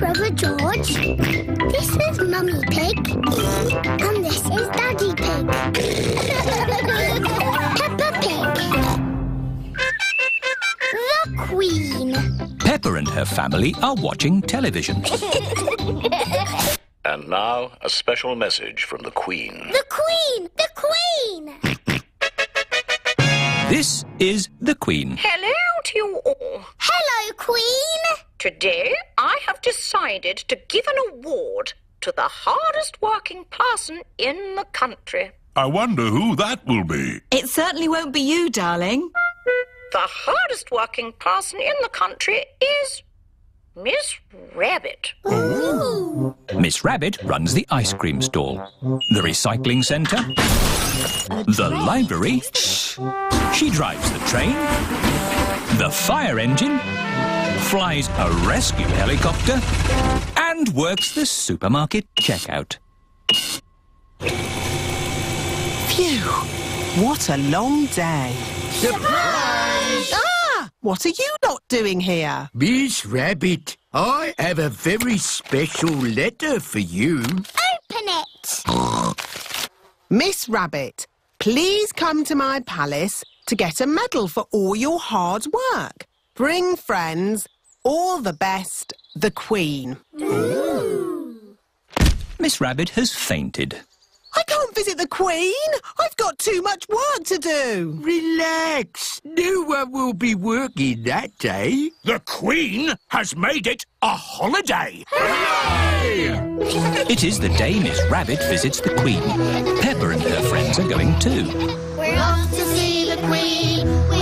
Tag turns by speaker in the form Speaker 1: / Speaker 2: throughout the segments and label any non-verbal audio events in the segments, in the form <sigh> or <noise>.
Speaker 1: Brother George. This is Mummy Pig. And this is Daddy Pig. <laughs> Peppa Pig. The Queen.
Speaker 2: Peppa and her family are watching television. <laughs>
Speaker 3: And now, a special message from the Queen.
Speaker 1: The Queen! The Queen!
Speaker 2: This is the Queen.
Speaker 4: Hello to you all.
Speaker 1: Hello, Queen!
Speaker 4: Today I have decided to give an award to the hardest working person in the country.
Speaker 5: I wonder who that will be.
Speaker 6: It certainly won't be you, darling.
Speaker 4: The hardest working person in the country is Miss Rabbit.
Speaker 1: Ooh!
Speaker 2: Miss Rabbit runs the ice cream stall, the recycling centre, the library. She drives the train, the fire engine, flies a rescue helicopter, and works the supermarket checkout.
Speaker 7: Phew! What a long day. Surprise! Ah! What are you not doing here?
Speaker 8: Miss Rabbit, I have a very special letter for you.
Speaker 1: Open it!
Speaker 7: Miss Rabbit, please come to my palace to get a medal for all your hard work. Bring friends. All the best, the Queen.
Speaker 2: Miss Rabbit has fainted.
Speaker 7: I can't visit the Queen. I've got too much work to do.
Speaker 8: Relax. No one will be working that day.
Speaker 5: The Queen has made it a holiday.
Speaker 2: It is the day Miss Rabbit visits the Queen. Peppa and her friends are going too.
Speaker 1: We're off to see the Queen. We're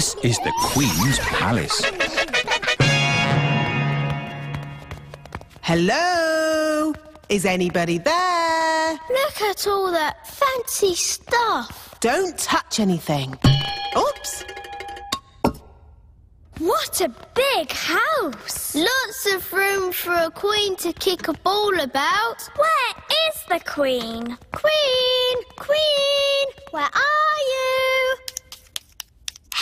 Speaker 2: This is the Queen's palace.
Speaker 7: Hello? Is anybody there?
Speaker 1: Look at all that fancy stuff.
Speaker 7: Don't touch anything. Oops.
Speaker 1: What a big house! Lots of room for a queen to kick a ball about. Where is the queen? Queen! Queen! Where are you?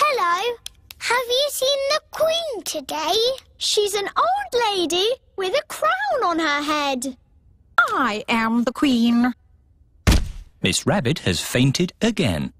Speaker 1: Hello. Have you seen the queen today? She's an old lady with a crown on her head.
Speaker 6: I am the Queen.
Speaker 2: Miss Rabbit has fainted again.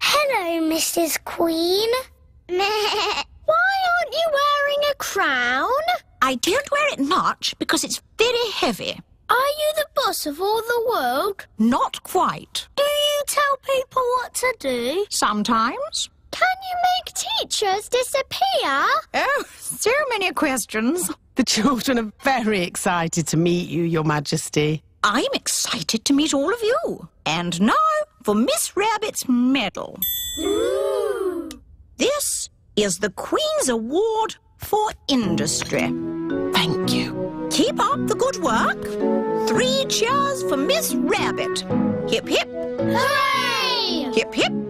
Speaker 1: Hello, Mrs. Queen. <laughs> Why aren't you wearing a crown?
Speaker 6: I don't wear it much because it's very heavy.
Speaker 1: Are you the boss of all the world?
Speaker 6: Not quite.
Speaker 1: Do you tell people what to do?
Speaker 6: Sometimes.
Speaker 1: Can you make teachers disappear?
Speaker 6: Oh, so many questions.
Speaker 7: The children are very excited to meet you, Your Majesty.
Speaker 6: I'm excited to meet all of you. And now for Miss Rabbit's medal.
Speaker 1: Ooh.
Speaker 6: This is the Queen's Award for Industry.
Speaker 7: Thank you.
Speaker 6: Keep up the good work. Three cheers for Miss Rabbit. Hip, hip,
Speaker 1: Hooray!
Speaker 6: hip, hip,
Speaker 1: Hooray!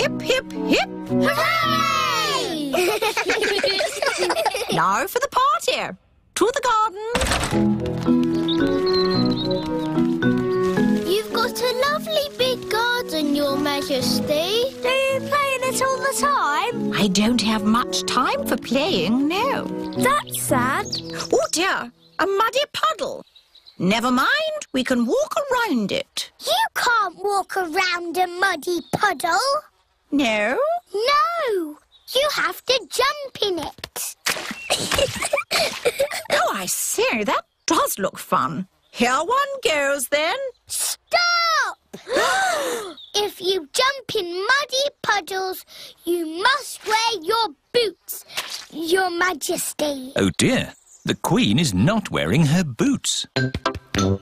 Speaker 6: Hip, hip, hip.
Speaker 1: Hooray! <laughs>
Speaker 6: Now for the party. To the garden.
Speaker 1: You've got a lovely big garden, Your Majesty. Do you play in it all the time?
Speaker 6: I don't have much time for playing, no.
Speaker 1: That's sad.
Speaker 6: Oh dear, a muddy puddle. Never mind, we can walk around it.
Speaker 1: You can't walk around a muddy puddle.
Speaker 6: No?
Speaker 1: No, you have to jump in it. <laughs>
Speaker 6: Oh, I see, that does look fun. Here one goes then.
Speaker 1: Stop! <gasps> if you jump in muddy puddles, you must wear your boots, Your Majesty.
Speaker 2: Oh dear, the Queen is not wearing her boots. The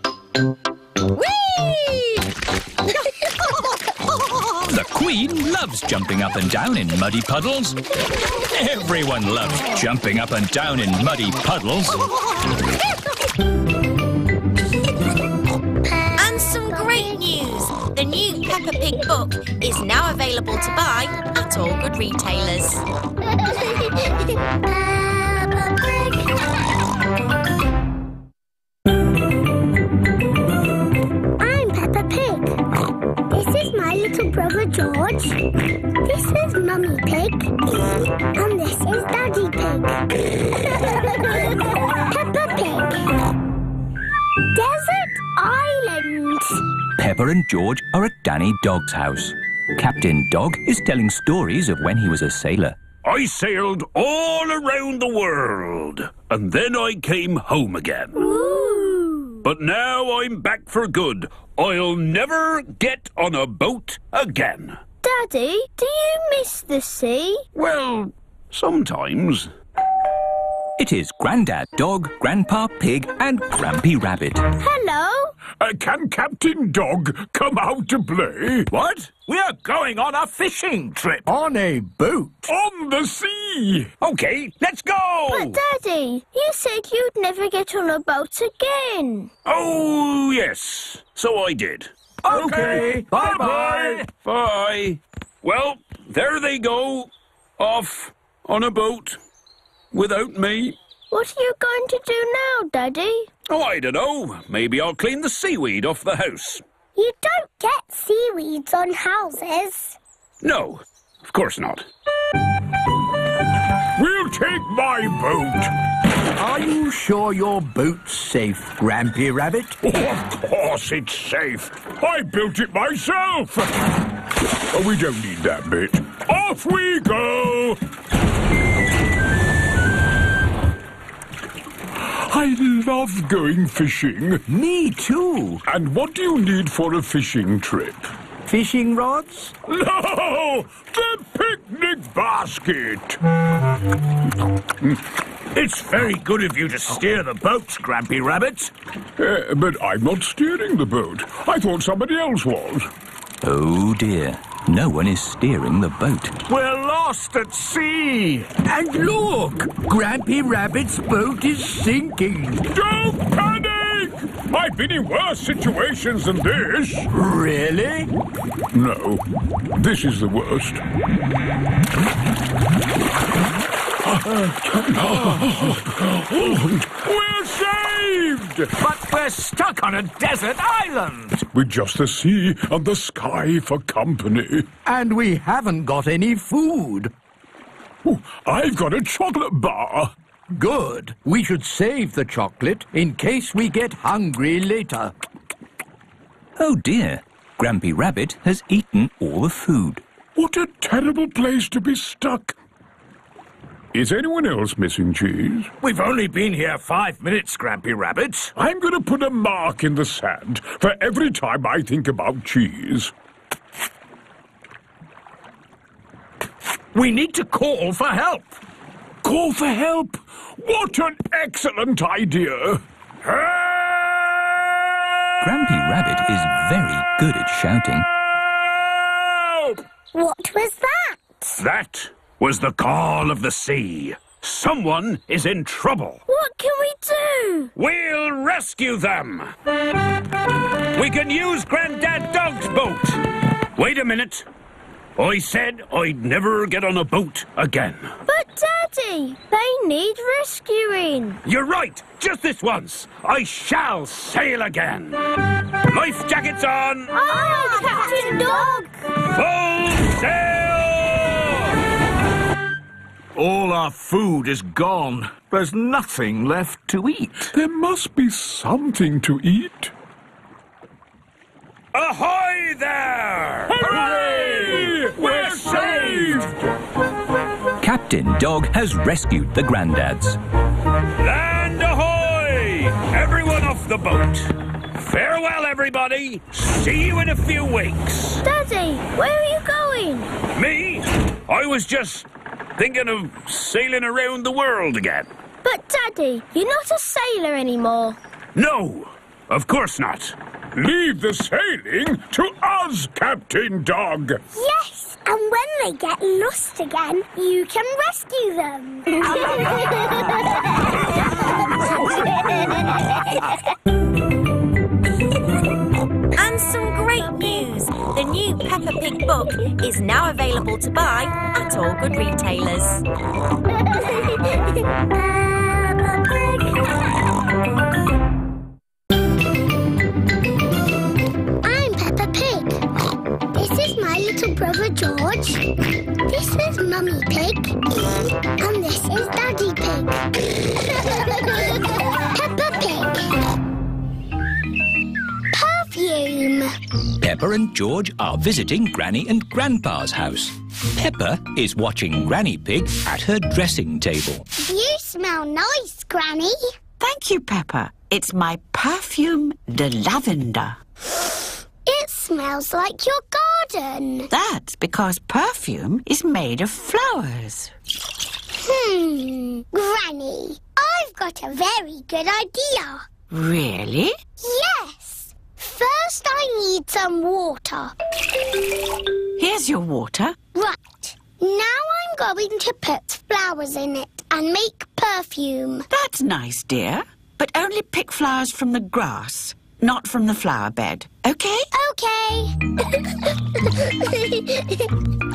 Speaker 2: Queen loves jumping up and down in muddy puddles. Everyone loves jumping up and down in muddy puddles.
Speaker 9: And some great news! The new Peppa Pig book is now available to buy at all good retailers. <laughs>
Speaker 1: This is Mummy Pig. And this is Daddy Pig. <laughs> Peppa Pig. Desert Island.
Speaker 2: Peppa and George are at Danny Dog's house. Captain Dog is telling stories of when he was a sailor.
Speaker 10: I sailed all around the world, and then I came home again.
Speaker 1: Ooh.
Speaker 10: But now I'm back for good. I'll never get on a boat again.
Speaker 1: Daddy, do you miss the sea?
Speaker 10: Well, sometimes.
Speaker 2: It is Grandad Dog, Grandpa Pig, and Grampy Rabbit.
Speaker 1: Hello?
Speaker 10: Uh, can Captain Dog come out to play? What? We're going on a fishing trip.
Speaker 8: On a boat.
Speaker 10: On the sea. Okay, let's go.
Speaker 1: But Daddy, you said you'd never get on a boat again.
Speaker 10: Oh, yes. So I did.
Speaker 8: Okay, bye-bye.
Speaker 10: Bye. Well, there they go. Off on a boat. Without me.
Speaker 1: What are you going to do now, Daddy?
Speaker 10: Oh, I don't know. Maybe I'll clean the seaweed off the house.
Speaker 1: You don't get seaweeds on houses.
Speaker 10: No, of course not. We'll take my boat.
Speaker 8: Are you sure your boat's safe, Grampy Rabbit?
Speaker 10: Oh, of course it's safe. I built it myself. Oh, we don't need that bit. Off we go. I love going fishing.
Speaker 8: Me too.
Speaker 10: And what do you need for a fishing trip?
Speaker 8: Fishing rods?
Speaker 10: No! The picnic basket! It's very good of you to steer the boat, Grampy Rabbit. Uh, but I'm not steering the boat. I thought somebody else was.
Speaker 2: Oh dear, no one is steering the boat.
Speaker 10: We're lost at sea.
Speaker 8: And look, Grampy Rabbit's boat is sinking.
Speaker 10: Don't panic! I've been in worse situations than this.
Speaker 8: Really?
Speaker 10: No, this is the worst. Oh, We're saved!
Speaker 5: But we're stuck on a desert island.
Speaker 10: With just the sea and the sky for company.
Speaker 8: And we haven't got any food.
Speaker 10: Ooh, I've got a chocolate bar.
Speaker 8: Good. We should save the chocolate in case we get hungry later.
Speaker 2: Oh dear, Grampy Rabbit has eaten all the food.
Speaker 10: What a terrible place to be stuck. Is anyone else missing cheese?
Speaker 5: We've only been here five minutes, Grampy Rabbit.
Speaker 10: I'm going to put a mark in the sand for every time I think about cheese.
Speaker 5: We need to call for help.
Speaker 10: Call for help? What an excellent idea!
Speaker 2: Grampy Rabbit is very good at shouting.
Speaker 10: Help!
Speaker 1: What was that?
Speaker 10: That was the call of the sea. Someone is in trouble.
Speaker 1: What can we do?
Speaker 10: We'll rescue them. We can use Granddad Dog's boat. Wait a minute. I said I'd never get on a boat again.
Speaker 1: But Daddy, they need rescuing.
Speaker 10: You're right. Just this once. I shall sail again. Life jackets on.
Speaker 1: Aye, Captain Dog.
Speaker 10: Full sail!
Speaker 5: All our food is gone. There's nothing left to eat.
Speaker 10: There must be something to eat. Ahoy there! Hooray! We're saved!
Speaker 2: Captain Dog has rescued the Granddads.
Speaker 10: Land ahoy! Everyone off the boat. Farewell, everybody. See you in a few weeks.
Speaker 1: Daddy, where are you going?
Speaker 10: Me? I was just thinking of sailing around the world again.
Speaker 1: But Daddy, you're not a sailor anymore.
Speaker 10: No, of course not. Leave the sailing to us, Captain Dog.
Speaker 1: Yes, and when they get lost again, you can rescue them. <laughs> <laughs>
Speaker 9: Some great news! The new Peppa Pig book is now available to buy at all good retailers.
Speaker 1: I'm Peppa Pig. This is my little brother George.
Speaker 2: This is Mummy Pig. And this is Daddy Pig. <laughs> Peppa and George are visiting Granny and Grandpa's house. Peppa is watching Granny Pig at her dressing table.
Speaker 1: You smell nice, Granny.
Speaker 11: Thank you, Peppa. It's my perfume de lavender.
Speaker 1: It smells like your garden.
Speaker 11: That's because perfume is made of flowers.
Speaker 1: Hmm, Granny, I've got a very good idea.
Speaker 11: Really?
Speaker 1: Yes. First, I need some water.
Speaker 11: Here's your water.
Speaker 1: Right. Now I'm going to put flowers in it and make perfume.
Speaker 11: That's nice, dear. But only pick flowers from the grass, not from the flower bed. Okay?
Speaker 1: Okay. <laughs>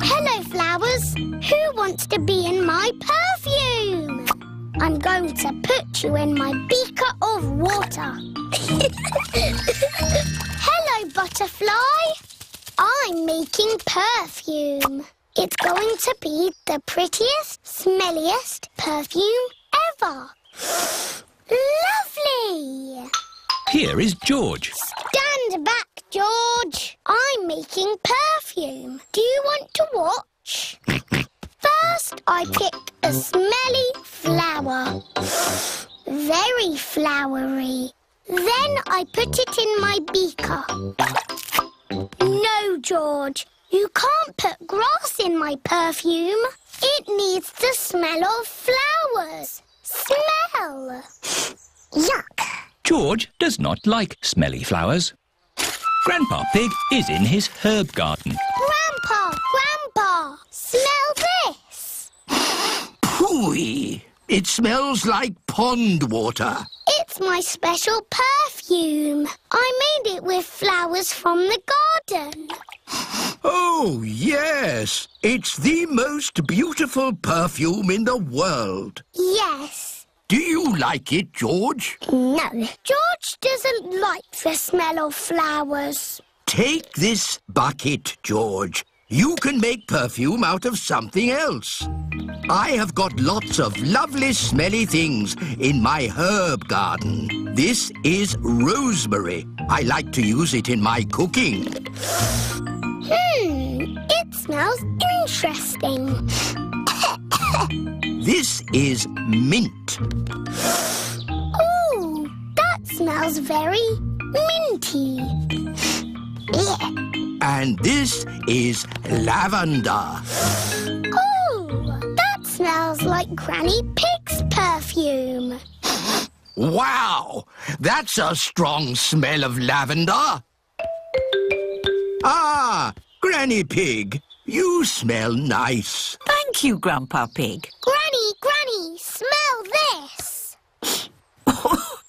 Speaker 1: Hello, flowers. Who wants to be in my perfume? I'm going to put you in my beaker of water. <laughs> Hello, butterfly. I'm making perfume. It's going to be the prettiest, smelliest perfume ever. <gasps> Lovely!
Speaker 2: Here is George.
Speaker 1: Stand back, George. I'm making perfume. Do you want to watch? <laughs> First, I pick a smelly flower. Very flowery. Then I put it in my beaker. No, George. You can't put grass in my perfume. It needs the smell of flowers. Smell. Yuck.
Speaker 2: George does not like smelly flowers. Grandpa Pig is in his herb garden.
Speaker 1: Grandpa, smell this.
Speaker 8: Pooey! It smells like pond water.
Speaker 1: It's my special perfume. I made it with flowers from the garden.
Speaker 8: Oh, yes. It's the most beautiful perfume in the world.
Speaker 1: Yes.
Speaker 8: Do you like it, George?
Speaker 1: No. George doesn't like the smell of flowers.
Speaker 8: Take this bucket, George. You can make perfume out of something else. I have got lots of lovely smelly things in my herb garden. This is rosemary. I like to use it in my cooking.
Speaker 1: Hmm, it smells interesting. <laughs>
Speaker 8: This is mint.
Speaker 1: Ooh, that smells very minty. Yeah.
Speaker 8: And this is lavender.
Speaker 1: Ooh, that smells like Granny Pig's perfume.
Speaker 8: Wow! That's a strong smell of lavender. Ah, Granny Pig, you smell nice.
Speaker 11: Thank you, Grandpa Pig.
Speaker 1: Granny, Granny, smell this. <laughs>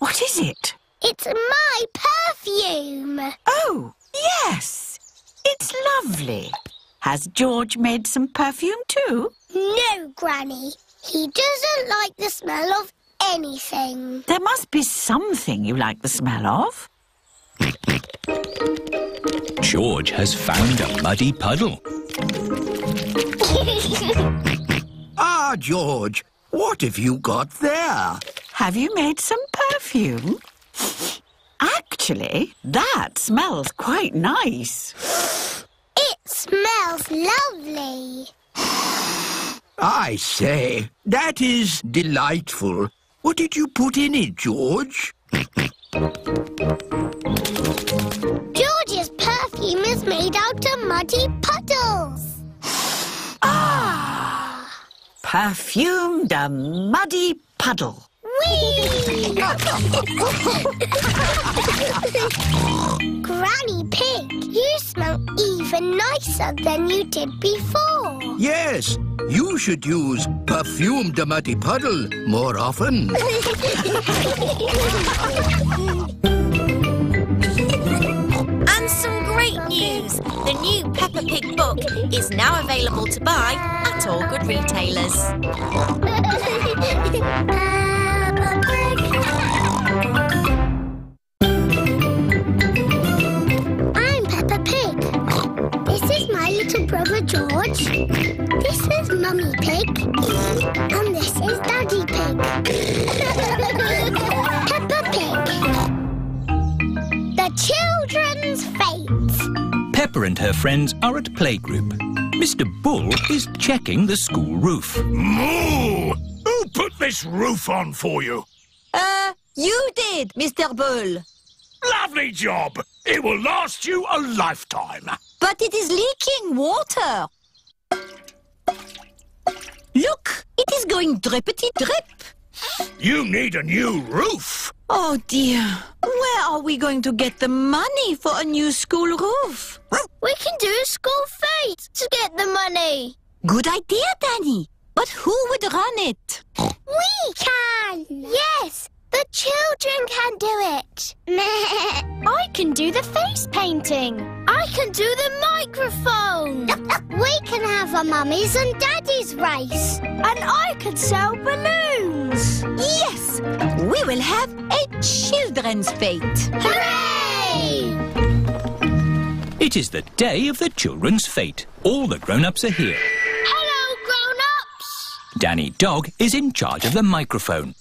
Speaker 11: What is it?
Speaker 1: It's my perfume.
Speaker 11: Oh, yes. It's lovely. Has George made some perfume too?
Speaker 1: No, Granny. He doesn't like the smell of anything.
Speaker 11: There must be something you like the smell of.
Speaker 2: George has found a muddy puddle. <laughs>
Speaker 8: Ah, George, what have you got there?
Speaker 11: Have you made some perfume? Actually, that smells quite nice.
Speaker 1: It smells lovely.
Speaker 8: I say, that is delightful. What did you put in it, George?
Speaker 1: George's perfume is made out of muddy puddles. Ah!
Speaker 11: Perfume de muddy puddle.
Speaker 1: Whee! Granny Pig, you smell even nicer than you did before.
Speaker 8: Yes, you should use perfume de muddy puddle more often.
Speaker 9: And some great news! The new Peppa Pig book is now available to buy at all good retailers. <laughs>
Speaker 1: brother George. This is Mummy Pig. And this is Daddy Pig. <laughs> Peppa Pig. The children's fates.
Speaker 2: Peppa and her friends are at playgroup. Mr. Bull is checking the school roof.
Speaker 10: Moo! Who put this roof on for you?
Speaker 6: Uh, you did, Mr. Bull.
Speaker 10: Lovely job. It will last you a lifetime.
Speaker 6: But it is leaking water. Look, it is going drippity drip.
Speaker 10: You need a new roof.
Speaker 6: Oh dear. Where are we going to get the money for a new school roof?
Speaker 1: We can do a school fete to get the money.
Speaker 6: Good idea, Danny. But who would run it?
Speaker 1: We can. Yes, the children can do it. <laughs> I can do the face painting. I can do the microphone. <laughs> we can have a mummies and daddies race. And I can sell balloons.
Speaker 6: Yes, we will have a children's fete.
Speaker 1: Hooray!
Speaker 2: It is the day of the children's fete. All the grown-ups are here.
Speaker 1: Hello, grown-ups.
Speaker 2: Danny Dog is in charge of the microphone.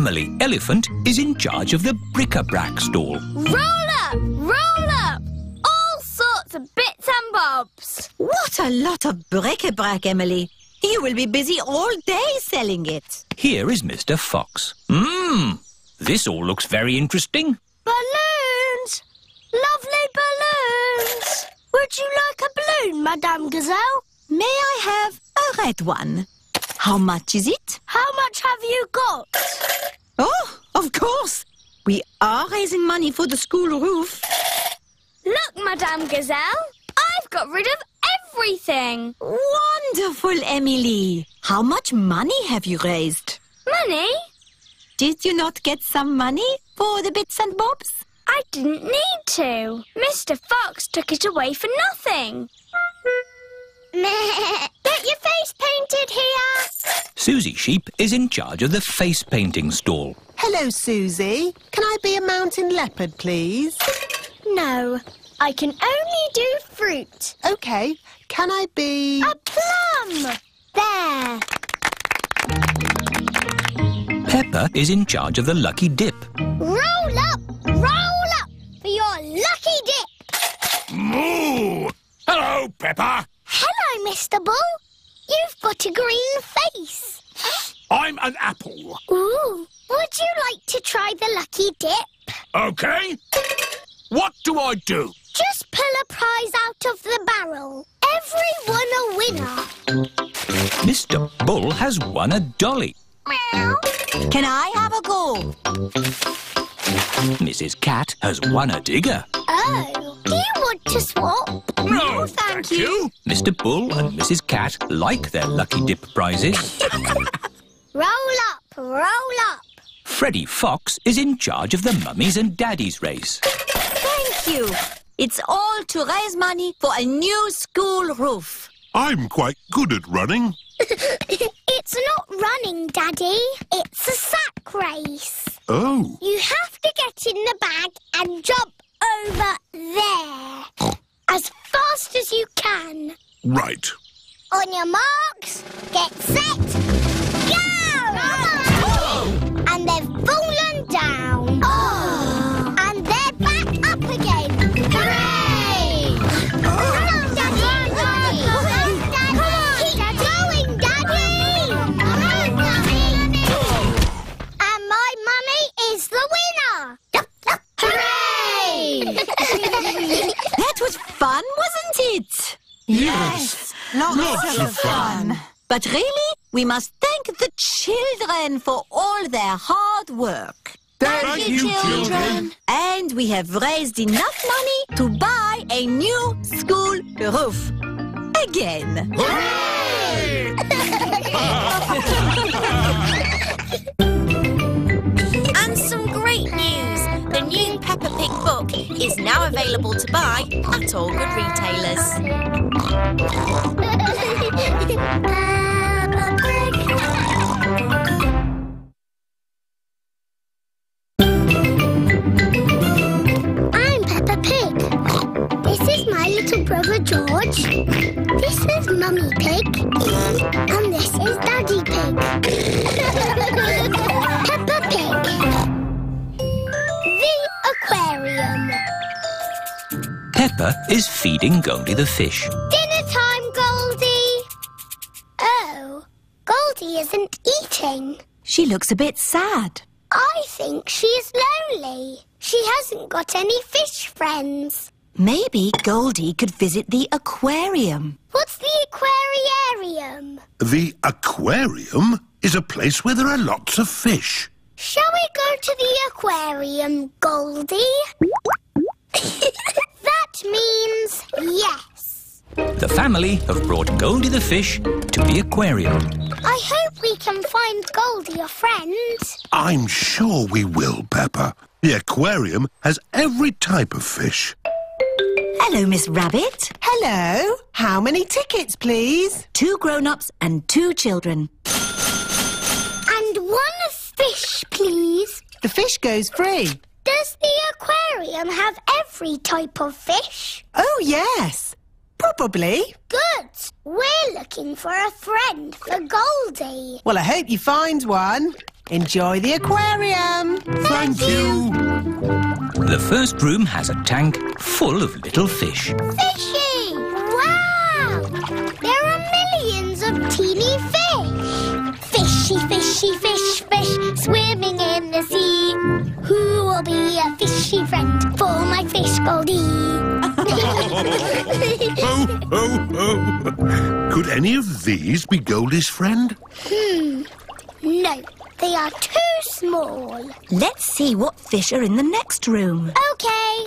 Speaker 2: Emily Elephant is in charge of the bric-a-brac stall.
Speaker 1: Roll up, roll up. All sorts of bits and bobs.
Speaker 6: What a lot of bric-a-brac, Emily. You will be busy all day selling it.
Speaker 2: Here is Mr. Fox. Mmm, this all looks very interesting.
Speaker 1: Balloons! Lovely balloons! Would you like a balloon, Madame Gazelle?
Speaker 6: May I have a red one? How much is it?
Speaker 1: How much have you got?
Speaker 6: Oh, of course. We are raising money for the school roof.
Speaker 1: Look, Madame Gazelle, I've got rid of everything.
Speaker 6: Wonderful, Emily. How much money have you raised?
Speaker 1: Money?
Speaker 6: Did you not get some money for the bits and bobs?
Speaker 1: I didn't need to. Mr. Fox took it away for nothing. <laughs> Get your face painted here.
Speaker 2: Susie Sheep is in charge of the face painting stall.
Speaker 7: Hello, Susie. Can I be a mountain leopard, please?
Speaker 1: No, I can only do fruit.
Speaker 7: OK. Can I be...
Speaker 1: A plum. There.
Speaker 2: Peppa is in charge of the lucky dip.
Speaker 1: Roll up, roll up for your lucky dip.
Speaker 10: Moo! Hello, Peppa.
Speaker 1: Hello, Mr. Bull. You've got a green face.
Speaker 10: I'm an apple.
Speaker 1: Ooh, would you like to try the lucky dip?
Speaker 10: Okay. What do I do?
Speaker 1: Just pull a prize out of the barrel. Everyone a winner.
Speaker 2: Mr. Bull has won a dolly.
Speaker 6: Can I have a go?
Speaker 2: Mrs. Cat has won a digger.
Speaker 1: Oh, do you want to swap?
Speaker 10: No, thank you.
Speaker 2: Mr. Bull and Mrs. Cat like their lucky dip prizes. <laughs>
Speaker 1: Roll up, roll up.
Speaker 2: Freddie Fox is in charge of the mummies and daddies race.
Speaker 6: Thank you. It's all to raise money for a new school roof.
Speaker 12: I'm quite good at running.
Speaker 1: It's not running, Daddy. It's a sack race.
Speaker 12: Oh.
Speaker 1: You have to get in the bag and jump over there. as fast as you can.
Speaker 12: Right.
Speaker 1: On your marks, get set, go! And they've fallen down. Oh. Hooray!
Speaker 6: That was fun, wasn't it?
Speaker 7: Yes, lots, of fun.
Speaker 6: But really, we must thank the children for all their hard work.
Speaker 12: Thank, you, children.
Speaker 6: And we have raised enough money to buy a new school roof. Again.
Speaker 9: And <laughs> is now available to buy at all good retailers.
Speaker 1: I'm Peppa Pig. This is my little brother George. This is Mummy Pig. And this is Daddy Pig. aquarium.
Speaker 2: Peppa is feeding Goldie the fish.
Speaker 1: Dinner time, Goldie! Oh, Goldie isn't eating.
Speaker 6: She looks a bit sad.
Speaker 1: I think she is lonely. She hasn't got any fish friends.
Speaker 6: Maybe Goldie could visit the aquarium.
Speaker 1: What's the aquarium?
Speaker 12: The aquarium is a place where there are lots of fish.
Speaker 1: Shall we go to the aquarium, Goldie? <laughs> that means yes.
Speaker 2: The family have brought Goldie the fish to the aquarium.
Speaker 1: I hope we can find Goldie a friend.
Speaker 12: I'm sure we will, Peppa. The aquarium has every type of fish.
Speaker 6: Hello, Miss Rabbit.
Speaker 7: Hello. How many tickets, please?
Speaker 6: Two grown-ups and two children.
Speaker 1: And one fish, please.
Speaker 7: The fish goes free.
Speaker 1: Does the aquarium have every type of fish?
Speaker 7: Oh, yes. Probably.
Speaker 1: Good. We're looking for a friend for Goldie.
Speaker 7: Well, I hope you find one. Enjoy the aquarium.
Speaker 12: Thank you.
Speaker 2: The first room has a tank full of little fish.
Speaker 1: Fishy! Wow! There are millions of teeny fish. Fishy, fishy, fish, fish, swimming in the sea. Who will be a fishy friend for my fish Goldie?
Speaker 12: Oh, oh, oh. Could any of these be Goldie's friend?
Speaker 1: hmm. No, they are too small.
Speaker 6: Let's see what fish are in the next room.
Speaker 1: Okay.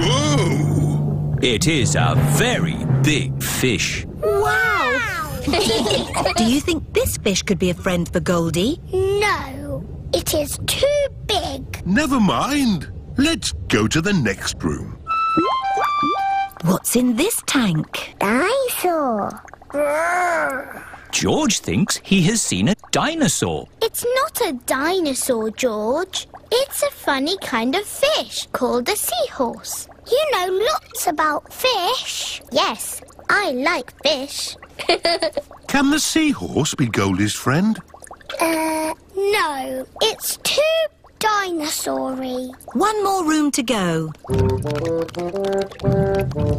Speaker 12: Whoa!
Speaker 2: It is a very big fish.
Speaker 1: Wow! <laughs>
Speaker 6: Do you think this fish could be a friend for Goldie?
Speaker 1: no, it is too big.
Speaker 12: Never mind. Let's go to the next room.
Speaker 6: What's in this tank?
Speaker 1: Dinosaur.
Speaker 2: George thinks he has seen a dinosaur.
Speaker 1: It's not a dinosaur, George. It's a funny kind of fish called a seahorse. You know lots about fish. Yes, I like fish. <laughs>
Speaker 12: Can the seahorse be Goldie's friend?
Speaker 1: uh, no, it's too dinosaur-y.
Speaker 6: One more room to go.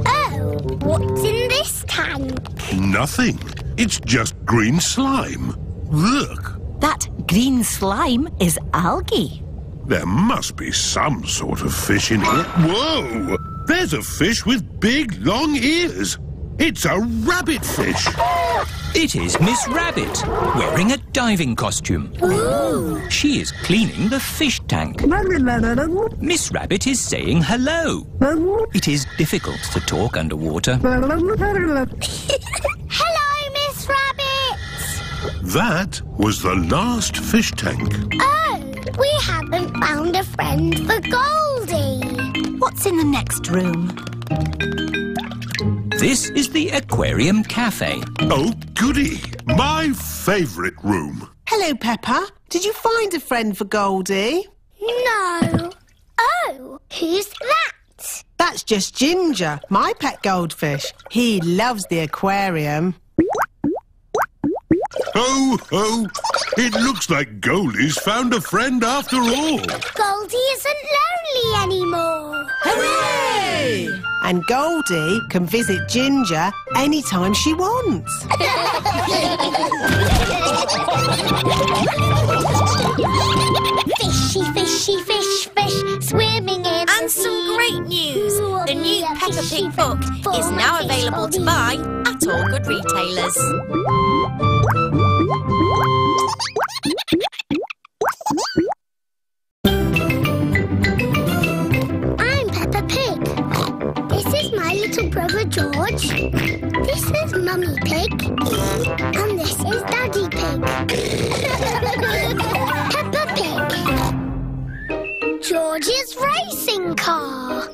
Speaker 1: Oh, what's in this tank?
Speaker 12: Nothing. It's just green slime. Look,
Speaker 6: That green slime is algae.
Speaker 12: There must be some sort of fish in here. Whoa! There's a fish with big, long ears. It's a rabbit fish.
Speaker 2: It is Miss Rabbit, wearing a diving costume.
Speaker 1: Ooh.
Speaker 2: She is cleaning the fish tank. Miss Rabbit is saying hello. It is difficult to talk underwater.
Speaker 1: Hello, Miss Rabbit.
Speaker 12: That was the last fish tank.
Speaker 1: Oh, we haven't found a friend for Goldie.
Speaker 6: What's in the next room?
Speaker 2: This is the Aquarium Cafe.
Speaker 12: Oh, goody! My favourite room.
Speaker 7: Hello, Peppa. Did you find a friend for Goldie?
Speaker 1: No. Oh, who's that?
Speaker 7: That's just Ginger, my pet goldfish. He loves the aquarium.
Speaker 12: Ho, ho! It looks like Goldie's found a friend after all.
Speaker 1: Goldie isn't lonely anymore.
Speaker 7: Hooray! And Goldie can visit Ginger anytime she wants. <laughs>
Speaker 1: Fishy, fishy, fish, fish, swimming in the
Speaker 9: Some great news. The new Peppa Pig book is now available to buy at all good retailers.
Speaker 1: I'm Peppa Pig. This is my little brother George. This is Mummy Pig. And this is Daddy Pig. <laughs> George's racing car.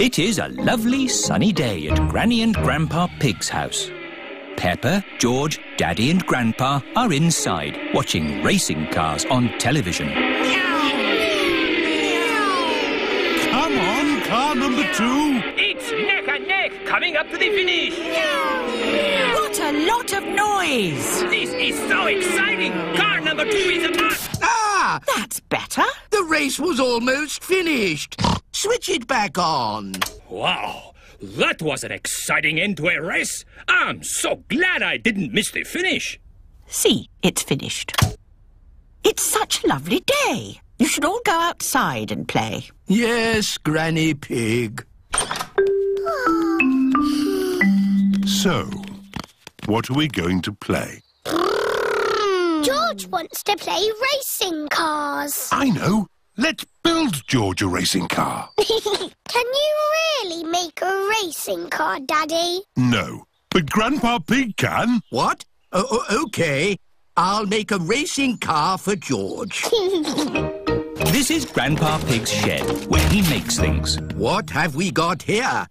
Speaker 2: It is a lovely sunny day at Granny and Grandpa Pig's house. Peppa, George, Daddy and Grandpa are inside watching racing cars on television.
Speaker 12: Come on, car number two.
Speaker 13: It's neck and neck coming up to the finish.
Speaker 11: What a lot of noise!
Speaker 13: This is so exciting. Car number two is a pass.
Speaker 8: Ah!
Speaker 11: That's better.
Speaker 8: The race was almost finished. Switch it back on.
Speaker 10: Wow, that was an exciting end to a race. I'm so glad I didn't miss the finish.
Speaker 11: See, it's finished. It's such a lovely day. You should all go outside and play.
Speaker 8: Yes, Granny Pig.
Speaker 12: So, what are we going to play?
Speaker 1: George wants to play racing cars.
Speaker 12: I know. Let's build George a racing car. <laughs>
Speaker 1: Can you really make a racing car, Daddy?
Speaker 12: No, but Grandpa Pig can.
Speaker 8: What? O- o- okay. I'll make a racing car for George. <laughs>
Speaker 2: This is Grandpa Pig's shed where he makes things.
Speaker 8: What have we got here?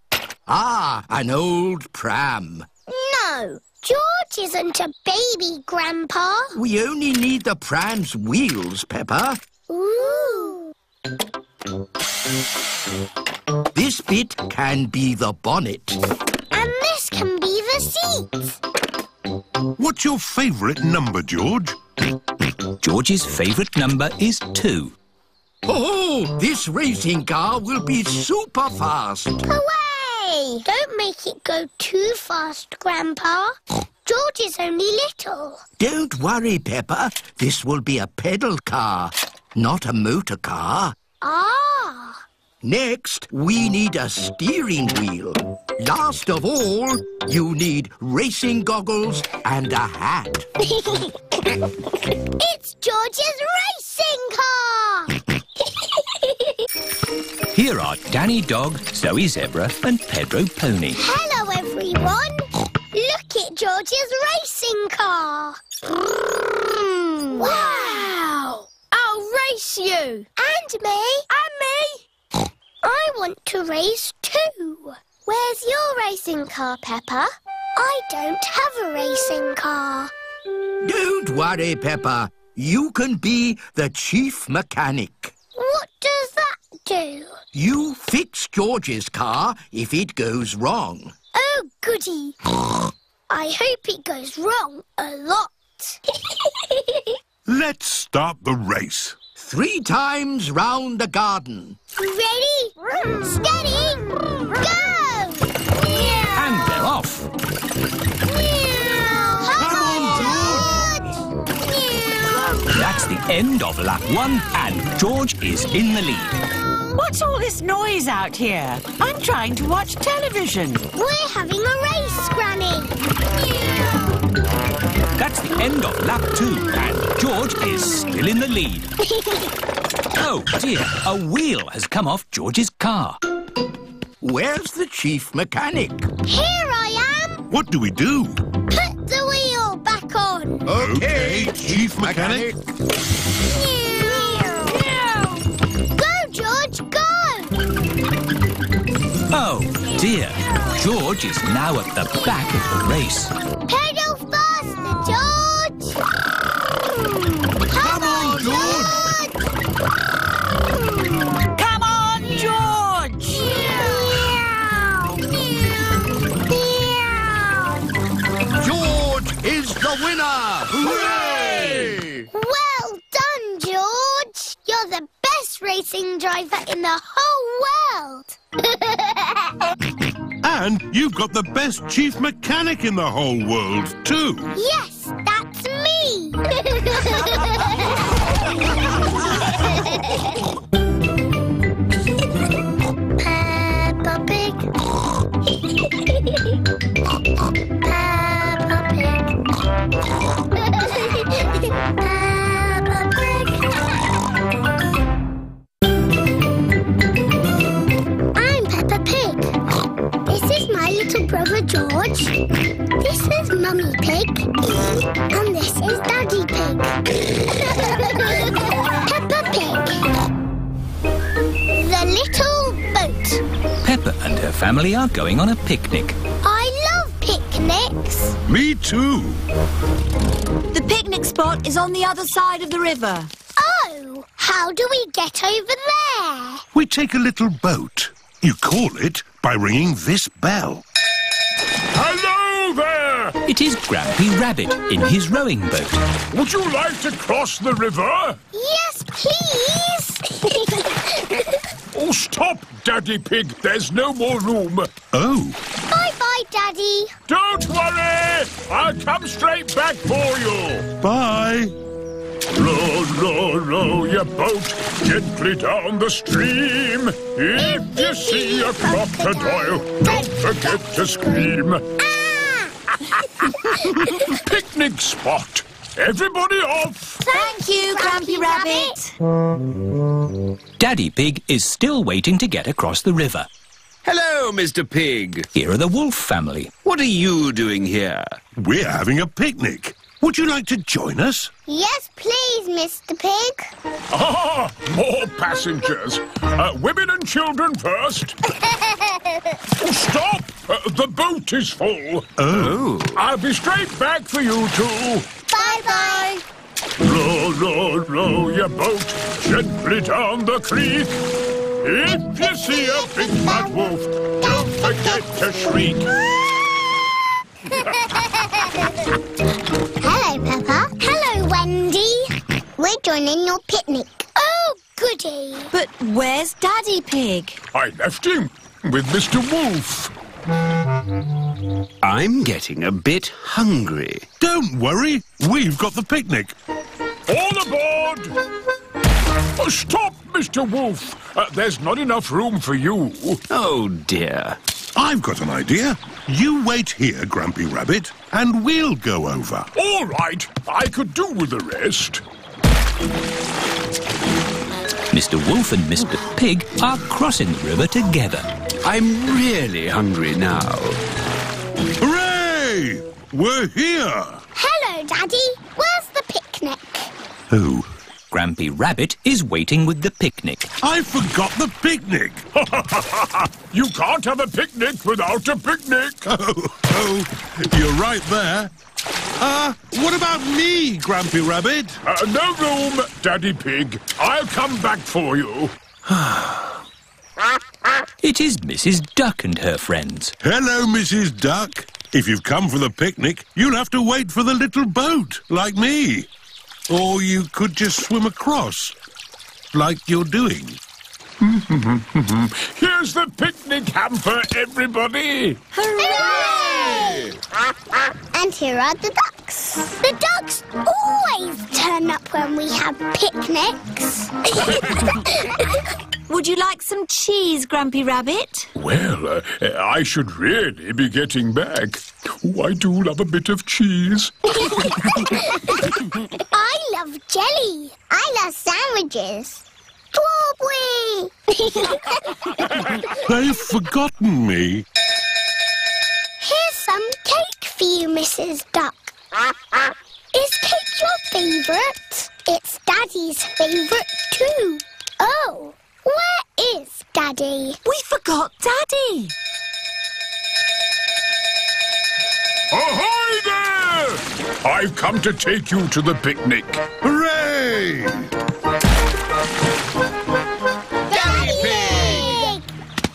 Speaker 8: Ah, an old pram.
Speaker 1: no, George isn't a baby, Grandpa.
Speaker 8: We only need the pram's wheels, Peppa.
Speaker 1: Ooh.
Speaker 8: This bit can be the bonnet.
Speaker 1: And this can be the seat.
Speaker 12: What's your favourite number, George?
Speaker 2: George's favourite number is two.
Speaker 8: Oh, this racing car will be super fast.
Speaker 1: Away! Don't make it go too fast, Grandpa. George is only little.
Speaker 8: Don't worry, Peppa. This will be a pedal car, not a motor car.
Speaker 1: Ah!
Speaker 8: Next, we need a steering wheel. Last of all, you need racing goggles and a hat. <laughs>
Speaker 1: it's George's racing car! <laughs>
Speaker 2: Here are Danny Dog, Zoe Zebra and Pedro Pony.
Speaker 1: Hello, everyone. Look at George's racing car. Wow! I'll race you. And me. And me. I want to race too. Where's your racing car, Peppa? I don't have a racing car.
Speaker 8: Don't worry, Peppa. You can be the chief mechanic.
Speaker 1: What does that do?
Speaker 8: You fix George's car if it goes wrong.
Speaker 1: Oh, goody. I hope it goes wrong a lot. <laughs>
Speaker 12: Let's start the race.
Speaker 8: Three times round the garden.
Speaker 1: Ready? Steady? Go!
Speaker 2: And they're off. That's the end of lap one, and George is in the lead.
Speaker 11: What's all this noise out here? I'm trying to watch television.
Speaker 1: We're having a race, Granny.
Speaker 2: That's the end of lap two, and George is still in the lead. <laughs> Oh dear, a wheel has come off George's car.
Speaker 8: Where's the chief mechanic?
Speaker 1: Here I am.
Speaker 12: What do we do?
Speaker 1: Put the wheel back on.
Speaker 12: Okay, Chief Mechanic.
Speaker 1: Go, George, go!
Speaker 2: Oh dear, George is now at the back of the race.
Speaker 1: Pedal faster, George! Come on, George!
Speaker 11: Come on, George!
Speaker 8: George is the winner!
Speaker 1: Racing driver in the whole world! <laughs> <laughs>
Speaker 12: And you've got the best chief mechanic in the whole world, too.
Speaker 1: yes, that's me! <laughs> Peppa Pig. This is Mummy Pig. And this is Daddy Pig. <laughs> Peppa Pig. The little boat. Peppa and her
Speaker 2: family are going on a picnic.
Speaker 1: I love picnics.
Speaker 12: Me too.
Speaker 6: The picnic spot is on the other side of the river.
Speaker 1: Oh, how do we get over there?
Speaker 12: We take a little boat. You call it by ringing this bell.
Speaker 10: Hello there!
Speaker 2: It is Grampy Rabbit in his rowing boat.
Speaker 10: Would you like to cross the river?
Speaker 1: Yes, please. <laughs>
Speaker 10: Oh, stop, Daddy Pig. There's no more room.
Speaker 12: Oh,
Speaker 1: Bye-bye, Daddy.
Speaker 10: Don't worry. I'll come straight back for you.
Speaker 12: bye.
Speaker 10: Row, row, row your boat gently down the stream. If you see a crocodile, don't forget to scream. Ah! <laughs> Picnic spot. Everybody off.
Speaker 6: Thank you, Grampy Rabbit.
Speaker 2: Daddy Pig is still waiting to get across the river.
Speaker 14: Hello, Mr. Pig.
Speaker 2: Here are the Wolf family.
Speaker 14: What are you doing here?
Speaker 12: We're having a picnic. Would you like to join us?
Speaker 1: Yes, please, Mr. Pig.
Speaker 10: Ah, more passengers. Uh, women and children first. Oh, <laughs> stop! Uh, the boat is full.
Speaker 12: Oh.
Speaker 10: I'll be straight back for you two.
Speaker 1: Bye-bye.
Speaker 10: Row, row, row your boat gently down the creek. If you see a big fat wolf, don't forget to shriek. <laughs> <laughs>
Speaker 1: Hello, Peppa. Hello, Wendy. We're joining your picnic. Oh, goody.
Speaker 6: But where's Daddy Pig?
Speaker 10: I left him with Mr. Wolf.
Speaker 14: I'm getting a bit hungry.
Speaker 12: Don't worry. We've got the picnic.
Speaker 10: All aboard! Oh, stop, Mr. Wolf. Uh, there's not enough room for you.
Speaker 14: Oh, dear.
Speaker 12: I've got an idea. You wait here, Grampy Rabbit, and we'll go over.
Speaker 10: All right, I could do with the rest.
Speaker 2: Mr. Wolf and Mr. Pig are crossing the river together.
Speaker 14: I'm really hungry now.
Speaker 12: Hooray! We're here!
Speaker 1: Hello, Daddy. Where's the picnic?
Speaker 12: Oh,
Speaker 2: Grampy Rabbit is waiting with the picnic.
Speaker 12: I forgot the picnic. <laughs>
Speaker 10: you can't have a picnic without a picnic. <laughs>
Speaker 12: Oh, oh, you're right there. Uh, what about me, Grampy Rabbit?
Speaker 10: Uh, no room, Daddy Pig. I'll come back for you. <sighs>
Speaker 2: It is Mrs. Duck and her friends.
Speaker 12: Hello, Mrs. Duck. If you've come for the picnic, you'll have to wait for the little boat, like me. Or you could just swim across, like you're doing.
Speaker 10: Here's the picnic hamper, everybody.
Speaker 1: Hooray! And here are the ducks. The ducks always turn up when we have picnics. <laughs>
Speaker 6: Would you like some cheese, Grampy Rabbit?
Speaker 10: Well, uh, I should really be getting back. Oh, I do love a bit of cheese. <laughs>
Speaker 1: I love jelly. I love sandwiches. Strawberry! <laughs>
Speaker 12: They've forgotten me.
Speaker 1: Here's some cake for you, Mrs. Duck. Is cake your favourite? It's Daddy's favourite too. Oh, where is Daddy?
Speaker 6: We forgot Daddy.
Speaker 10: Ahoy there! I've come to take you to the picnic.
Speaker 12: Hooray!
Speaker 1: Daddy Pig!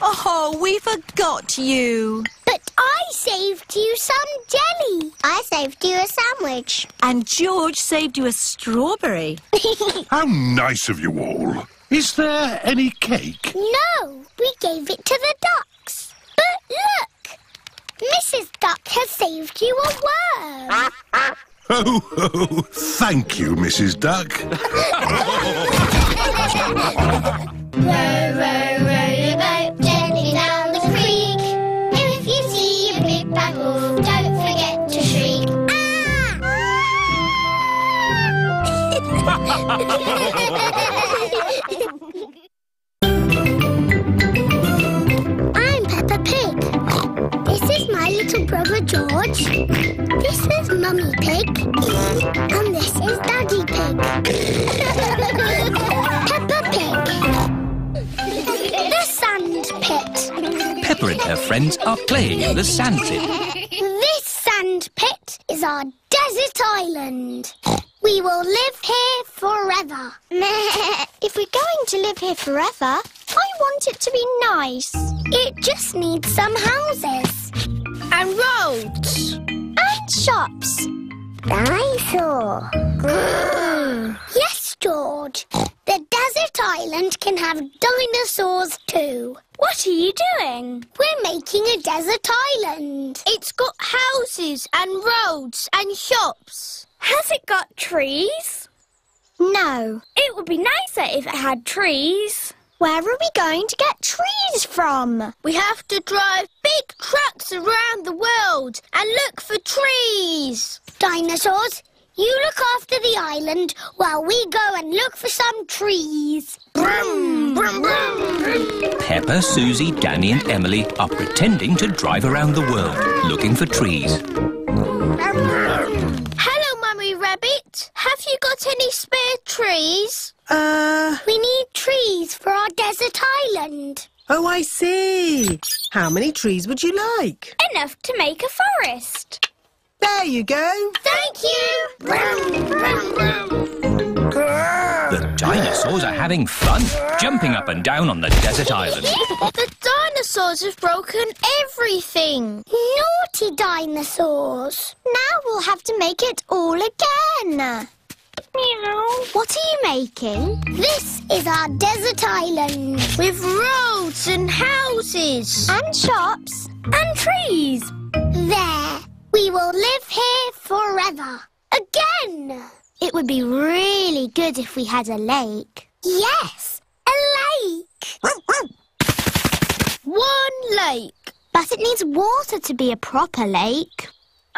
Speaker 6: Oh, we forgot you.
Speaker 1: But I saved you some jelly. I saved you a sandwich.
Speaker 6: And George saved you a strawberry. <laughs>
Speaker 12: How nice of you all. Is there any cake?
Speaker 1: No, we gave it to the ducks. But look, Mrs. Duck has saved you a worm.
Speaker 12: Oh, oh, thank you, Mrs. Duck.
Speaker 1: row, row, row your boat gently down the creek. If you see a big bad don't forget to shriek. I'm little brother George. This is Mummy Pig. And this is Daddy Pig. <laughs> Peppa Pig. The sand pit.
Speaker 2: Peppa and her friends are playing in the sand pit.
Speaker 1: This sand pit is our desert island. We will live here forever. <laughs> if we're going to live here forever, I want it to be nice. It just needs some houses. And roads. And shops. Dinosaur. <gasps> yes, George. The desert island can have dinosaurs too. What are you doing? We're making a desert island. It's got houses and roads and shops. Has it got trees? No. It would be nicer if it had trees. Where are we going to get trees from? We have to drive big trucks around the world and look for trees. Dinosaurs, you look after the island while we go and look for some trees. Brum, brum, brum.
Speaker 2: Peppa, Susie, Danny, and Emily are pretending to drive around the world looking for trees.
Speaker 1: Hello, Mummy Rabbit. Have you got any spare trees?
Speaker 7: Uh,
Speaker 1: We need trees for our desert island.
Speaker 7: oh, I see. How many trees would you like?
Speaker 1: Enough to make a forest.
Speaker 7: There you go.
Speaker 1: Thank you. Brum, brum, brum.
Speaker 2: The dinosaurs are having fun, jumping up and down on the desert island. <laughs>
Speaker 1: the dinosaurs have broken everything. Naughty dinosaurs. Now we'll have to make it all again. Meow. What are you making? This is our desert island. With roads and houses. And shops. And trees. There. We will live here forever. Again. It would be really good if we had a lake. Yes, a lake. One lake. But it needs water to be a proper lake.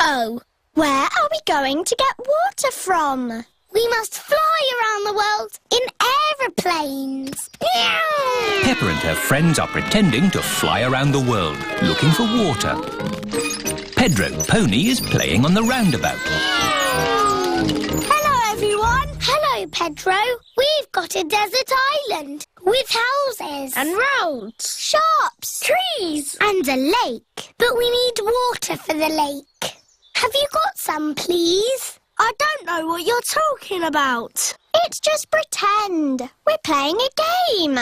Speaker 1: Oh, where are we going to get water from? We must fly around the world in aeroplanes. Meow.
Speaker 2: Peppa and her friends are pretending to fly around the world looking for water. Pedro Pony is playing on the roundabout.
Speaker 1: Hello, everyone. Hello, Pedro. We've got a desert island with houses and roads, shops, trees, and a lake. But we need water for the lake. Have you got some, please? I don't know what you're talking about. It's just pretend. We're playing a game.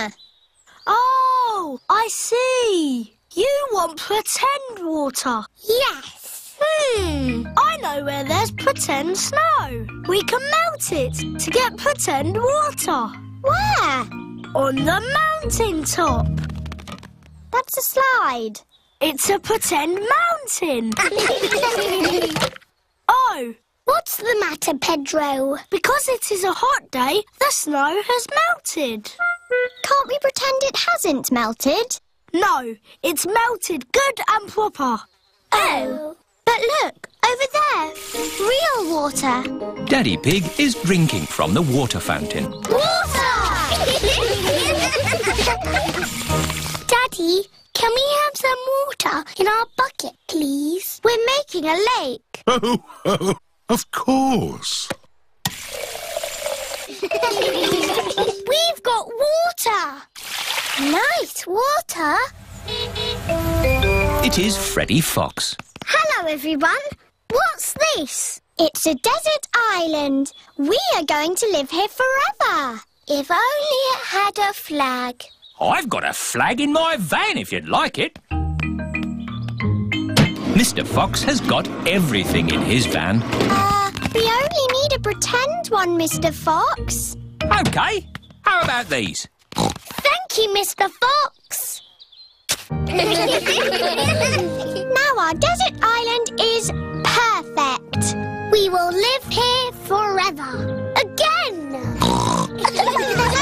Speaker 1: Oh, I see. You want pretend water? Yes. Hmm, I know where there's pretend snow. We can melt it to get pretend water. Where? On the mountain top. That's a slide. It's a pretend mountain. <laughs> oh. What's the matter, Pedro? Because it is a hot day, the snow has melted. Can't we pretend it hasn't melted? No, it's melted good and proper. Oh. But look, over there. Real water.
Speaker 2: Daddy Pig is drinking from the water fountain.
Speaker 1: Water! <laughs> Daddy, can we have some water in our bucket, please? We're making a lake. <laughs>
Speaker 12: Of course.
Speaker 1: We've got water. Nice water.
Speaker 2: It is Freddy Fox.
Speaker 1: Hello, everyone. What's this? It's a desert island. We are going to live here forever. If only it had a flag.
Speaker 2: I've got a flag in my van if you'd like it. Mr. Fox has got everything in his van.
Speaker 1: Uh, we only need a pretend one, Mr. Fox.
Speaker 2: OK, how about these?
Speaker 1: Thank you, Mr. Fox. <laughs> now our desert island is perfect. We will live here forever. Again. <laughs>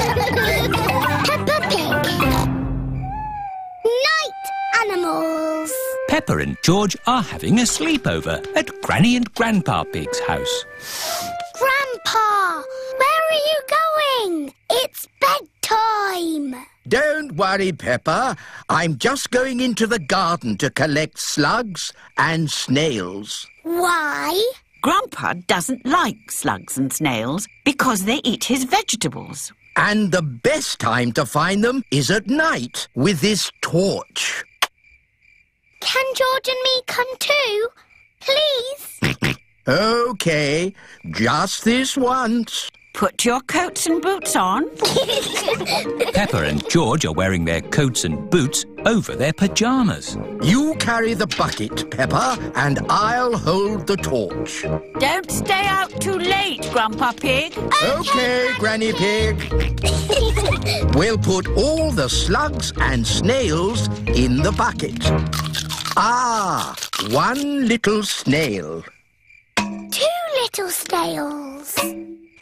Speaker 1: And Peppa and
Speaker 2: George are having a sleepover at Granny and Grandpa Pig's house.
Speaker 1: Grandpa, where are you going? It's bedtime.
Speaker 8: Don't worry, Peppa. I'm just going into the garden to collect slugs and snails.
Speaker 1: Why?
Speaker 11: Grandpa doesn't like slugs and snails because they eat his vegetables.
Speaker 8: And the best time to find them is at night with this torch.
Speaker 1: Can George and me come too? Please? <laughs>
Speaker 8: Okay, just this once.
Speaker 11: Put your coats and boots on. <laughs>
Speaker 2: Peppa and George are wearing their coats and boots over their pyjamas.
Speaker 8: You carry the bucket, Peppa, and I'll hold the torch.
Speaker 11: Don't stay out too late, Grandpa Pig.
Speaker 8: Okay, Granny Pig. We'll put all the slugs and snails in the bucket. Ah, one little snail.
Speaker 1: Two little snails.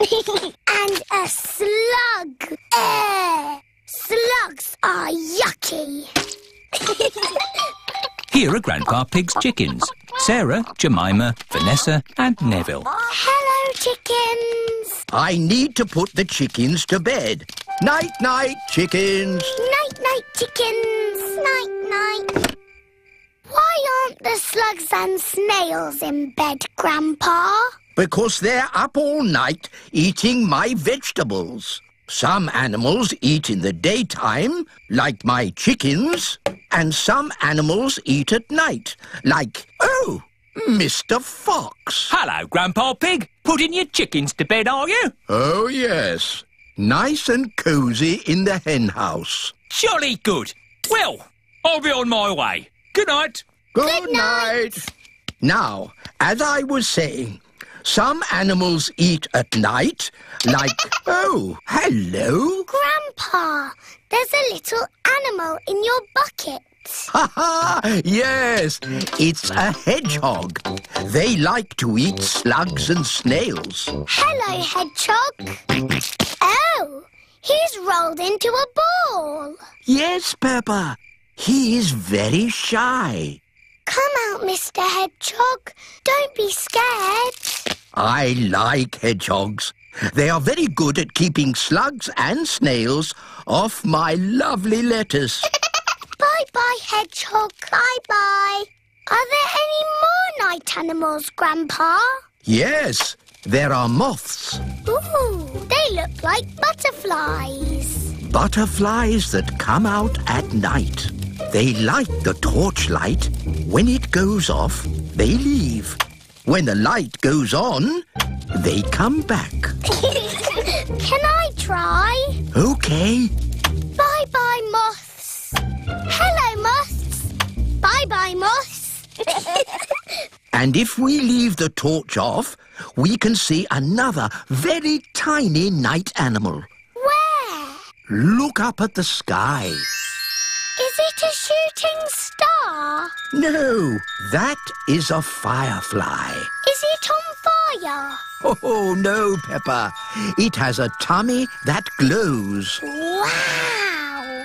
Speaker 1: <laughs> and a slug. Eh, slugs are yucky. <laughs>
Speaker 2: Here are Grandpa Pig's chickens Sarah, Jemima, Vanessa, and Neville.
Speaker 1: Hello, chickens.
Speaker 8: I need to put the chickens to bed. Night, night, chickens.
Speaker 1: Night, night, chickens. Night, night. Why aren't the slugs and snails in bed, Grandpa?
Speaker 8: Because they're up all night eating my vegetables. Some animals eat in the daytime, like my chickens, and some animals eat at night, like, oh, Mr. Fox.
Speaker 2: Hello, Grandpa Pig. Putting your chickens to bed, are you?
Speaker 8: Oh, yes. Nice and cosy in the hen house.
Speaker 2: Jolly good. Well, I'll be on my way. Good night.
Speaker 8: Good, night. Now, as I was saying, some animals eat at night, like, <laughs> oh, hello.
Speaker 1: Grandpa, there's a little animal in your bucket.
Speaker 8: Ha ha! Yes, it's a hedgehog. They like to eat slugs and snails.
Speaker 1: Hello, hedgehog. Oh, he's rolled into a ball.
Speaker 8: Yes, Peppa. He is very shy.
Speaker 1: Come out, Mr. Hedgehog. Don't be scared.
Speaker 8: I like hedgehogs. They are very good at keeping slugs and snails off my lovely lettuce. <laughs>
Speaker 1: Bye-bye, Hedgehog. Bye-bye. Are there any more night animals, Grandpa?
Speaker 8: yes, there are moths.
Speaker 1: Ooh, they look like butterflies.
Speaker 8: Butterflies that come out at night. They like the torchlight. When it goes off, they leave. When the light goes on, they come back. <laughs>
Speaker 1: Can I try?
Speaker 8: Okay.
Speaker 1: Bye-bye, moths. Hello, moths. Bye-bye, moths. <laughs>
Speaker 8: And if we leave the torch off, we can see another very tiny night animal.
Speaker 1: Where?
Speaker 8: Look up at the sky.
Speaker 1: Is it a shooting star?
Speaker 8: No, that is a firefly.
Speaker 1: Is it on fire?
Speaker 8: Oh, oh no, Peppa. It has a tummy that glows.
Speaker 1: Wow!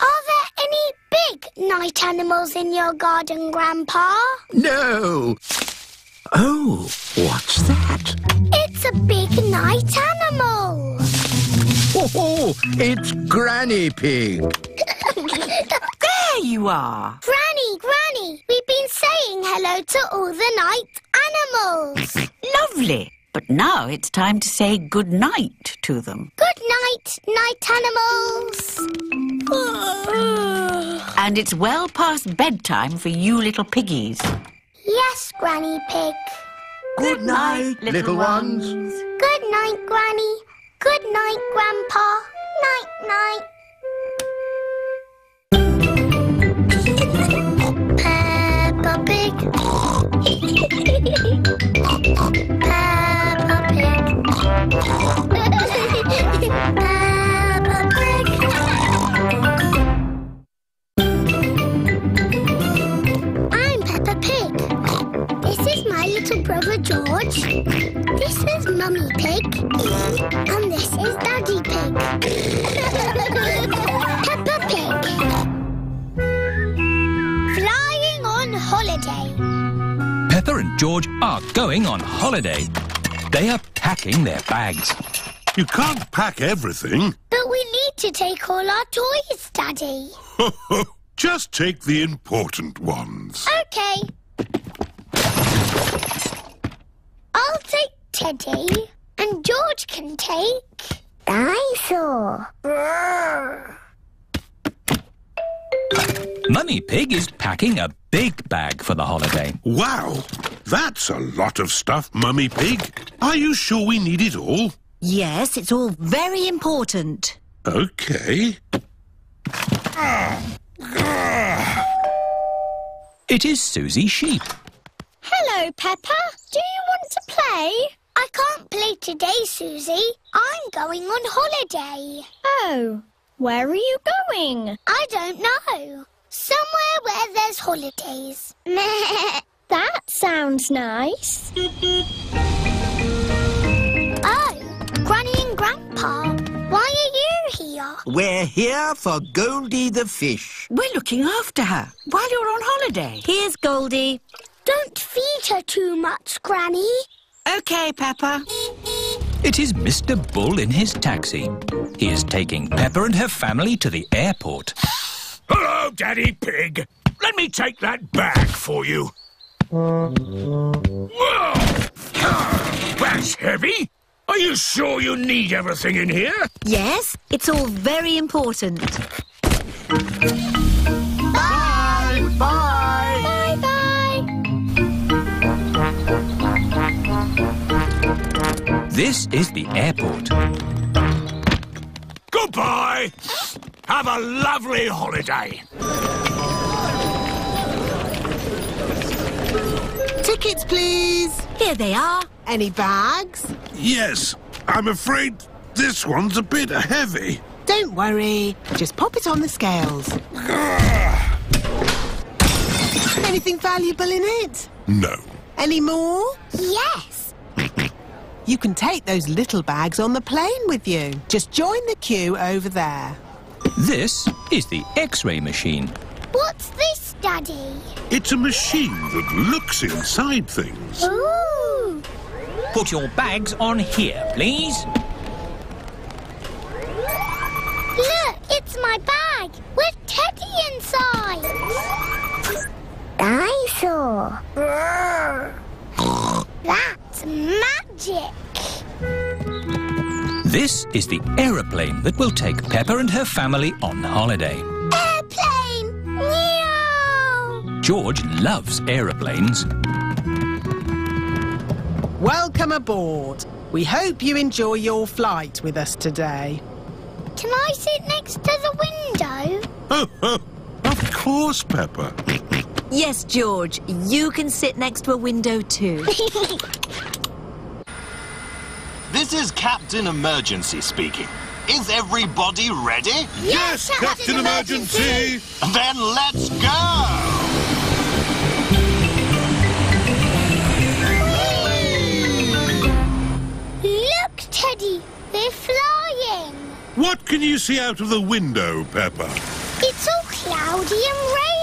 Speaker 1: Are there any big night animals in your garden, Grandpa?
Speaker 8: No. Oh, what's that?
Speaker 1: It's a big night animal.
Speaker 8: Oh, it's Granny Pig. <laughs>
Speaker 11: There you are.
Speaker 1: Granny, Granny, we've been saying hello to all the night animals. <laughs>
Speaker 11: Lovely. But now it's time to say good night to them.
Speaker 1: Good night, night animals. <sighs>
Speaker 11: And it's well past bedtime for you little piggies.
Speaker 1: yes, Granny Pig.
Speaker 8: Good night, little ones.
Speaker 1: Good night, Granny. Good night, Grandpa. Night, night. George
Speaker 2: are going on holiday. They are packing their bags.
Speaker 12: You can't pack everything.
Speaker 1: But we need to take all our toys, Daddy. <laughs>
Speaker 12: Just take the important ones.
Speaker 1: Okay. I'll take Teddy, and George can take... Dinosaur.
Speaker 2: Mummy Pig is packing a big bag for the holiday.
Speaker 12: Wow, that's a lot of stuff, Mummy Pig. Are you sure we need it all?
Speaker 6: Yes, it's all very important.
Speaker 12: Okay.
Speaker 2: It is Susie Sheep.
Speaker 1: Hello, Peppa. Do you want to play? I can't play today, Susie. I'm going on holiday.
Speaker 15: Oh, where are you going?
Speaker 1: I don't know. Somewhere where there's holidays. <laughs>
Speaker 15: That sounds nice.
Speaker 1: oh, Granny and Grandpa, why are you here?
Speaker 8: We're here for Goldie the fish.
Speaker 11: We're looking after her while you're on holiday.
Speaker 6: Here's Goldie.
Speaker 1: Don't feed her too much, Granny.
Speaker 11: OK, Peppa.
Speaker 2: It is Mr. Bull in his taxi. He is taking Peppa and her family to the airport.
Speaker 10: Hello, Daddy Pig. Let me take that bag for you. Whoa! That's heavy. Are you sure you need everything in here?
Speaker 6: Yes, it's all very important.
Speaker 2: This is the airport.
Speaker 10: Goodbye. Have a lovely holiday.
Speaker 7: Tickets, please.
Speaker 6: Here they are.
Speaker 7: Any bags?
Speaker 12: Yes, I'm afraid this one's a bit heavy.
Speaker 7: Don't worry. Just pop it on the scales. <sighs> Anything valuable in it?
Speaker 12: No.
Speaker 7: Any more?
Speaker 1: Yes.
Speaker 7: You can take those little bags on the plane with you. Just join the queue over there.
Speaker 2: This is the X-ray machine.
Speaker 1: What's this, Daddy?
Speaker 12: It's a machine that looks inside things.
Speaker 1: Ooh.
Speaker 2: Put your bags on here, please.
Speaker 1: Look, it's my bag with Teddy inside. Dinosaur. <laughs> That's magic.
Speaker 2: This is the aeroplane that will take Peppa and her family on holiday.
Speaker 1: Airplane. Meow.
Speaker 2: George loves aeroplanes.
Speaker 7: Welcome aboard. We hope you enjoy your flight with us today.
Speaker 1: Can I sit next to the window?
Speaker 12: Oh, <laughs> oh, of course, Peppa.
Speaker 6: Yes, George, you can sit next to a window too. <laughs>
Speaker 16: This is Captain Emergency speaking. Is everybody ready?
Speaker 12: Yes, Captain Emergency.
Speaker 16: Then let's go!
Speaker 1: Look, Teddy, they're flying.
Speaker 12: What can you see out of the window, Peppa?
Speaker 1: It's all cloudy and rainy.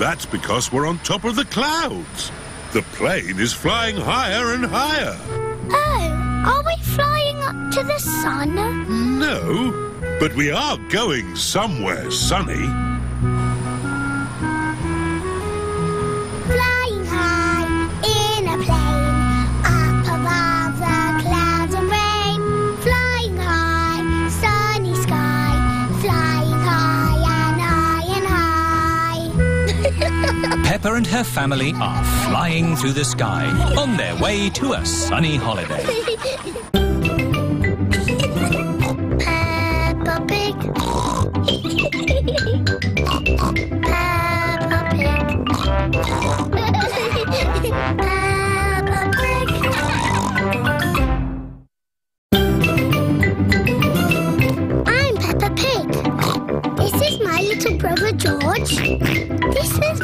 Speaker 12: That's because we're on top of the clouds. The plane is flying higher and higher.
Speaker 1: Oh, are we flying up to the sun?
Speaker 12: No, but we are going somewhere sunny.
Speaker 1: Peppa and
Speaker 2: her family are flying through the sky on their way to a sunny holiday. <laughs>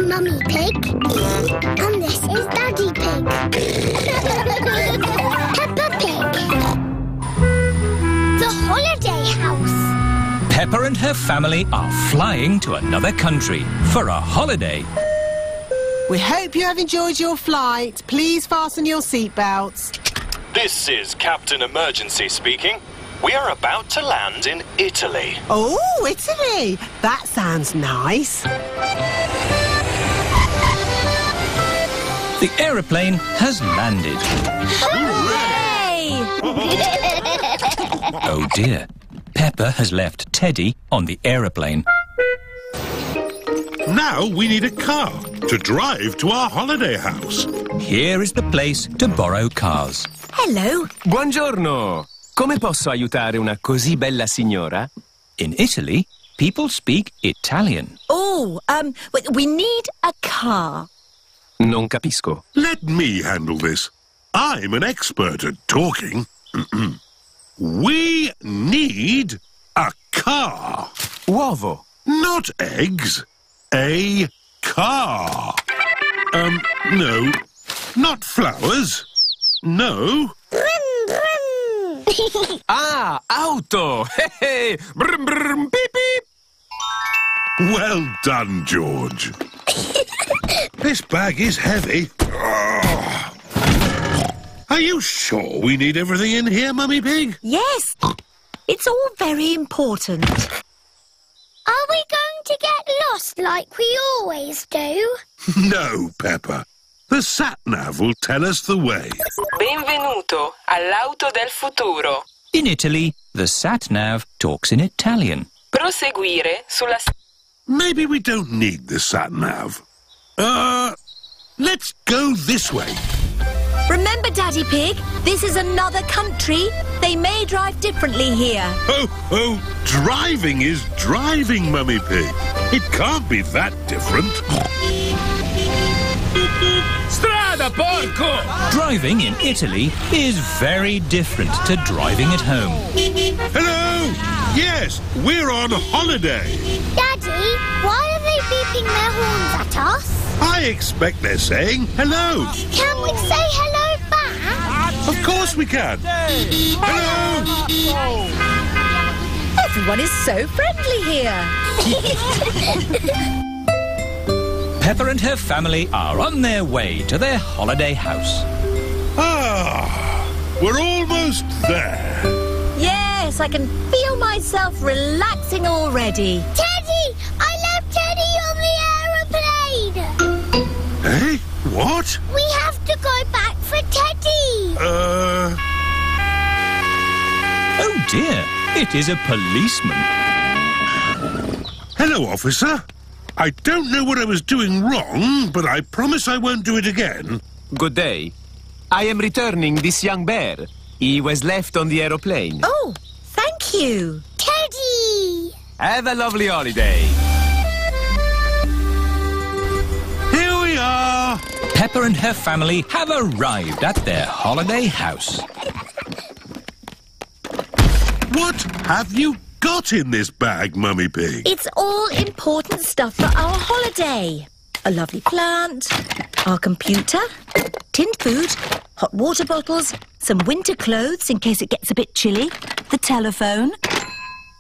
Speaker 1: Mummy Pig. And this is Daddy Pig. <laughs> Peppa Pig. The holiday house.
Speaker 2: Peppa and her family are flying to another country for a holiday.
Speaker 7: We hope you have enjoyed your flight. Please fasten your seatbelts.
Speaker 16: This is Captain Emergency speaking. We are about to land in Italy.
Speaker 7: Oh, Italy! That sounds nice.
Speaker 2: The aeroplane has landed.
Speaker 9: Hooray!
Speaker 2: Oh dear. Peppa has left Teddy on the aeroplane.
Speaker 12: Now we need a car to drive to our holiday house.
Speaker 2: Here is the place to borrow cars.
Speaker 9: Hello.
Speaker 17: Buongiorno. Come posso aiutare una così bella signora?
Speaker 2: In Italy, people speak Italian.
Speaker 6: Oh, um, we need a car.
Speaker 17: Non capisco.
Speaker 12: Let me handle this. I'm an expert at talking. <clears throat> we need a car.
Speaker 17: Uovo.
Speaker 12: Not eggs. A car. Um, no. Not flowers. No. <laughs>
Speaker 17: Ah, auto. Hey, hey. Brum, brum, beep, beep.
Speaker 12: Well done, George. <laughs> this bag is heavy. Ah. Are you sure we need everything in here, Mummy Pig?
Speaker 6: Yes, it's all very important.
Speaker 1: Are we going to get lost like we always do? <laughs>
Speaker 12: No, Peppa. The sat nav will tell us the way.
Speaker 18: Benvenuto all'auto del futuro.
Speaker 2: In Italy, the sat nav talks in Italian.
Speaker 18: Proseguire sulla
Speaker 12: Maybe we don't need the sat nav. Uh, let's go this way.
Speaker 6: Remember, Daddy Pig, this is another country. They may drive differently here.
Speaker 12: Oh, oh, driving is driving, Mummy Pig. It can't be that different.
Speaker 10: Strada, porco!
Speaker 2: Driving in Italy is very different to driving at home.
Speaker 12: Hello! Yes, we're on holiday.
Speaker 1: Daddy, why are they beeping their horns at us?
Speaker 12: I expect they're saying hello.
Speaker 1: Can we say hello back?
Speaker 12: Of course we can. Hello!
Speaker 6: Everyone is so friendly here. <laughs>
Speaker 2: Peppa and her family are on their way to their holiday house.
Speaker 12: Ah, we're almost there.
Speaker 6: Yes, I can feel myself relaxing already.
Speaker 1: Teddy! I left Teddy on the aeroplane!
Speaker 12: Eh? What?
Speaker 1: We have to go back for Teddy!
Speaker 12: Uh,
Speaker 2: Oh dear, it is a policeman.
Speaker 12: hello, officer. I don't know what I was doing wrong, but I promise I won't do it again.
Speaker 17: Good day. I am returning this young bear. He was left on the aeroplane.
Speaker 6: Oh, thank you.
Speaker 1: Teddy!
Speaker 17: Have a lovely holiday.
Speaker 12: Here we are.
Speaker 2: Peppa and her family have arrived at their holiday house.
Speaker 12: What have you got in this bag, Mummy Pig?
Speaker 6: It's all important stuff for our holiday. A lovely plant, our computer, tinned food, hot water bottles, some winter clothes in case it gets a bit chilly, the telephone.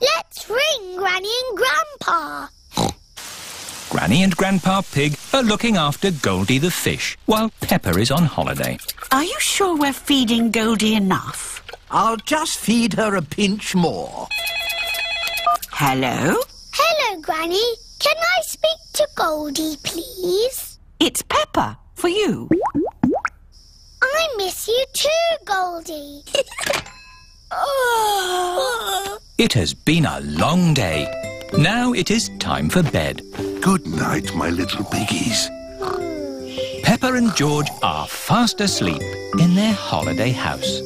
Speaker 1: Let's ring Granny and Grandpa! <laughs>
Speaker 2: Granny and Grandpa Pig are looking after Goldie the fish while Peppa is on holiday.
Speaker 11: Are you sure we're feeding Goldie enough?
Speaker 8: I'll just feed her a pinch more.
Speaker 11: Hello?
Speaker 1: Hello, Granny. Can I speak to Goldie, please?
Speaker 11: It's Peppa for you.
Speaker 1: I miss you too, Goldie. oh. <laughs>
Speaker 2: It has been a long day. Now it is time for bed.
Speaker 12: Good night, my little piggies.
Speaker 2: Peppa and George are fast asleep in their holiday house.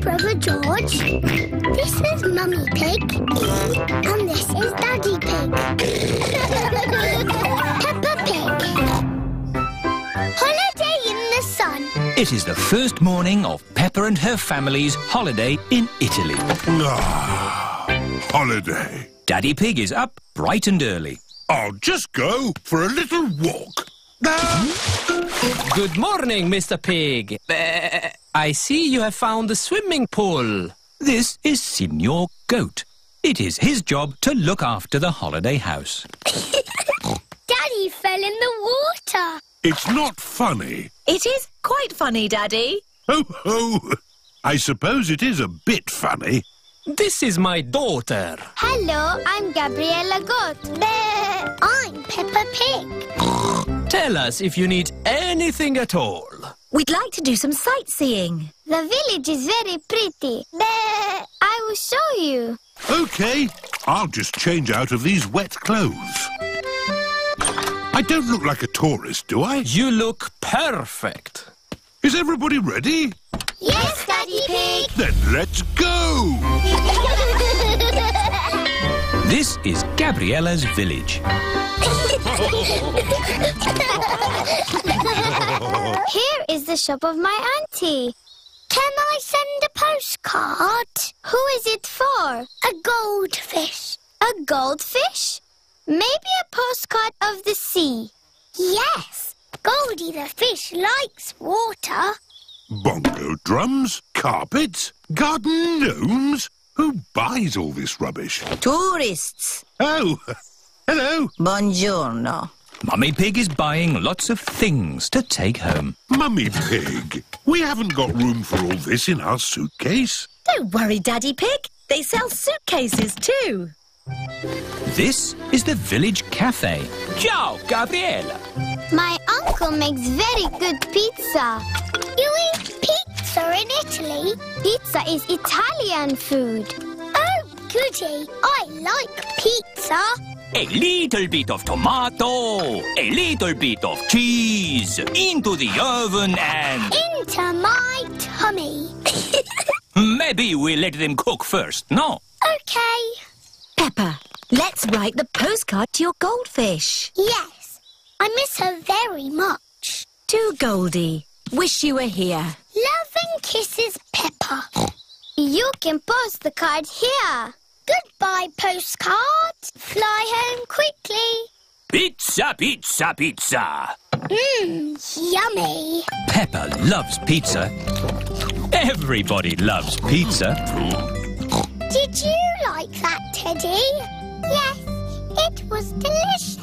Speaker 1: Brother George. This is Mummy Pig. And this is Daddy Pig. <laughs> Peppa Pig. Holiday in the sun.
Speaker 2: It is the first morning of Peppa and her family's holiday in Italy.
Speaker 12: Ah, holiday.
Speaker 2: Daddy Pig is up bright and early.
Speaker 12: I'll just go for a little walk.
Speaker 19: Good morning, Mr. Pig. Uh, I see you have found the swimming pool.
Speaker 2: This is Signor Goat. It is his job to look after the holiday house. <laughs>
Speaker 1: Daddy fell in the water.
Speaker 12: It's not funny.
Speaker 6: It is quite funny, Daddy.
Speaker 12: Ho ho! I suppose it is a bit funny.
Speaker 19: This is my daughter.
Speaker 1: Hello, I'm Gabriella Goat. <laughs> I'm Peppa Pig. <laughs>
Speaker 19: Tell us if you need anything at all.
Speaker 6: We'd like to do some sightseeing.
Speaker 1: The village is very pretty. Bleh. I will show you.
Speaker 12: OK, I'll just change out of these wet clothes. I don't look like a tourist, do I?
Speaker 19: You look perfect.
Speaker 12: Is everybody ready?
Speaker 1: Yes, Daddy Pig.
Speaker 12: Then let's go! <laughs>
Speaker 2: This is Gabriella's village. <laughs>
Speaker 1: Here is the shop of my auntie. Can I send a postcard? Who is it for? A goldfish. A goldfish? Maybe a postcard of the sea. Yes, Goldie the fish likes water.
Speaker 12: Bongo drums, carpets, garden gnomes. Who buys all this rubbish?
Speaker 11: Tourists.
Speaker 12: Oh, <laughs> hello.
Speaker 11: Buongiorno.
Speaker 2: Mummy Pig is buying lots of things to take home.
Speaker 12: Mummy Pig, we haven't got room for all this in our suitcase.
Speaker 6: Don't worry, Daddy Pig. They sell suitcases too.
Speaker 2: This is the village cafe. Ciao, Gabriella.
Speaker 1: My uncle makes very good pizza. You eat pizza in Italy? Pizza is Italian food. Oh, goody. I like pizza.
Speaker 2: A little bit of tomato, a little bit of cheese, into the oven and...
Speaker 1: Into my tummy.
Speaker 2: Maybe we let them cook first, no?
Speaker 1: okay.
Speaker 6: Peppa, let's write the postcard to your goldfish.
Speaker 1: Yes. I miss her very much.
Speaker 6: To Goldie. Wish you were here.
Speaker 1: Love and kisses, Peppa. You can post the card here. Goodbye, postcard. Fly home quickly.
Speaker 2: Pizza, pizza, pizza.
Speaker 1: Mmm, yummy.
Speaker 2: Peppa loves pizza. Everybody loves pizza.
Speaker 1: Did you like that, Teddy? Yes, it was delicious.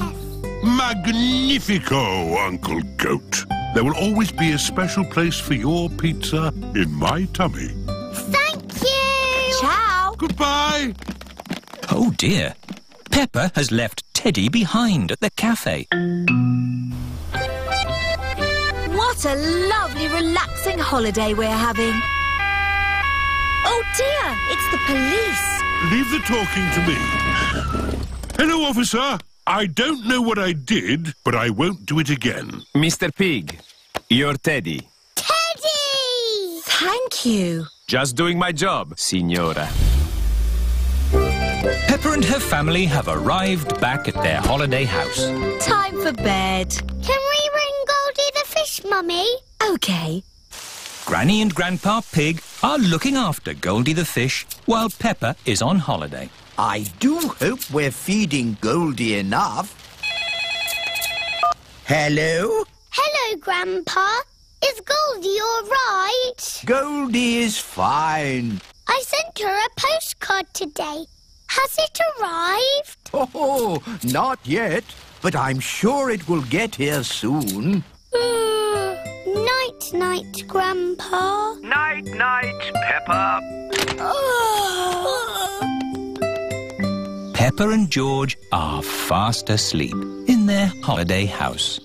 Speaker 12: Magnifico, Uncle Goat. There will always be a special place for your pizza in my tummy.
Speaker 1: Thank you.
Speaker 6: Ciao.
Speaker 12: Goodbye.
Speaker 2: Oh dear. Peppa has left Teddy behind at the cafe.
Speaker 6: What a lovely, relaxing holiday we're having. Oh dear, it's the police.
Speaker 12: Leave the talking to me. Hello, officer. I don't know what I did, but I won't do it again.
Speaker 17: Mr. Pig, your Teddy.
Speaker 1: Teddy!
Speaker 6: Thank you.
Speaker 17: Just doing my job, Signora.
Speaker 2: Peppa and her family have arrived back at their holiday house.
Speaker 6: Time for bed.
Speaker 1: Can we ring Goldie the fish, Mummy?
Speaker 6: Okay.
Speaker 2: Granny and Grandpa Pig are looking after Goldie the fish while Peppa is on holiday.
Speaker 8: I do hope we're feeding Goldie enough. Hello?
Speaker 1: Hello, Grandpa. Is Goldie all right?
Speaker 8: Goldie is fine.
Speaker 1: I sent her a postcard today. Has it arrived?
Speaker 8: Oh, not yet, but I'm sure it will get here soon.
Speaker 1: Mm, night, night, Grandpa.
Speaker 5: Night, night, Peppa.
Speaker 2: Peppa and George are fast asleep in their holiday house.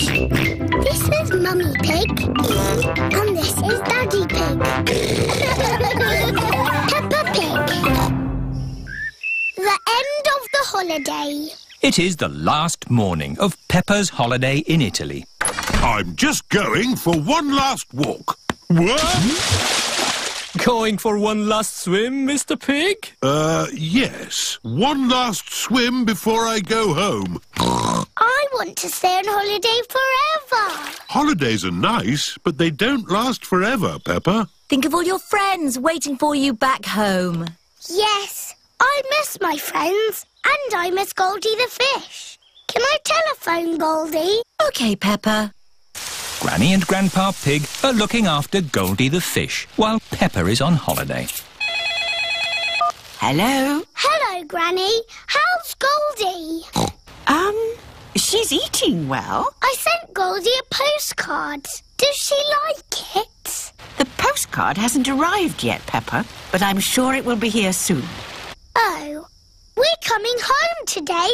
Speaker 1: This is Mummy Pig. And this is Daddy Pig. <laughs> Peppa Pig. The end of the holiday?
Speaker 2: It is the last morning of Peppa's holiday in Italy.
Speaker 12: I'm just going for one last walk. What?
Speaker 19: Going for one last swim, Mr. Pig?
Speaker 12: Uh, yes. One last swim before I go home.
Speaker 1: I want to stay on holiday forever.
Speaker 12: Holidays are nice, but they don't last forever, Peppa.
Speaker 6: Think of all your friends waiting for you back home.
Speaker 1: Yes, I miss my friends, and I miss Goldie the fish. Can I telephone Goldie?
Speaker 6: OK, Peppa.
Speaker 2: Granny and Grandpa Pig are looking after Goldie the fish while Peppa is on holiday.
Speaker 11: Hello?
Speaker 1: Hello, Granny. How's Goldie?
Speaker 11: Um, she's eating well.
Speaker 1: I sent Goldie a postcard. Does she like it?
Speaker 11: The postcard hasn't arrived yet, Peppa, but I'm sure it will be here soon.
Speaker 1: Oh, we're coming home today.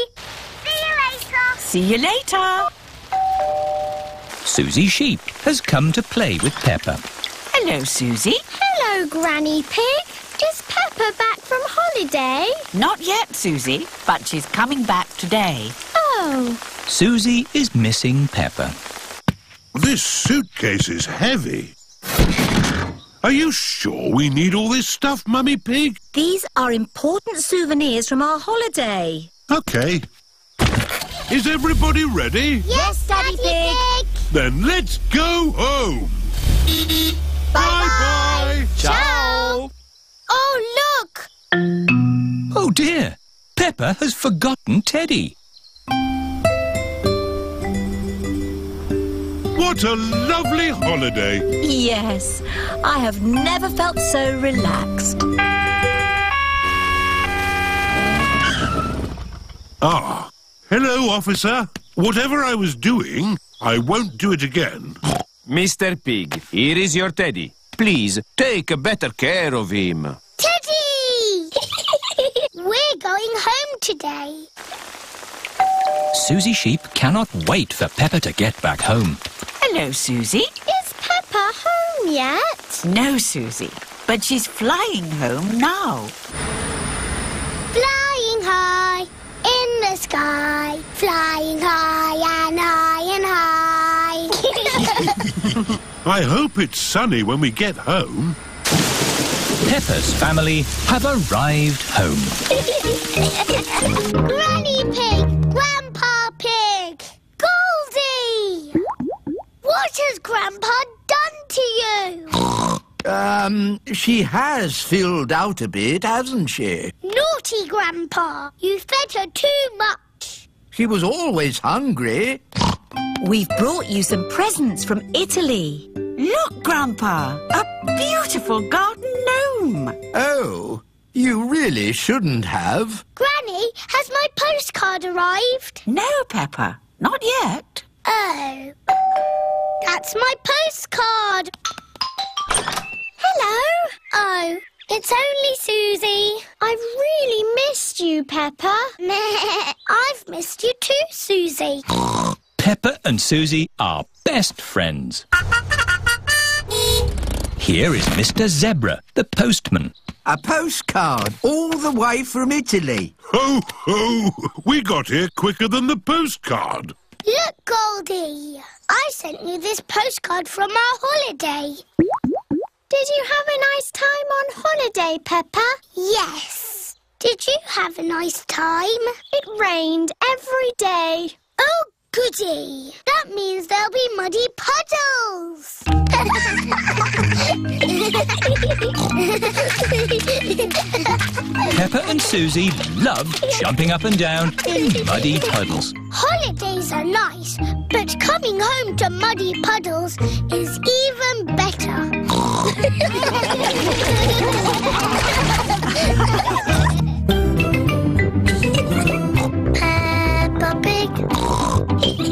Speaker 1: See you later.
Speaker 11: See you later.
Speaker 2: Susie Sheep has come to play with Peppa.
Speaker 11: Hello, Susie.
Speaker 15: Hello, Granny Pig. Is Peppa back from holiday?
Speaker 11: Not yet, Susie, but she's coming back today.
Speaker 15: Oh.
Speaker 2: Susie is missing Peppa.
Speaker 12: This suitcase is heavy. Are you sure we need all this stuff, Mummy Pig?
Speaker 6: These are important souvenirs from our holiday.
Speaker 12: Okay. Is everybody ready?
Speaker 1: Yes, Daddy Pig.
Speaker 12: Then let's go home.
Speaker 1: Bye-bye.
Speaker 12: Ciao.
Speaker 1: Oh, look.
Speaker 2: Oh dear, Peppa has forgotten Teddy.
Speaker 12: What a lovely holiday.
Speaker 6: Yes, I have never felt so relaxed.
Speaker 12: Ah, hello, officer. Whatever I was doing, I won't do it again.
Speaker 17: Mr. Pig, here is your teddy. Please, take better care of him.
Speaker 1: Teddy! <laughs> We're going home today.
Speaker 2: Susie Sheep cannot wait for Peppa to get back home.
Speaker 11: Hello, Susie.
Speaker 15: Is Peppa home yet?
Speaker 11: No, Susie, but she's flying home now.
Speaker 1: Flying high in the sky. Flying high and high and high. <laughs>
Speaker 12: I hope it's sunny when we get home.
Speaker 2: Peppa's family have arrived home. <laughs>
Speaker 1: Granny Pig! Grandpa Pig! Goldie! What has Grandpa done to you? <laughs>
Speaker 8: Um, she has filled out a bit, hasn't she?
Speaker 1: Naughty Grandpa! You fed her too much.
Speaker 8: She was always hungry.
Speaker 6: We've brought you some presents from Italy.
Speaker 11: Look, Grandpa, a beautiful garden gnome.
Speaker 8: Oh, you really shouldn't have.
Speaker 1: Granny, has my postcard arrived?
Speaker 11: No, Peppa, not yet.
Speaker 1: Oh. That's my postcard. Hello. Oh, it's only Susie.
Speaker 15: I've really missed you, Peppa. <laughs>
Speaker 1: I've missed you too, Susie.
Speaker 2: Peppa and Susie are best friends. Here is Mr. Zebra, the postman.
Speaker 8: A postcard all the way from Italy.
Speaker 12: Ho, ho! We got here quicker than the postcard.
Speaker 1: Look, Goldie. I sent you this postcard from our holiday.
Speaker 15: Did you have a nice time on holiday, Peppa?
Speaker 1: Yes. Did you have a nice time?
Speaker 15: It rained every day.
Speaker 1: Oh, goody. That means there'll be muddy puddles. <laughs>
Speaker 2: Peppa and Susie love jumping up and down in muddy puddles.
Speaker 1: Holidays are nice, but coming home to muddy puddles is even better. <laughs> Peppa Pig.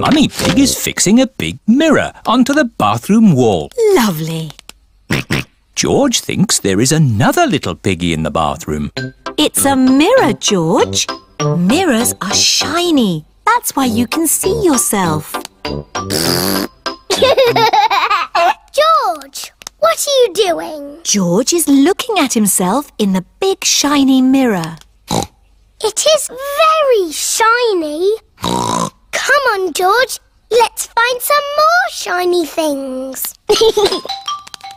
Speaker 1: Mummy Pig is
Speaker 2: fixing a big mirror onto the bathroom wall.
Speaker 6: Lovely.
Speaker 2: George thinks there is another little piggy in the bathroom.
Speaker 6: It's a mirror, George. Mirrors are shiny. That's why you can see yourself. <laughs>
Speaker 1: George, what are you doing?
Speaker 6: George is looking at himself in the big shiny mirror.
Speaker 1: It is very shiny. Come on, George. Let's find some more shiny things. <laughs>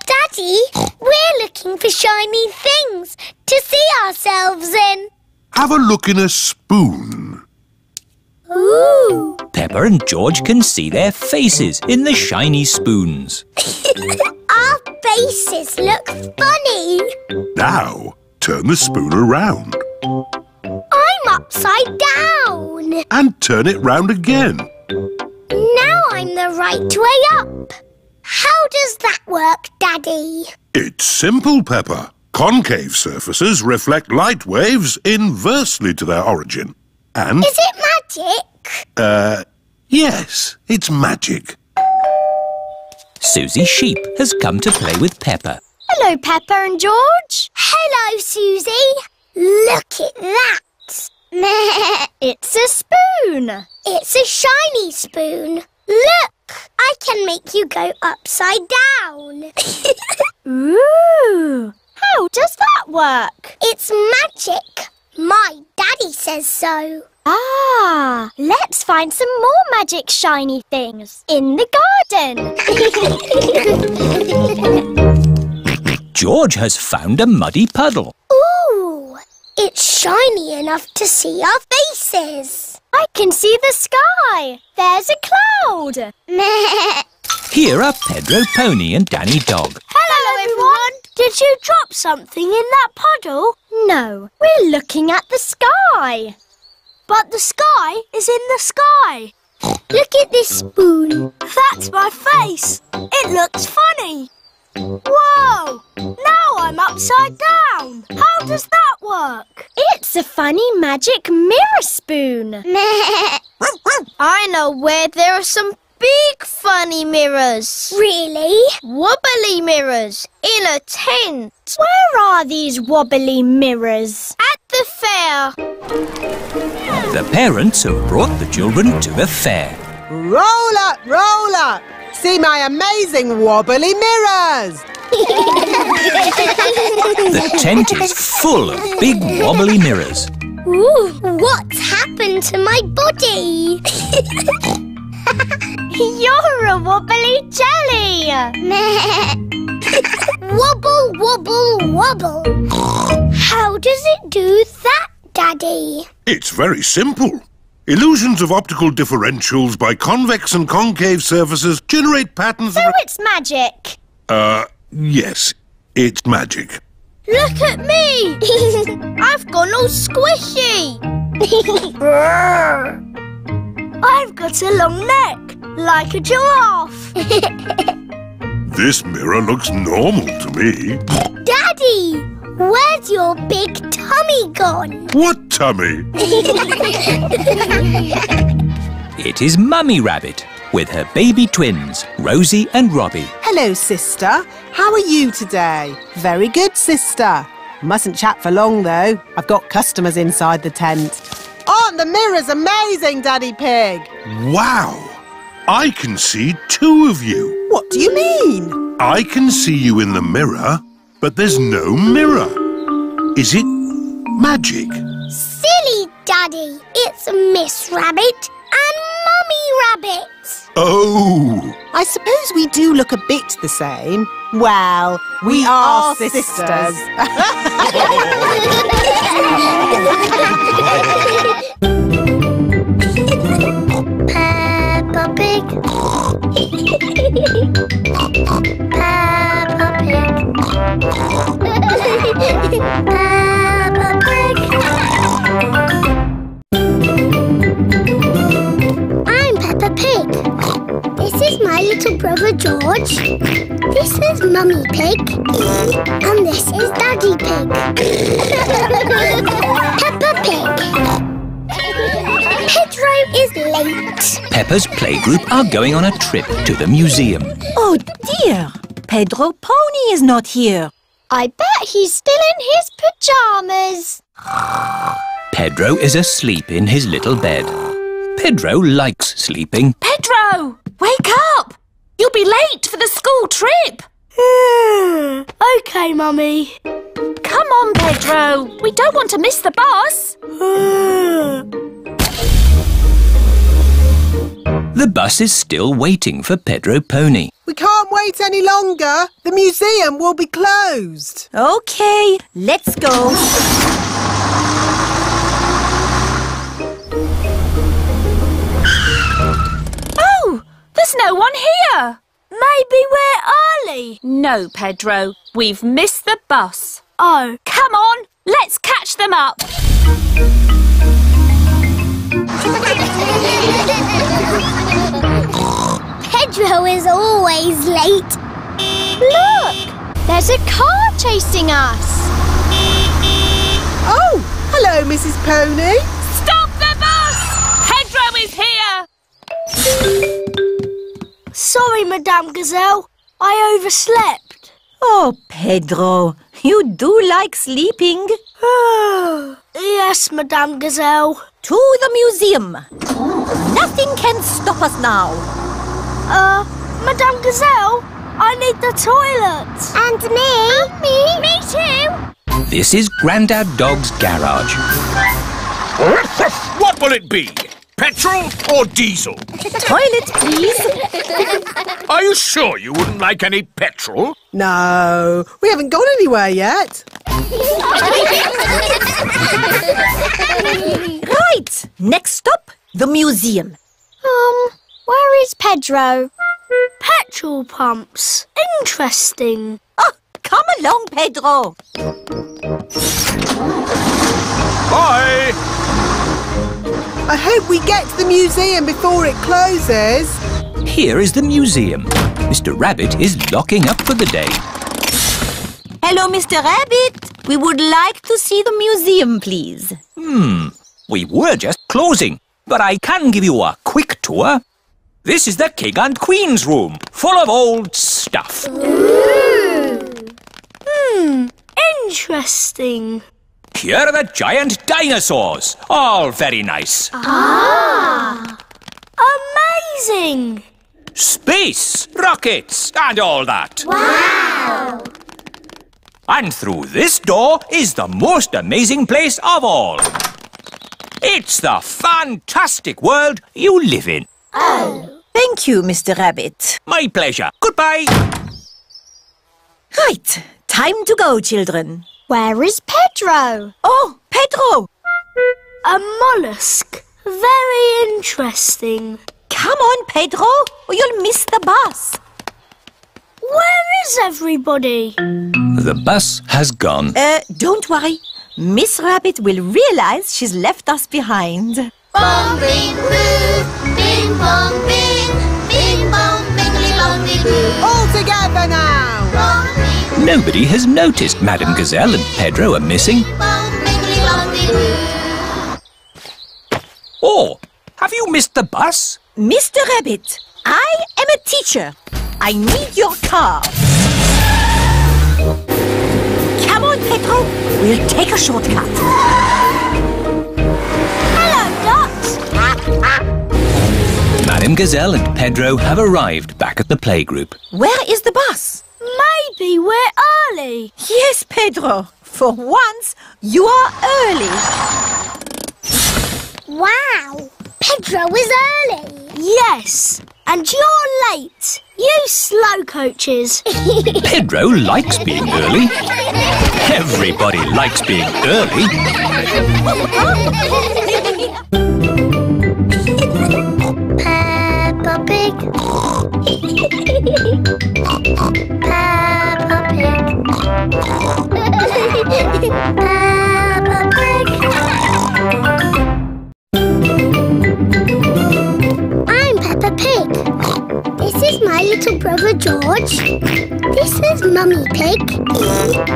Speaker 1: Daddy, we're looking for shiny things to see ourselves in.
Speaker 12: Have a look in a spoon.
Speaker 1: Ooh.
Speaker 2: Peppa and George can see their faces in the shiny spoons. <laughs>
Speaker 1: Our faces look funny.
Speaker 12: Now, turn the spoon around
Speaker 1: I'm upside down.
Speaker 12: and turn it round again.
Speaker 1: Now I'm the right way up. How does that work, Daddy?
Speaker 12: It's simple, Peppa. Concave surfaces reflect light waves inversely to their origin. And,
Speaker 1: Is it magic?
Speaker 12: uh, yes, it's magic.
Speaker 2: Susie Sheep has come to play with Peppa.
Speaker 1: Hello, Peppa and George. Hello, Susie. Look at that. <laughs> it's a spoon. It's a shiny spoon. Look, I can make you go upside down. <laughs> Ooh, how does that work? It's magic. My daddy says so. Ah, let's find some more magic shiny things in the garden. <laughs>
Speaker 2: George has found a muddy puddle.
Speaker 1: Ooh, it's shiny enough to see our faces. I can see the sky. There's a cloud. <laughs>
Speaker 2: Here are Pedro Pony and Danny Dog.
Speaker 1: Hello, everyone. Did you drop something in that puddle? No, we're looking at the sky. But the sky is in the sky. <laughs> Look at this spoon. That's my face. It looks funny. Whoa! Now I'm upside down. How does that work? It's a funny magic mirror spoon. <laughs> I know where there are some big funny mirrors. Really? Wobbly mirrors in a tent. Where are these wobbly mirrors? At the fair.
Speaker 2: The parents have brought the children to the fair.
Speaker 7: Roll up, roll up! See my amazing wobbly mirrors!
Speaker 2: The tent is full of big wobbly mirrors.
Speaker 1: Ooh, what's happened to my body? <laughs> You're a wobbly jelly. <laughs> wobble, wobble, wobble. How does it do that, Daddy?
Speaker 12: It's very simple. Illusions of optical differentials by convex and concave surfaces generate patterns
Speaker 1: So it's magic.
Speaker 12: Uh, yes, it's magic.
Speaker 1: Look at me! <laughs> I've gone all squishy. <laughs> I've got a long neck, like a giraffe. <laughs>
Speaker 12: This mirror looks normal to me.
Speaker 1: Daddy, where's your big tummy gone?
Speaker 12: What tummy? <laughs>
Speaker 2: It is Mummy Rabbit with her baby twins, Rosie and Robbie.
Speaker 7: Hello, sister. How are you today? Very good, sister. Mustn't chat for long, though. I've got customers inside the tent. Aren't the mirrors amazing, Daddy Pig?
Speaker 12: Wow! I can see two of you.
Speaker 7: What do you mean?
Speaker 12: I can see you in the mirror, but there's no mirror. Is it magic?
Speaker 1: Silly Daddy, it's Miss Rabbit and Mummy Rabbit.
Speaker 12: Oh!
Speaker 7: I suppose we do look a bit the same. Well, we, are, sisters. <laughs>
Speaker 1: Peppa Pig. <laughs> George. This is Mummy Pig. And this is Daddy Pig. <laughs> Peppa Pig. Pedro is late.
Speaker 2: Peppa's playgroup are going on a trip to the museum.
Speaker 6: Oh dear, Pedro Pony is not here.
Speaker 1: I bet he's still in his pyjamas.
Speaker 2: Pedro is asleep in his little bed. Pedro likes sleeping.
Speaker 9: Pedro, wake up! You'll be late for the school trip. <sighs>
Speaker 15: okay, Mummy.
Speaker 9: Come on, Pedro. We don't want to miss the bus. <sighs> <sighs>
Speaker 2: The bus is still waiting for Pedro Pony.
Speaker 7: We can't wait any longer. The museum will be closed.
Speaker 6: Okay, let's go.
Speaker 9: Oh, there's no one here.
Speaker 15: Maybe we're early.
Speaker 9: No, Pedro. We've missed the bus.
Speaker 15: Oh.
Speaker 9: Come on, let's catch them up. <laughs>
Speaker 1: Pedro is always late. Look, there's a car chasing us.
Speaker 7: Oh, hello, Mrs. Pony.
Speaker 9: Stop the bus! Pedro is here.
Speaker 15: Sorry, Madame Gazelle. I overslept.
Speaker 6: Oh, Pedro, you do like sleeping. <sighs>
Speaker 15: yes, Madame Gazelle.
Speaker 6: To the museum. Nothing can stop us now.
Speaker 15: Uh, Madame Gazelle, I need the toilet.
Speaker 1: And me. And me. Me too.
Speaker 2: This is Grandad Dog's garage.
Speaker 10: What will it be? Petrol or diesel?
Speaker 6: Toilet, please.
Speaker 10: Are you sure you wouldn't like any petrol?
Speaker 7: No, we haven't gone anywhere yet.
Speaker 6: right, next stop, the museum.
Speaker 1: Um, where is Pedro?
Speaker 15: Petrol pumps. Interesting.
Speaker 6: Oh, come along, Pedro.
Speaker 10: Bye.
Speaker 7: I hope we get to the museum before it closes.
Speaker 2: Here is the museum. Mr. Rabbit is locking up for the day.
Speaker 6: Hello, Mr. Rabbit. We would like to see the museum, please.
Speaker 2: Hmm, we were just closing, but I can give you a quick tour. This is the King and Queen's room, full of old stuff.
Speaker 15: Hmm, interesting.
Speaker 2: Here are the giant dinosaurs, all very nice.
Speaker 15: Ah! Amazing!
Speaker 2: Space, rockets, and all that.
Speaker 1: Wow!
Speaker 2: And through this door is the most amazing place of all. It's the fantastic world you live in.
Speaker 6: Oh. Thank you, Mr. Rabbit.
Speaker 2: My pleasure. Goodbye.
Speaker 6: Right, time to go, children.
Speaker 1: Where is Pedro?
Speaker 6: Oh, Pedro!
Speaker 15: A mollusk. Very interesting.
Speaker 6: Come on, Pedro, or you'll miss the bus.
Speaker 15: Where is everybody?
Speaker 2: The bus has gone.
Speaker 6: Uh, don't worry. Miss Rabbit will realize she's left us behind.
Speaker 1: Bong, bing, boo. Bing, bong, bing. Bing, bong, bingly, bongly, boo.
Speaker 7: All together now.
Speaker 1: Bong,
Speaker 2: Nobody has noticed Madame Gazelle and Pedro are missing.
Speaker 1: bong, bingly, bongly, boo.
Speaker 2: Oh, have you missed the bus?
Speaker 6: Mr. Rabbit, I am a teacher. I need your car. Come on, Pedro. We'll take a shortcut.
Speaker 15: Hello, ducks.
Speaker 2: Madame Gazelle and Pedro have arrived back at the playgroup.
Speaker 6: Where is the bus?
Speaker 15: Maybe we're early.
Speaker 6: Yes, Pedro. For once, you are early.
Speaker 1: Wow! Pedro is early.
Speaker 15: Yes, and you're late. You slow coaches. <laughs>
Speaker 2: Pedro likes being early. Everybody likes being early. <laughs>
Speaker 1: Peppa Pig. Peppa Pig. Peppa Pig. I'm Peppa Pig. This is my little brother George. This is Mummy Pig.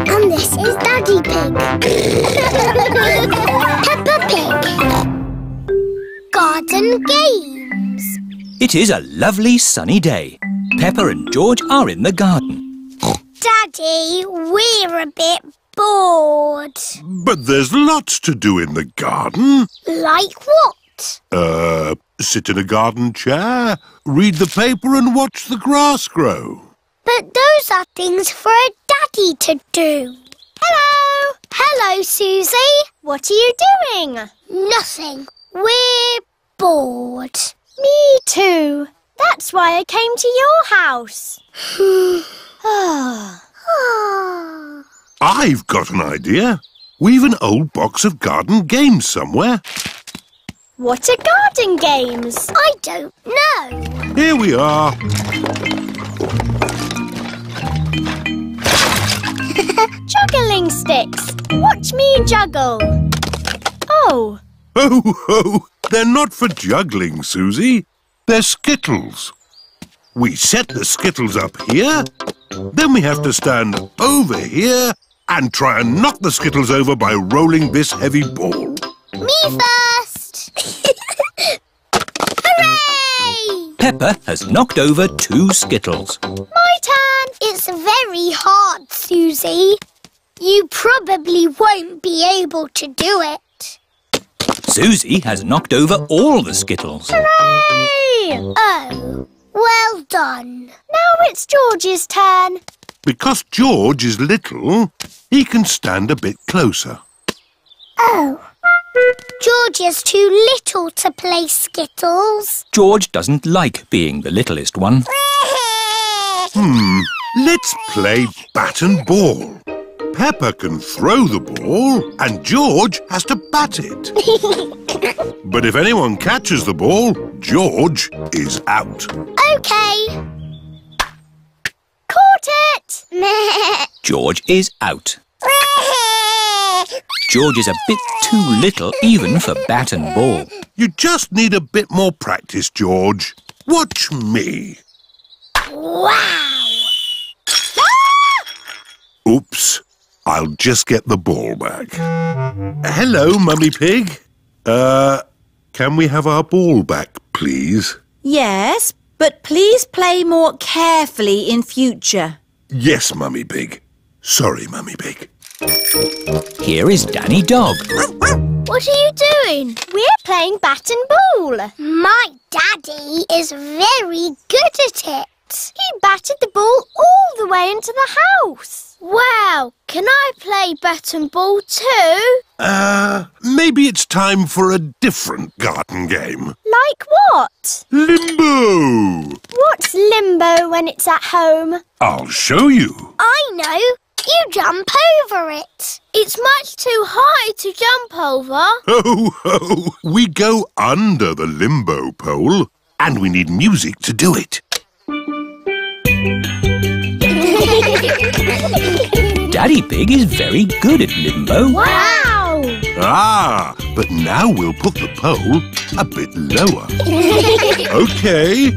Speaker 1: And this is Daddy Pig. <laughs> Peppa Pig. Guys, garden games.
Speaker 2: It is a lovely sunny day. Peppa and George are in the garden.
Speaker 1: Daddy, we're a bit bored.
Speaker 12: But there's lots to do in the garden.
Speaker 1: Like what?
Speaker 12: Uh, sit in a garden chair, read the paper and watch the grass grow.
Speaker 1: But those are things for a daddy to do. Hello! Hello, Susie. What are you doing? Nothing. We're bored. Me too. That's why I came to your house. <sighs>
Speaker 12: I've got an idea. We've an old box of garden games somewhere.
Speaker 1: what are garden games? I don't know.
Speaker 12: Here we are. <laughs>
Speaker 1: Juggling sticks. Watch me juggle. Oh, <laughs>
Speaker 12: Ho, ho! They're not for juggling, Susie. They're skittles. We set the skittles up here, then we have to stand over here and try and knock the skittles over by rolling this heavy ball.
Speaker 1: me first. <laughs> Hooray!
Speaker 2: Peppa has knocked over two skittles.
Speaker 1: My turn. It's very hard, Susie. You probably won't be able to do it.
Speaker 2: Susie has knocked over all the skittles.
Speaker 1: Hooray! Oh, well done. Now it's George's turn.
Speaker 12: Because George is little, he can stand a bit closer.
Speaker 1: Oh. George is too little to play Skittles.
Speaker 2: George doesn't like being the littlest one. <laughs>
Speaker 12: Hmm, let's play bat and ball. Peppa can throw the ball and George has to bat it. <laughs> But if anyone catches the ball, George is out.
Speaker 1: okay. Caught it! <laughs>
Speaker 2: George is out. George is a bit too little even for bat and ball.
Speaker 12: You just need a bit more practice, George. Watch me.
Speaker 1: wow!
Speaker 12: Oops. I'll just get the ball back. Hello, Mummy Pig. Uh, can we have our ball back, please?
Speaker 6: Yes, but please play more carefully in future.
Speaker 12: Yes, Mummy Pig. Sorry, Mummy Pig.
Speaker 2: Here is Danny Dog.
Speaker 1: What are you doing? We're playing bat and ball. My daddy is very good at it. He batted the ball all the way into the house. Wow, can I play bat and ball too?
Speaker 12: Uh, maybe it's time for a different garden game.
Speaker 1: Like what?
Speaker 12: Limbo!
Speaker 1: What's limbo when it's at home?
Speaker 12: I'll show you.
Speaker 1: I know. You jump over it. It's much too high to jump over. <laughs>
Speaker 12: Ho, ho! We go under the limbo pole, and we need music to do it. <laughs>
Speaker 2: Daddy Pig is very good at limbo.
Speaker 1: Wow!
Speaker 12: Ah, but now we'll put the pole a bit lower. <laughs> okay.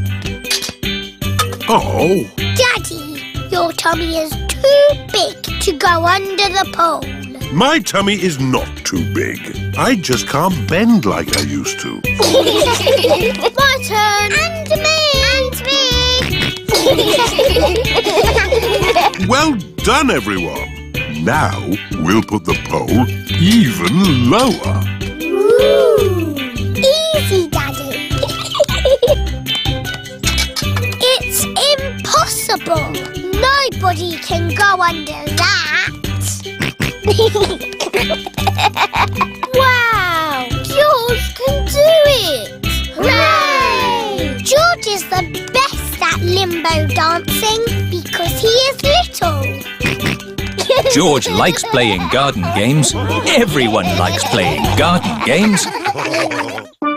Speaker 12: Oh,
Speaker 1: Daddy, your tummy is too big to go under the pole.
Speaker 12: my tummy is not too big. I just can't bend like I used to. <laughs>
Speaker 1: My turn. And me. And me.
Speaker 12: Well done, everyone. Now we'll put the pole even lower.
Speaker 1: Ooh, easy, Daddy. <laughs> it's impossible. Nobody can go under that. <laughs> wow, George can do it. Hooray! George is the limbo dancing because he is little. <laughs>
Speaker 2: George likes playing garden games. Everyone likes playing garden games. <laughs>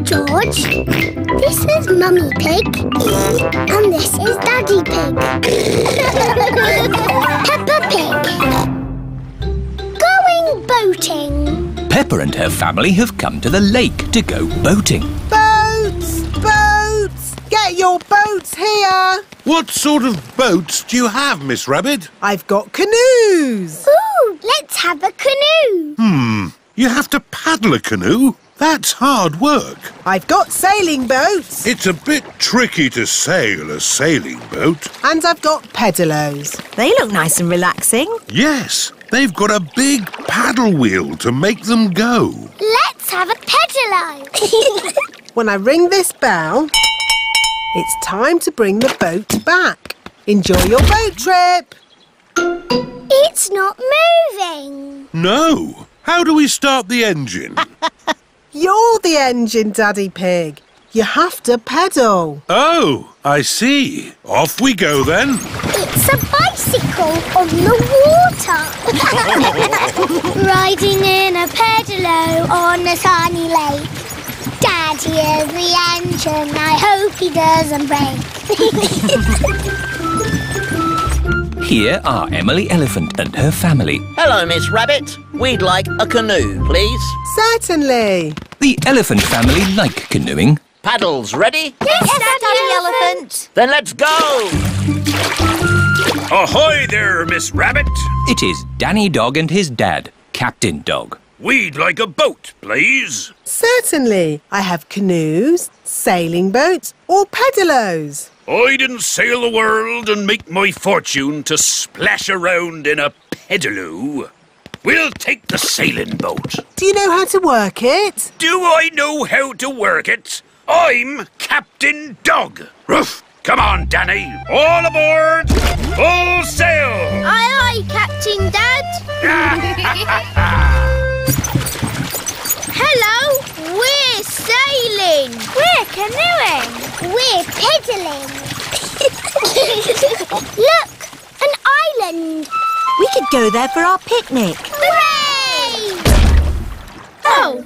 Speaker 1: George. This is Mummy Pig. And this is Daddy Pig. <laughs> Peppa Pig. Going boating.
Speaker 2: Peppa and her family have come to the lake to go boating.
Speaker 7: Boats! Boats! Get your boats here!
Speaker 12: What sort of boats do you have, Miss Rabbit?
Speaker 7: I've got canoes.
Speaker 1: Ooh, let's have a canoe.
Speaker 12: Hmm. You have to paddle a canoe? That's hard work.
Speaker 7: I've got sailing boats.
Speaker 12: It's a bit tricky to sail a sailing boat.
Speaker 7: And I've got pedalos.
Speaker 6: They look nice and relaxing.
Speaker 12: Yes, they've got a big paddle wheel to make them go.
Speaker 1: Let's have a pedalo. <laughs>
Speaker 7: When I ring this bell, it's time to bring the boat back. Enjoy your boat trip.
Speaker 1: it's not moving.
Speaker 12: No. How do we start the engine? <laughs>
Speaker 7: You're the engine, Daddy Pig. You have to pedal.
Speaker 12: oh, I see. Off we go then.
Speaker 1: It's a bicycle on the water. <laughs> Riding in a pedalo on a sunny lake. Daddy is the engine. I hope he doesn't break. <laughs>
Speaker 2: Here are Emily Elephant and her family.
Speaker 20: Hello, Miss Rabbit. We'd like a canoe, please.
Speaker 7: Certainly.
Speaker 2: The elephant family like canoeing.
Speaker 20: Paddles ready?
Speaker 1: yes, Daddy Elephant.
Speaker 20: Then let's go!
Speaker 10: Ahoy there, Miss Rabbit.
Speaker 2: It is Danny Dog and his dad, Captain Dog.
Speaker 10: We'd like a boat, please.
Speaker 7: Certainly. I have canoes, sailing boats, or pedalos.
Speaker 10: I didn't sail the world and make my fortune to splash around in a pedaloo. We'll take the sailing boat.
Speaker 7: Do you know how to work it?
Speaker 10: Do I know how to work it? I'm Captain Dog. Ruff! Come on, Danny. All aboard! Full sail!
Speaker 1: Aye, aye, Captain Dad. <laughs> Hello, we're sailing. We're canoeing. We're pedaling. <laughs> Look, an island.
Speaker 6: We could go there for our picnic.
Speaker 1: Hooray! Oh.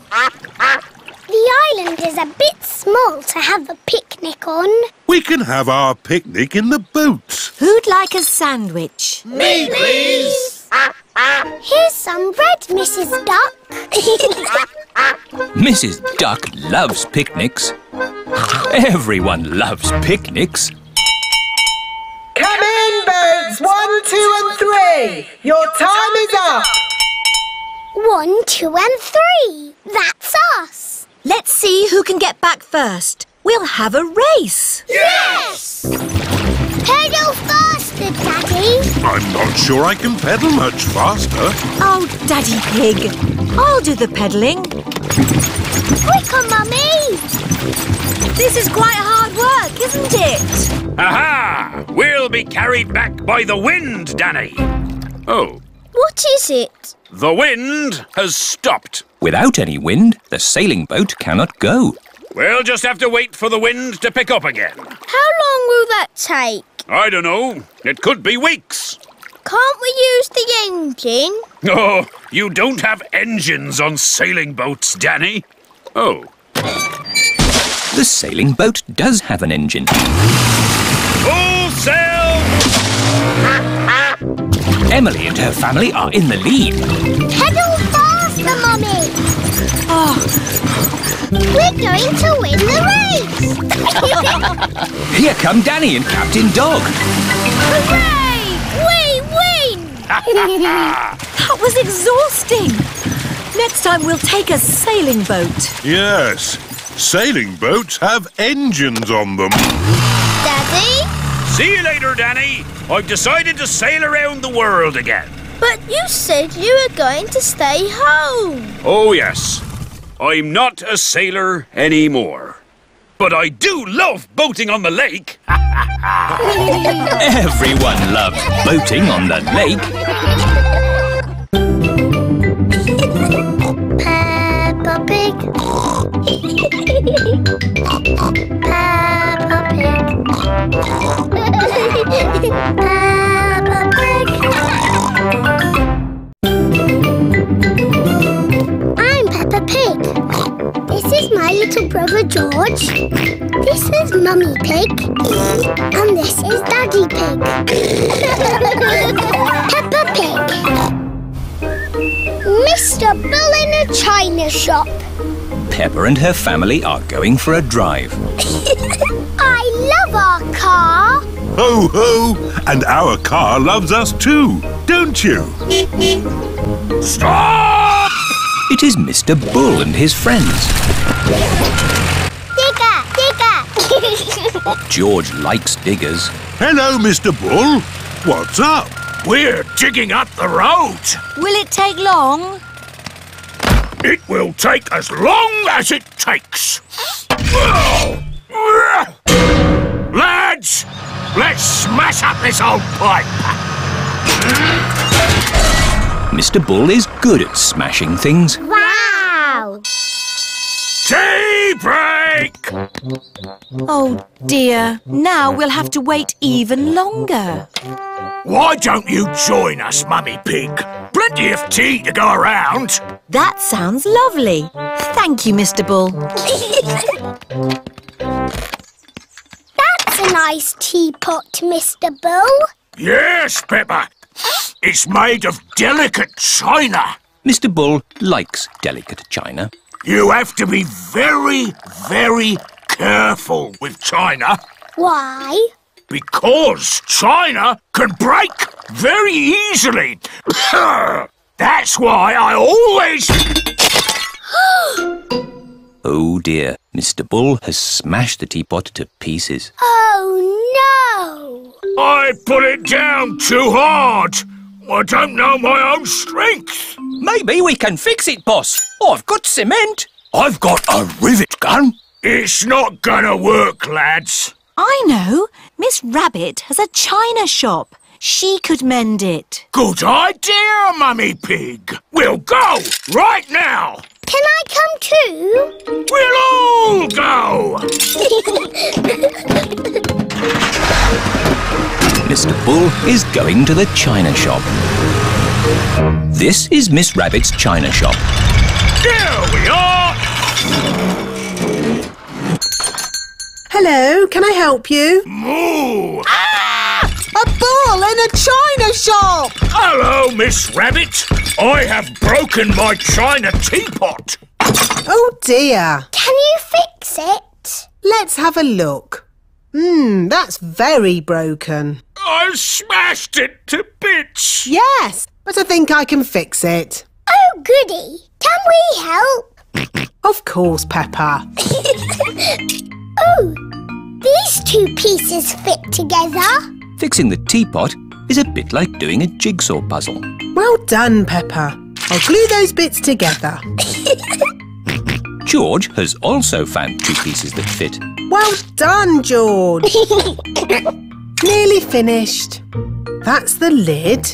Speaker 1: The island is a bit small to have a picnic on.
Speaker 12: We can have our picnic in the boat.
Speaker 6: Who'd like a sandwich?
Speaker 20: Me, please!
Speaker 1: Here's some bread, Mrs. Duck. <laughs>
Speaker 2: Mrs. Duck loves picnics. Everyone loves picnics.
Speaker 7: Come in, boats. One, two, and three. Your time is up.
Speaker 1: One, two, and three. That's us.
Speaker 6: Let's see who can get back first. We'll have a race.
Speaker 1: Yes! Pedal faster, Daddy.
Speaker 12: I'm not sure I can pedal much faster.
Speaker 6: Oh, Daddy Pig. I'll do the pedaling.
Speaker 1: Quicker, Mummy.
Speaker 6: This is quite hard work, isn't it?
Speaker 10: Aha! We'll be carried back by the wind, Danny. Oh,
Speaker 1: What is it?
Speaker 10: the wind has stopped.
Speaker 2: Without any wind, the sailing boat cannot go.
Speaker 10: We'll just have to wait for the wind to pick up again.
Speaker 1: How long will that take?
Speaker 10: I don't know. It could be weeks.
Speaker 1: Can't we use the engine?
Speaker 10: Oh, you don't have engines on sailing boats, Danny. Oh,
Speaker 2: The sailing boat does have an engine.
Speaker 10: full sail!
Speaker 2: Emily and her family are in the lead.
Speaker 1: Pedal faster, Mummy. Oh. We're going to win the race. <laughs>
Speaker 2: Here come Danny and Captain Dog.
Speaker 1: Hooray! We win! <laughs>
Speaker 6: That was exhausting. Next time we'll take a sailing boat.
Speaker 12: Yes, sailing boats have engines on them.
Speaker 1: Daddy?
Speaker 10: See you later, Danny. I've decided to sail around the world again.
Speaker 1: But you said you were going to stay home.
Speaker 10: Oh, yes. I'm not a sailor anymore. But I do love boating on the lake. <laughs>
Speaker 2: Everyone loves boating on the lake.
Speaker 1: Peppa Pig. Peppa Pig. Peppa Pig. I'm Peppa Pig. This is my little brother George. This is Mummy Pig. And this is Daddy Pig. <laughs> Peppa Pig. Mr. Bull in a china shop.
Speaker 2: Peppa and her family are going for a drive. <laughs>
Speaker 1: I love our car.
Speaker 12: Ho ho! And our car loves us too, don't you?
Speaker 2: Stop! It is Mr. Bull and his friends.
Speaker 1: Digger, digger. <laughs>
Speaker 2: George likes diggers.
Speaker 12: Hello, Mr. Bull. What's up?
Speaker 5: We're digging up the road.
Speaker 6: Will it take long?
Speaker 5: It will take as long as it takes. Lads, let's smash up this old pipe.
Speaker 2: Mr. Bull is good at smashing things.
Speaker 1: Wow.
Speaker 5: Tea break!
Speaker 6: Oh dear, now we'll have to wait even longer.
Speaker 5: Why don't you join us, Mummy Pig? Plenty of tea to go around.
Speaker 6: That sounds lovely. Thank you, Mr. Bull.
Speaker 1: That's a nice teapot, Mr. Bull.
Speaker 5: Yes, Peppa. It's made of delicate china.
Speaker 2: Mr. Bull likes delicate china.
Speaker 5: You have to be very, very careful with china
Speaker 1: Why?
Speaker 5: because china can break very easily. <coughs> That's why I always. <gasps>
Speaker 2: Oh dear, Mr. Bull has smashed the teapot to pieces.
Speaker 1: Oh no!
Speaker 5: I put it down too hard. I don't know my own strength.
Speaker 2: Maybe we can fix it, boss. Oh, I've got cement.
Speaker 5: I've got a rivet gun. It's not gonna work, lads.
Speaker 6: I know. Miss Rabbit has a china shop. She could mend it.
Speaker 5: Good idea, Mummy Pig. We'll go right now.
Speaker 1: Can I come too?
Speaker 5: We'll all go. <laughs>
Speaker 2: Mr. Bull is going to the china shop. This is Miss Rabbit's china shop.
Speaker 5: Here we are.
Speaker 7: Hello, can I help you?
Speaker 5: Moo! Ah!
Speaker 7: A bull in a china shop!
Speaker 5: Hello, Miss Rabbit. I have broken my china teapot.
Speaker 7: Oh dear.
Speaker 1: Can you fix it?
Speaker 7: Let's have a look. Hmm, that's very broken.
Speaker 5: I smashed it to bits.
Speaker 7: Yes, but I think I can fix it.
Speaker 1: Oh, goody. Can we help?
Speaker 7: Of course, Peppa. <laughs>
Speaker 1: Oh, these two pieces fit together.
Speaker 2: Fixing the teapot is a bit like doing a jigsaw puzzle.
Speaker 7: Well done, Peppa. I'll glue those bits together. <laughs>
Speaker 2: George has also found two pieces that fit.
Speaker 7: Well done, George. <laughs> Nearly finished. That's the lid.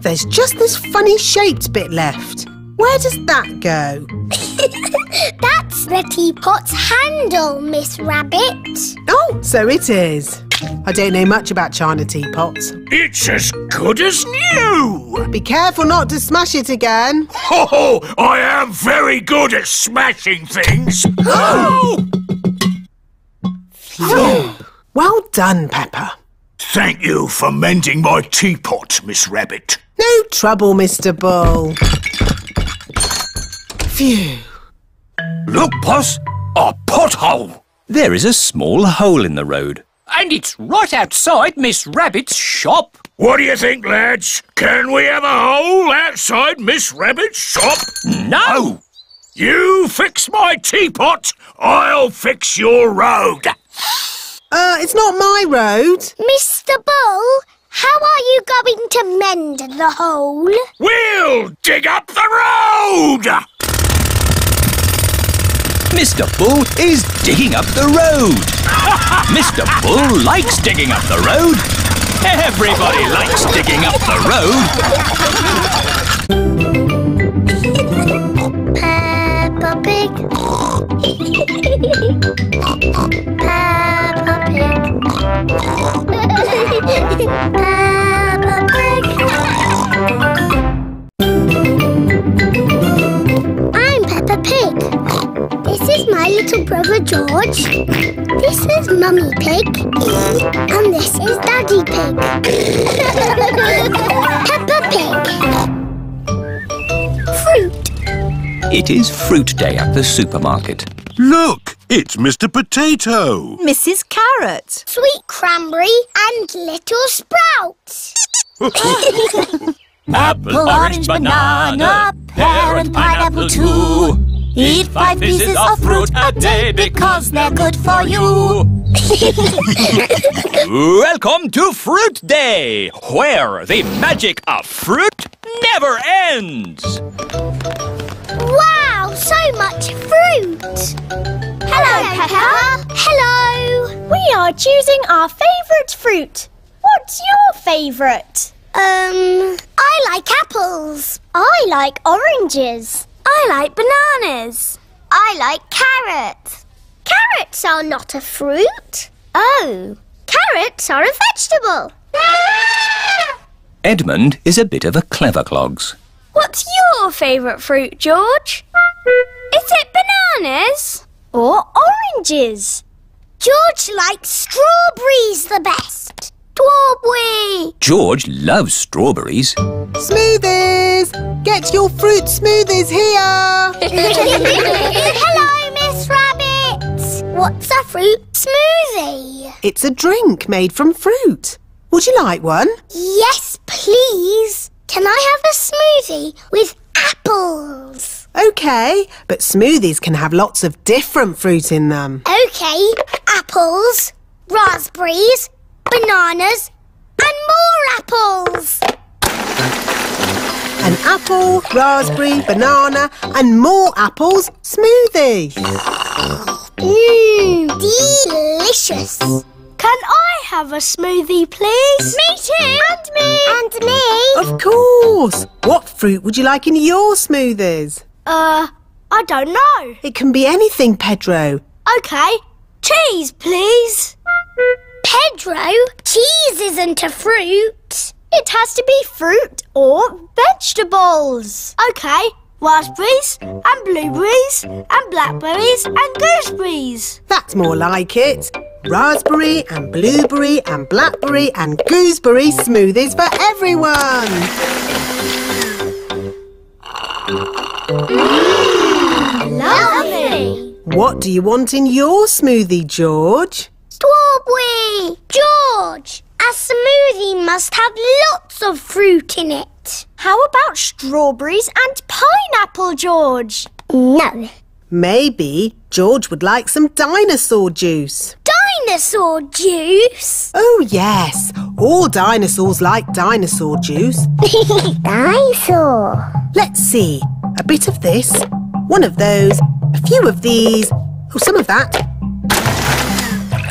Speaker 7: There's just this funny shaped bit left. Where does that go?
Speaker 1: That's the teapot's handle, Miss Rabbit.
Speaker 7: Oh, so it is. I don't know much about china teapots.
Speaker 5: It's as good as new.
Speaker 7: Be careful not to smash it again.
Speaker 5: Ho ho! I am very good at smashing things. oh! <gasps>
Speaker 7: Well done, Peppa.
Speaker 5: Thank you for mending my teapot, Miss Rabbit.
Speaker 7: No trouble, Mr. Bull. Phew.
Speaker 5: Look, boss, a pothole.
Speaker 2: There is a small hole in the road.
Speaker 21: And it's right outside Miss Rabbit's shop.
Speaker 5: What do you think, lads? Can we have a hole outside Miss Rabbit's shop?
Speaker 21: No!
Speaker 5: You fix my teapot, I'll fix your road.
Speaker 7: Uh, it's not my road.
Speaker 1: Mr. Bull, how are you going to mend the hole?
Speaker 5: We'll dig up the road!
Speaker 2: Mr. Bull is digging up the road. <laughs> Mr. Bull likes digging up the road. Everybody likes digging up the road.
Speaker 1: Peppa Pig. Peppa Pig. <laughs> Peppa little brother George. This is Mummy Pig. And this is Daddy Pig. <laughs> Peppa Pig. Fruit.
Speaker 2: It is fruit day at the supermarket.
Speaker 12: Look, it's Mr. Potato.
Speaker 6: Mrs. Carrot.
Speaker 1: Sweet cranberry and little sprouts. <laughs> <laughs>
Speaker 13: Apple, orange, banana, pear and pineapple too. Eat five pieces of fruit a day because they're good for you. <laughs>
Speaker 2: Welcome to Fruit Day, where the magic of fruit never ends.
Speaker 1: Wow, so much fruit! Hello, Peppa. Hello.
Speaker 15: We are choosing our favourite fruit. What's your favourite?
Speaker 1: Um, I like apples.
Speaker 15: I like oranges.
Speaker 1: I like bananas. I like carrots. Carrots are not a fruit. Oh, carrots are a vegetable.
Speaker 2: Edmund is a bit of a clever clogs.
Speaker 1: What's your favourite fruit, George? Is it bananas?
Speaker 15: Or oranges?
Speaker 1: George likes strawberries the best. Strawberry!
Speaker 2: George loves strawberries.
Speaker 7: Smoothies! Get your fruit smoothies here! <laughs>
Speaker 1: Hello, Miss Rabbit. What's a fruit smoothie?
Speaker 7: It's a drink made from fruit. Would you like one?
Speaker 1: Yes, please. Can I have a smoothie with apples?
Speaker 7: Okay, but smoothies can have lots of different fruit in them.
Speaker 1: Okay, apples, raspberries, bananas, and more apples.
Speaker 7: An apple, raspberry, banana, and more apples smoothie.
Speaker 1: Mmm, delicious.
Speaker 15: Can I have a smoothie, please?
Speaker 1: Me too. And me. And me.
Speaker 7: Of course. What fruit would you like in your smoothies?
Speaker 15: Uh, I don't know.
Speaker 7: It can be anything, Pedro.
Speaker 15: Okay, cheese, please.
Speaker 1: Pedro, cheese isn't a fruit.
Speaker 15: It has to be fruit or vegetables. Okay, raspberries and blueberries and blackberries and gooseberries.
Speaker 7: That's more like it. Raspberry and blueberry and blackberry and gooseberry smoothies for everyone.
Speaker 1: Lovely.
Speaker 7: What do you want in your smoothie, George?
Speaker 1: Strawberry. George, a smoothie must have lots of fruit in it.
Speaker 15: How about strawberries and pineapple, George?
Speaker 1: No.
Speaker 7: Maybe George would like some dinosaur juice.
Speaker 1: Dinosaur juice?
Speaker 7: Oh, yes. All dinosaurs like dinosaur juice. <laughs>
Speaker 1: Dinosaur.
Speaker 7: Let's see. A bit of this, one of those, a few of these, oh, some of that.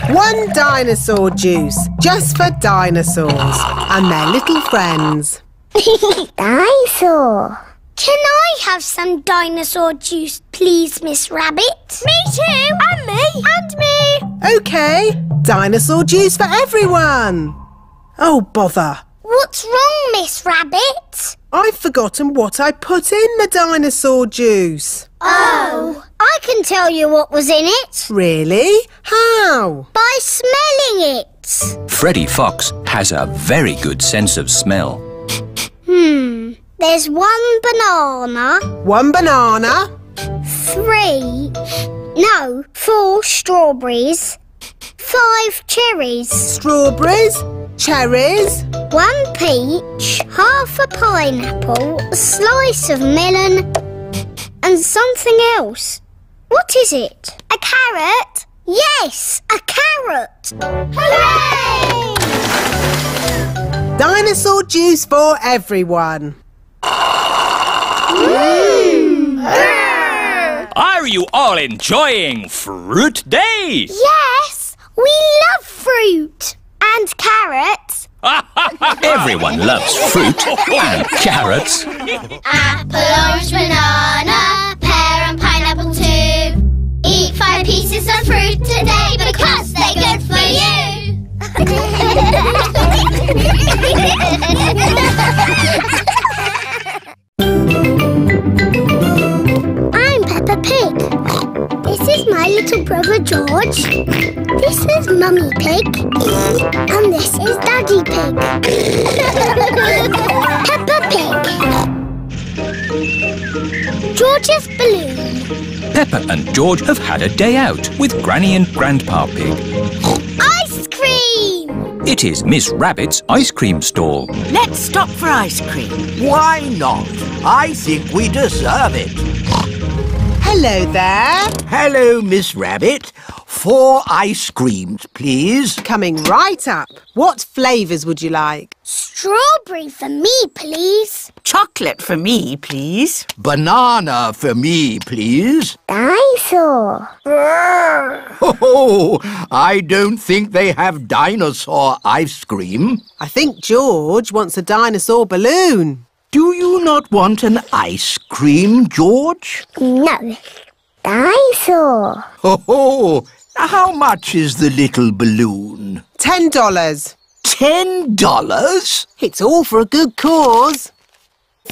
Speaker 7: One dinosaur juice, just for dinosaurs and their little friends. <laughs>
Speaker 1: Dinosaur. Can I have some dinosaur juice, please, Miss Rabbit? Me too. And me. And me.
Speaker 7: Okay, dinosaur juice for everyone. Oh, bother.
Speaker 1: What's wrong, Miss Rabbit?
Speaker 7: I've forgotten what I put in the dinosaur juice.
Speaker 1: Oh, I can tell you what was in it.
Speaker 7: Really? How?
Speaker 1: By smelling it.
Speaker 2: Freddy Fox has a very good sense of smell.
Speaker 1: Hmm. There's one banana.
Speaker 7: One banana.
Speaker 1: Three. No, four strawberries. Five cherries.
Speaker 7: Strawberries. Cherries.
Speaker 1: One peach. Half a pineapple. A slice of melon. And something else. What is it? A carrot? Yes, a carrot. Hooray!
Speaker 7: Dinosaur juice for everyone.
Speaker 2: Are you all enjoying Fruit Day?
Speaker 1: Yes, we love fruit and carrots. <laughs>
Speaker 2: Everyone loves fruit and carrots.
Speaker 1: Apple, orange, banana, of fruit today because they're good for you. I'm Peppa Pig. This is my little brother George. This is Mummy Pig. And this is Daddy Pig. <laughs> Peppa Pig. George's balloon.
Speaker 2: Peppa and George have had a day out with Granny and Grandpa Pig.
Speaker 1: Ice cream!
Speaker 2: It is Miss Rabbit's ice cream stall.
Speaker 11: Let's stop for ice cream.
Speaker 8: Why not? I think we deserve it.
Speaker 7: Hello there.
Speaker 8: Hello, Miss Rabbit. Four ice creams, please.
Speaker 7: Coming right up. What flavours would you like?
Speaker 1: Strawberry for me, please.
Speaker 11: Chocolate for me, please.
Speaker 8: Banana for me, please.
Speaker 1: Dinosaur.
Speaker 8: Oh, I don't think they have dinosaur ice cream.
Speaker 7: I think George wants a dinosaur balloon.
Speaker 8: Do you not want an ice cream, George?
Speaker 1: No. Dinosaur.
Speaker 8: Ho ho! How much is the little balloon?
Speaker 7: Ten dollars.
Speaker 8: Ten dollars?
Speaker 7: It's all for a good cause.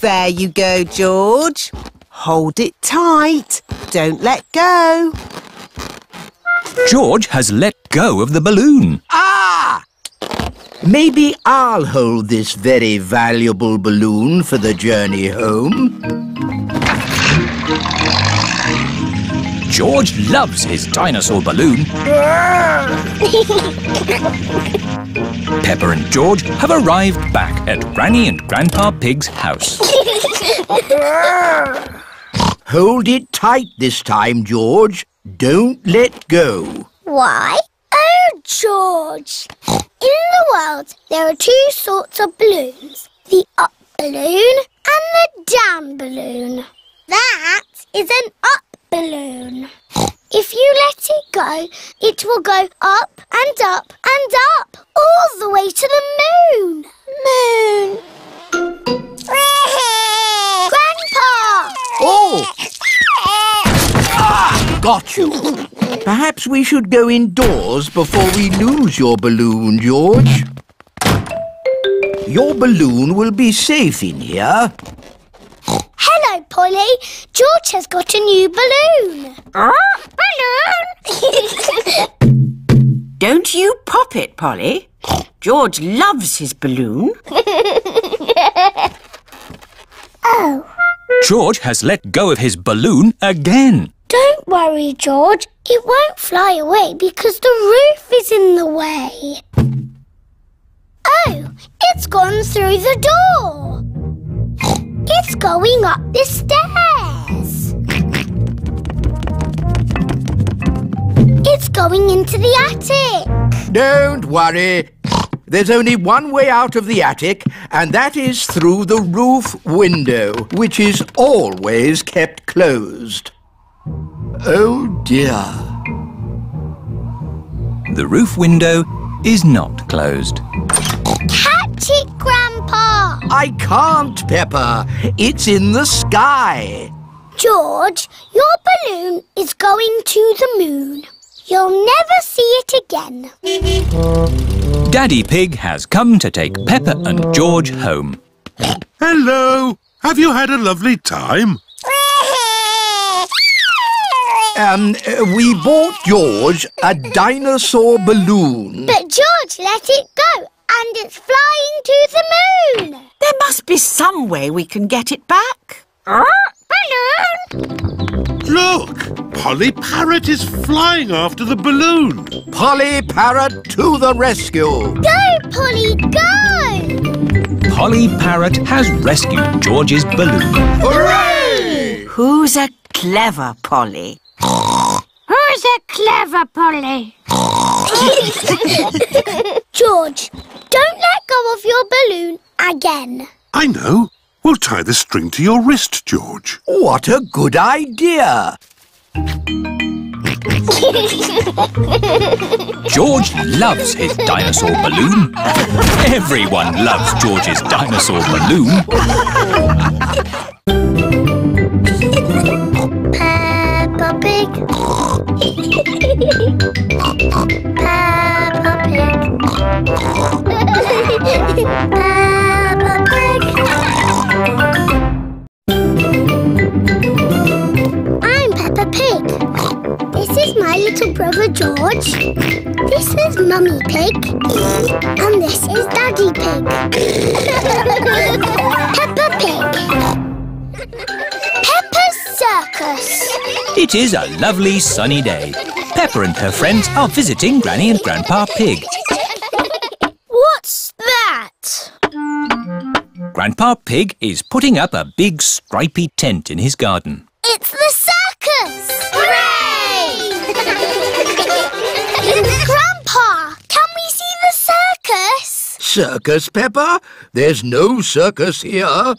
Speaker 7: There you go, George. Hold it tight. Don't let go.
Speaker 2: George has let go of the balloon.
Speaker 8: Ah! Maybe I'll hold this very valuable balloon for the journey home.
Speaker 2: George loves his dinosaur balloon. <laughs> Peppa and George have arrived back at Granny and Grandpa Pig's house. <laughs>
Speaker 8: Hold it tight this time, George. Don't let go.
Speaker 1: Why? Oh, George. <laughs> In the world, there are two sorts of balloons. The up balloon and the down balloon. That is an up balloon. If you let it go, it will go up and up and up, all the way to the moon. Moon. <laughs> Grandpa!
Speaker 8: Oh! Got you. Perhaps we should go indoors before we lose your balloon, George. Your balloon will be safe in here.
Speaker 1: Hello, Polly. George has got a new balloon. balloon! <laughs>
Speaker 11: Don't you pop it, Polly. George loves his balloon. <laughs>
Speaker 1: oh.
Speaker 2: George has let go of his balloon again.
Speaker 1: Don't worry, George. It won't fly away because the roof is in the way. Oh, it's gone through the door. It's going up the stairs. It's going into the attic.
Speaker 8: Don't worry. There's only one way out of the attic, and that is through the roof window, which is always kept closed. Oh dear.
Speaker 2: The roof window is not closed.
Speaker 1: Catch it, Grandpa!
Speaker 8: I can't, Peppa. It's in the sky.
Speaker 1: George, your balloon is going to the moon. You'll never see it again.
Speaker 2: Daddy Pig has come to take Peppa and George home.
Speaker 12: Hello. Have you had a lovely time?
Speaker 8: Um, we bought George a dinosaur balloon.
Speaker 1: But George let it go and it's flying to the moon.
Speaker 11: There must be some way we can get it back.
Speaker 1: Balloon!
Speaker 12: Look! Polly Parrot is flying after the balloon.
Speaker 8: Polly Parrot to the rescue.
Speaker 1: Go, Polly, go!
Speaker 2: Polly Parrot has rescued George's balloon.
Speaker 8: Hooray!
Speaker 11: Who's a clever Polly?
Speaker 1: Who's a clever Polly? <laughs> George, don't let go of your balloon again.
Speaker 12: I know. We'll tie the string to your wrist, George.
Speaker 8: What a good idea. <laughs>
Speaker 2: George loves his dinosaur balloon. Everyone loves George's dinosaur balloon.
Speaker 1: Peppa Pig. Peppa Pig. Peppa Pig. I'm Peppa Pig. This is my little brother George. This is Mummy Pig. And this is Daddy Pig. <laughs> Peppa Pig. <laughs> Peppa's Circus.
Speaker 2: It is a lovely sunny day. Peppa and her friends are visiting Granny and Grandpa Pig.
Speaker 1: What's that?
Speaker 2: Grandpa Pig is putting up a big stripy tent in his garden.
Speaker 1: It's the circus! Hooray! <laughs> Grandpa, can we see the circus?
Speaker 8: Circus, Peppa? There's no circus here.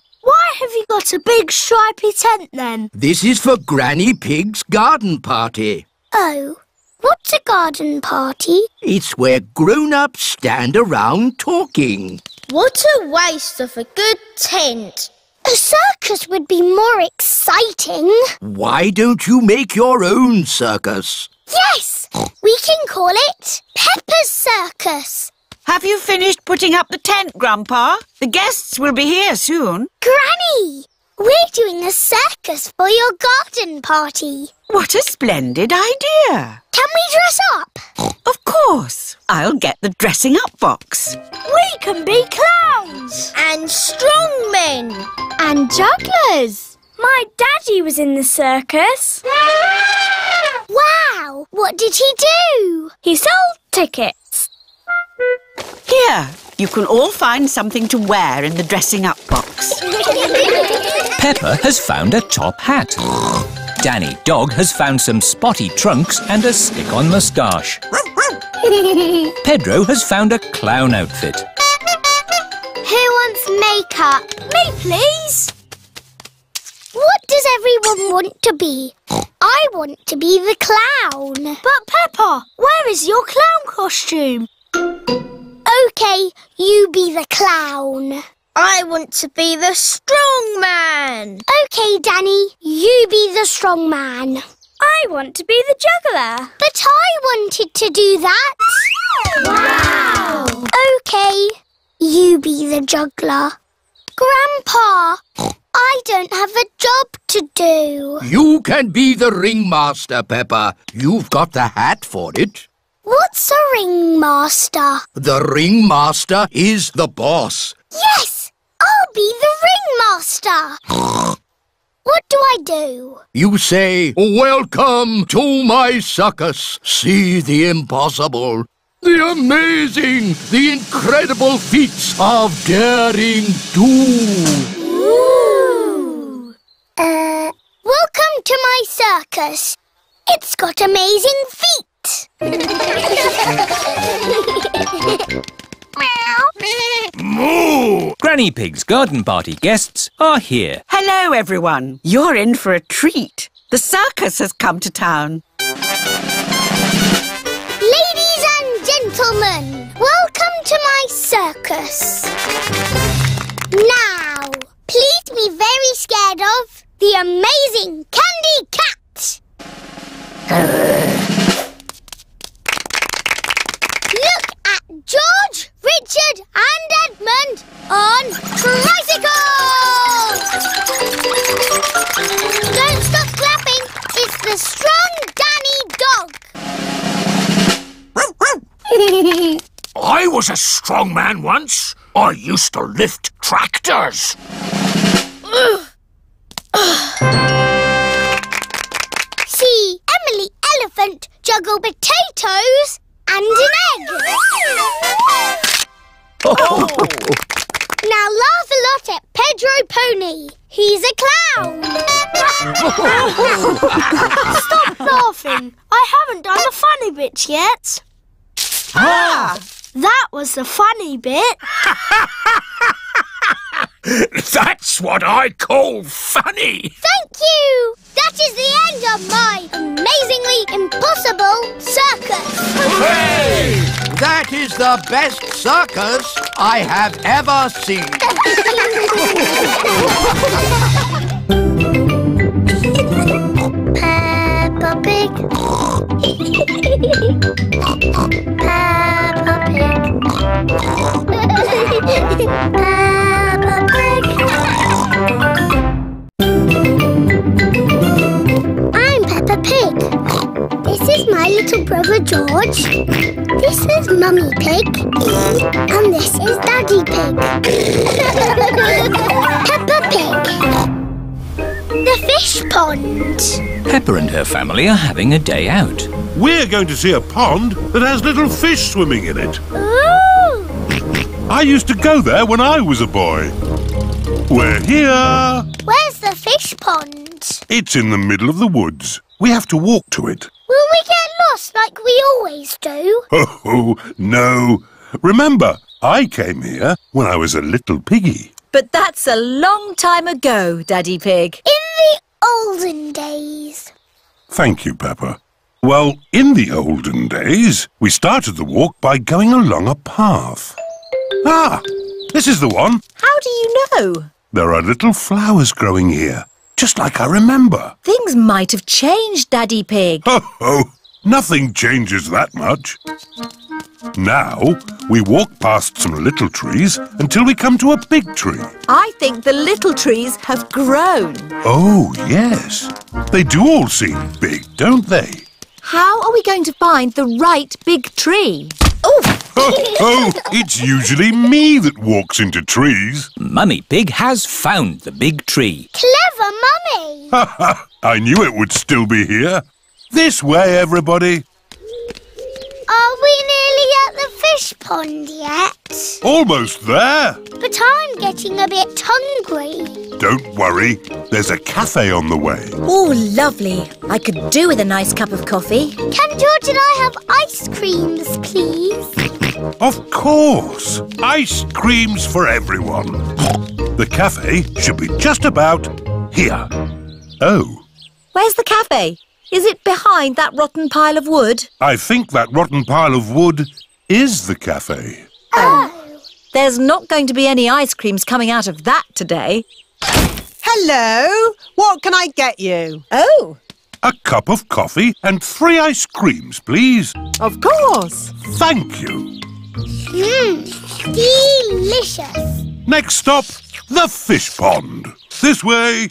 Speaker 15: Have you got a big stripy tent then?
Speaker 8: This is for Granny Pig's garden party.
Speaker 1: Oh, what's a garden party?
Speaker 8: It's where grown-ups stand around talking.
Speaker 1: What a waste of a good tent. A circus would be more exciting.
Speaker 8: Why don't you make your own circus?
Speaker 1: Yes, we can call it Peppa's Circus.
Speaker 11: Have you finished putting up the tent, Grandpa? The guests will be here soon.
Speaker 1: Granny, we're doing a circus for your garden party.
Speaker 11: What a splendid idea!
Speaker 1: Can we dress up?
Speaker 11: Of course. I'll get the dressing up box.
Speaker 15: We can be clowns.
Speaker 1: And strongmen.
Speaker 15: And jugglers. My daddy was in the circus. <laughs>
Speaker 1: Wow, what did he do?
Speaker 15: He sold tickets.
Speaker 11: Here, you can all find something to wear in the dressing up box. <laughs>
Speaker 2: Peppa has found a top hat. Danny Dog has found some spotty trunks and a stick-on moustache. Pedro has found a clown outfit.
Speaker 1: Who wants makeup?
Speaker 15: Me, please.
Speaker 1: What does everyone want to be? I want to be the clown.
Speaker 15: But Peppa, where is your clown costume?
Speaker 1: Okay, you be the clown. I want to be the strong man. Okay, Danny, you be the strong man.
Speaker 15: I want to be the juggler.
Speaker 1: But I wanted to do that.
Speaker 15: Wow!
Speaker 1: Okay, you be the juggler. Grandpa, I don't have a job to do.
Speaker 8: You can be the ringmaster, Peppa. You've got the hat for it.
Speaker 1: What's a ringmaster?
Speaker 8: The ringmaster is the boss.
Speaker 1: Yes, I'll be the ringmaster. <laughs> what do I do?
Speaker 8: You say, Welcome to my circus. See the impossible, the amazing, the incredible feats of daring do.
Speaker 1: Ooh. Uh, welcome to my circus. It's got amazing feet.
Speaker 2: Moo! Granny Pig's garden party guests are here.
Speaker 11: Hello, everyone. You're in for a treat. The circus has come to town.
Speaker 1: Ladies and gentlemen, welcome to my circus. Now, please be very scared of the amazing Candy Cat. <laughs> Look at George, Richard and Edmund on tricycles! Don't stop clapping. It's the strong Danny dog. <laughs>
Speaker 10: I was a strong man once. I used to lift tractors.
Speaker 1: See Emily Elephant juggle potatoes and an egg. Oh. Now laugh a lot at Pedro Pony. He's a clown.
Speaker 15: Stop laughing. I haven't done the funny bit yet. Ah! That was the funny bit. <laughs> <laughs>
Speaker 10: That's what I call funny.
Speaker 1: Thank you. That is the end of my amazingly impossible circus.
Speaker 8: Hooray! That is the best circus I have ever seen.
Speaker 1: Peppa Pig. Peppa Pig. <laughs> little brother George. This is Mummy Pig. And this is Daddy Pig. <laughs> Peppa Pig. the fish pond.
Speaker 2: Peppa and her family are having a day out.
Speaker 12: We're going to see a pond that has little fish swimming in it.
Speaker 1: Ooh!
Speaker 12: I used to go there when I was a boy. We're here.
Speaker 1: Where's the fish pond?
Speaker 12: It's in the middle of the woods. We have to walk to it.
Speaker 1: Will we get lost like we always do? <laughs>
Speaker 12: Oh, no. Remember, I came here when I was a little piggy.
Speaker 6: But that's a long time ago, Daddy Pig.
Speaker 1: In the olden days.
Speaker 12: Thank you, Peppa. Well, in the olden days, we started the walk by going along a path. Ah, this is the one.
Speaker 6: How do you know?
Speaker 12: There are little flowers growing here, just like I remember.
Speaker 6: Things might have changed, Daddy Pig.
Speaker 12: Ho, <laughs> ho! Nothing changes that much. Now, we walk past some little trees until we come to a big tree.
Speaker 6: I think the little trees have grown.
Speaker 12: Oh, yes. They do all seem big, don't they?
Speaker 6: How are we going to find the right big tree?
Speaker 12: Oh, oh, it's usually me that walks into trees.
Speaker 2: Mummy Pig has found the big tree.
Speaker 1: Clever mummy.
Speaker 12: Ha <laughs> ha! I knew it would still be here. This way, everybody.
Speaker 1: Are we nearly at the fish pond yet?
Speaker 12: Almost there.
Speaker 1: But I'm getting a bit hungry.
Speaker 12: Don't worry. There's a cafe on the way.
Speaker 6: Oh, lovely. I could do with a nice cup of coffee.
Speaker 1: Can George and I have ice creams, please? <laughs>
Speaker 12: Of course. Ice creams for everyone. The cafe should be just about here. Oh,
Speaker 6: Where's the cafe? Is it behind that rotten pile of wood?
Speaker 12: I think that rotten pile of wood is the cafe.
Speaker 6: Oh. There's not going to be any ice creams coming out of that today.
Speaker 7: Hello, what can I get you?
Speaker 6: Oh,
Speaker 12: A cup of coffee and three ice creams, please.
Speaker 7: Of course.
Speaker 12: Thank you.
Speaker 1: Mmm, delicious.
Speaker 12: Next stop, the fish pond. This way.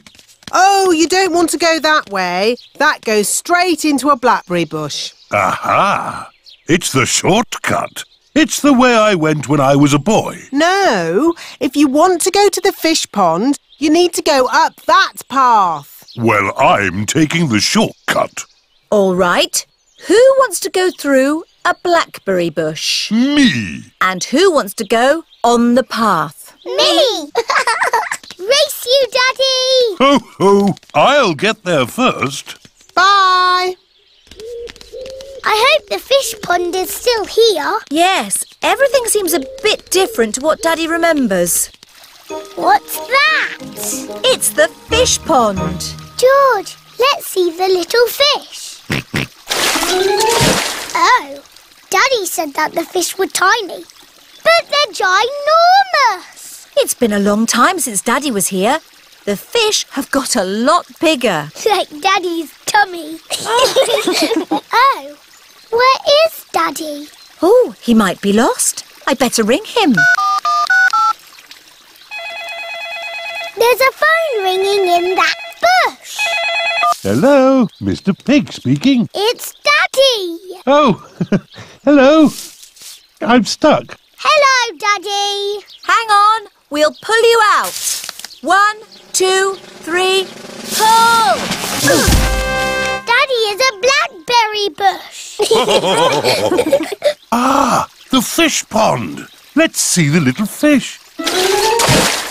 Speaker 7: Oh, you don't want to go that way. That goes straight into a blackberry bush.
Speaker 12: Aha! It's the shortcut. It's the way I went when I was a boy.
Speaker 7: No, if you want to go to the fish pond, you need to go up that path.
Speaker 12: Well, I'm taking the shortcut.
Speaker 6: all right. Who wants to go through a blackberry bush?
Speaker 12: Me.
Speaker 6: And who wants to go on the path?
Speaker 1: Me! <laughs> Race you, Daddy!
Speaker 12: Ho ho! I'll get there first.
Speaker 7: Bye.
Speaker 1: I hope the fish pond is still here.
Speaker 6: Yes, everything seems a bit different to what Daddy remembers.
Speaker 1: What's that?
Speaker 6: It's the fish pond.
Speaker 1: George, let's see the little fish. <laughs> oh, Daddy said that the fish were tiny, but they're ginormous.
Speaker 6: It's been a long time since Daddy was here. The fish have got a lot bigger.
Speaker 1: Like Daddy's tummy. <laughs> oh, where is Daddy?
Speaker 6: Oh, he might be lost. I'd better ring him.
Speaker 1: There's a phone ringing in that bush.
Speaker 12: Hello, Mr. Pig speaking.
Speaker 1: It's Daddy.
Speaker 12: Oh, <laughs> hello. I'm stuck.
Speaker 1: Hello, Daddy.
Speaker 6: Hang on, we'll pull you out. One, two, three, pull! <laughs>
Speaker 1: Daddy is a blackberry bush. <laughs>
Speaker 12: Ah, the fish pond. Let's see the little fish.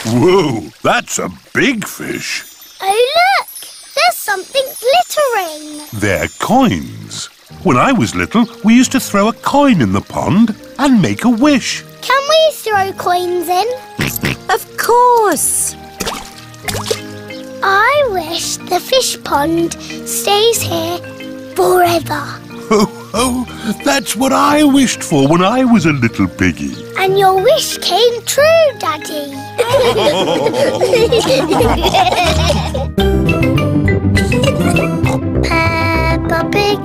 Speaker 12: Whoa, that's a big fish.
Speaker 1: oh, look. There's something glittering.
Speaker 12: They're coins. When I was little, we used to throw a coin in the pond and make a wish.
Speaker 1: Can we throw coins in?
Speaker 6: Of course.
Speaker 1: I wish the fish pond stays here forever.
Speaker 12: Oh, oh, that's what I wished for when I was a little piggy.
Speaker 1: And your wish came true, Daddy. <laughs> Peppa Pig.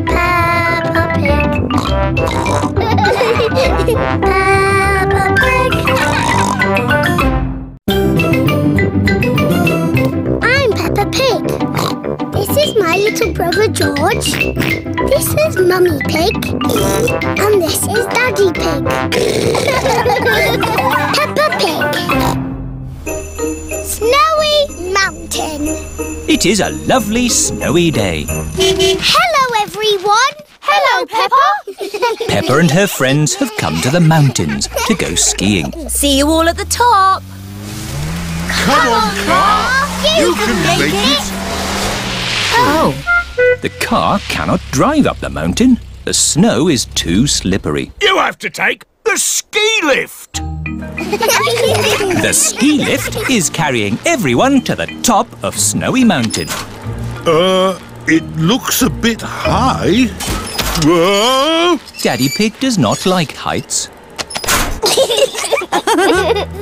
Speaker 1: <laughs> George. This is Mummy Pig. And this is Daddy Pig. <laughs> Peppa Pig. Snowy Mountain.
Speaker 2: It is a lovely snowy day.
Speaker 1: Hello, everyone. Hello, Peppa. <laughs>
Speaker 2: Peppa and her friends have come to the mountains to go skiing.
Speaker 6: See you all at the top.
Speaker 12: Come on, car.
Speaker 1: You,
Speaker 12: can make it.
Speaker 2: Oh. The car cannot drive up the mountain. The snow is too slippery.
Speaker 10: You have to take the ski lift.
Speaker 2: The ski lift is carrying everyone to the top of Snowy Mountain.
Speaker 12: Uh, it looks a bit high. Whoa!
Speaker 2: Daddy Pig does not like heights.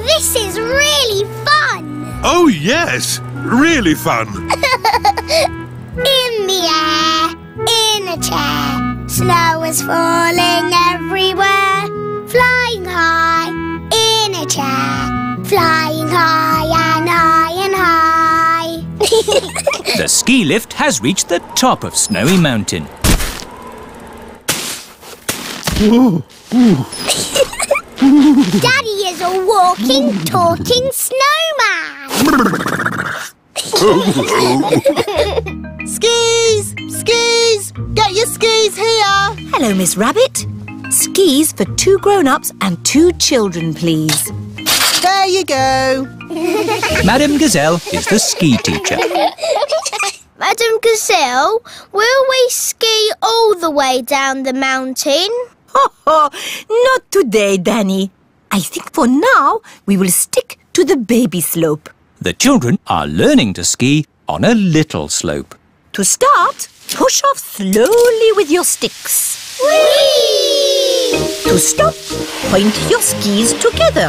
Speaker 1: this is really fun.
Speaker 12: Oh, yes. Really fun. <laughs>
Speaker 1: In the air, in a chair, snow is falling everywhere. Flying high, in a chair, flying high and high and high. <laughs>
Speaker 2: The ski lift has reached the top of Snowy Mountain. <laughs>
Speaker 1: Daddy is a walking, talking snowman. <laughs>
Speaker 6: Skis! Skis! Get your skis here! Hello, Miss Rabbit. Skis for two grown-ups and two children, please. There you go. <laughs>
Speaker 2: Madame Gazelle is the ski teacher. <laughs>
Speaker 1: Madame Gazelle, will we ski all the way down the mountain?
Speaker 6: Oh, not today, Danny. I think for now we will stick to the baby slope.
Speaker 2: The children are learning to ski on a little slope.
Speaker 6: To start, push off slowly with your sticks.
Speaker 1: Whee!
Speaker 6: To stop, point your skis together.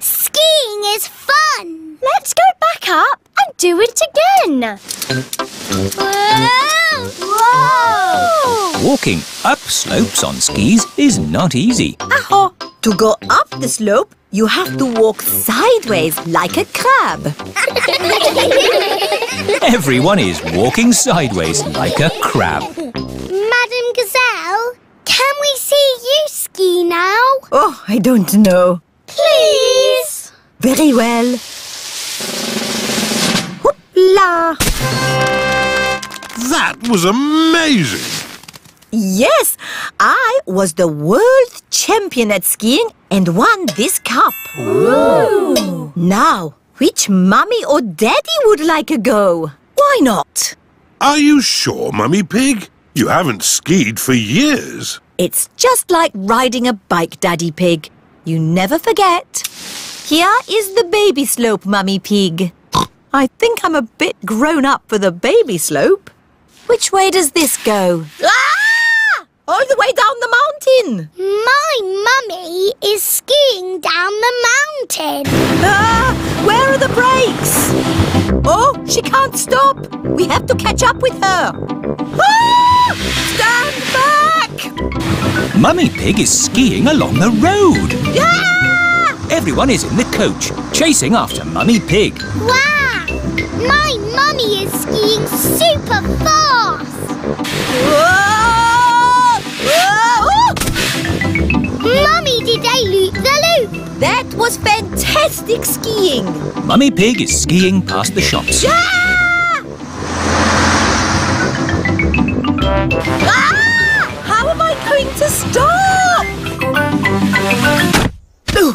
Speaker 1: Skiing is fun. Let's go back up and do it again. Whoa! Whoa!
Speaker 2: Walking up slopes on skis is not easy.
Speaker 6: Aho! To go up the slope, you have to walk sideways like a crab. <laughs>
Speaker 2: Everyone is walking sideways like a crab.
Speaker 1: Madame Gazelle, can we see you ski now?
Speaker 6: Oh, I don't know.
Speaker 1: Please?
Speaker 6: Very well. Hoopla!
Speaker 12: That was amazing.
Speaker 6: Yes, I was the world champion at skiing and won this cup.
Speaker 1: Ooh.
Speaker 6: Now, which mummy or daddy would like a go? Why not?
Speaker 12: Are you sure, Mummy Pig? You haven't skied for years.
Speaker 6: It's just like riding a bike, Daddy Pig. You never forget. Here is the baby slope, Mummy Pig. I think I'm a bit grown up for the baby slope. Which way does this go? Ah! All the way down the mountain.
Speaker 1: My mummy is skiing down the mountain.
Speaker 6: Ah! Where are the brakes? Oh, she can't stop. We have to catch up with her. Ah! Stand back!
Speaker 2: Mummy Pig is skiing along the road.
Speaker 6: Ah!
Speaker 2: Everyone is in the coach, chasing after Mummy Pig.
Speaker 1: Wow! My mummy is skiing super fast.
Speaker 6: Whoa!
Speaker 1: Mummy did a loop the loop.
Speaker 6: That was fantastic skiing.
Speaker 2: Mummy Pig is skiing past the shops.
Speaker 6: Ah! Ah! How am I going to stop? Ooh.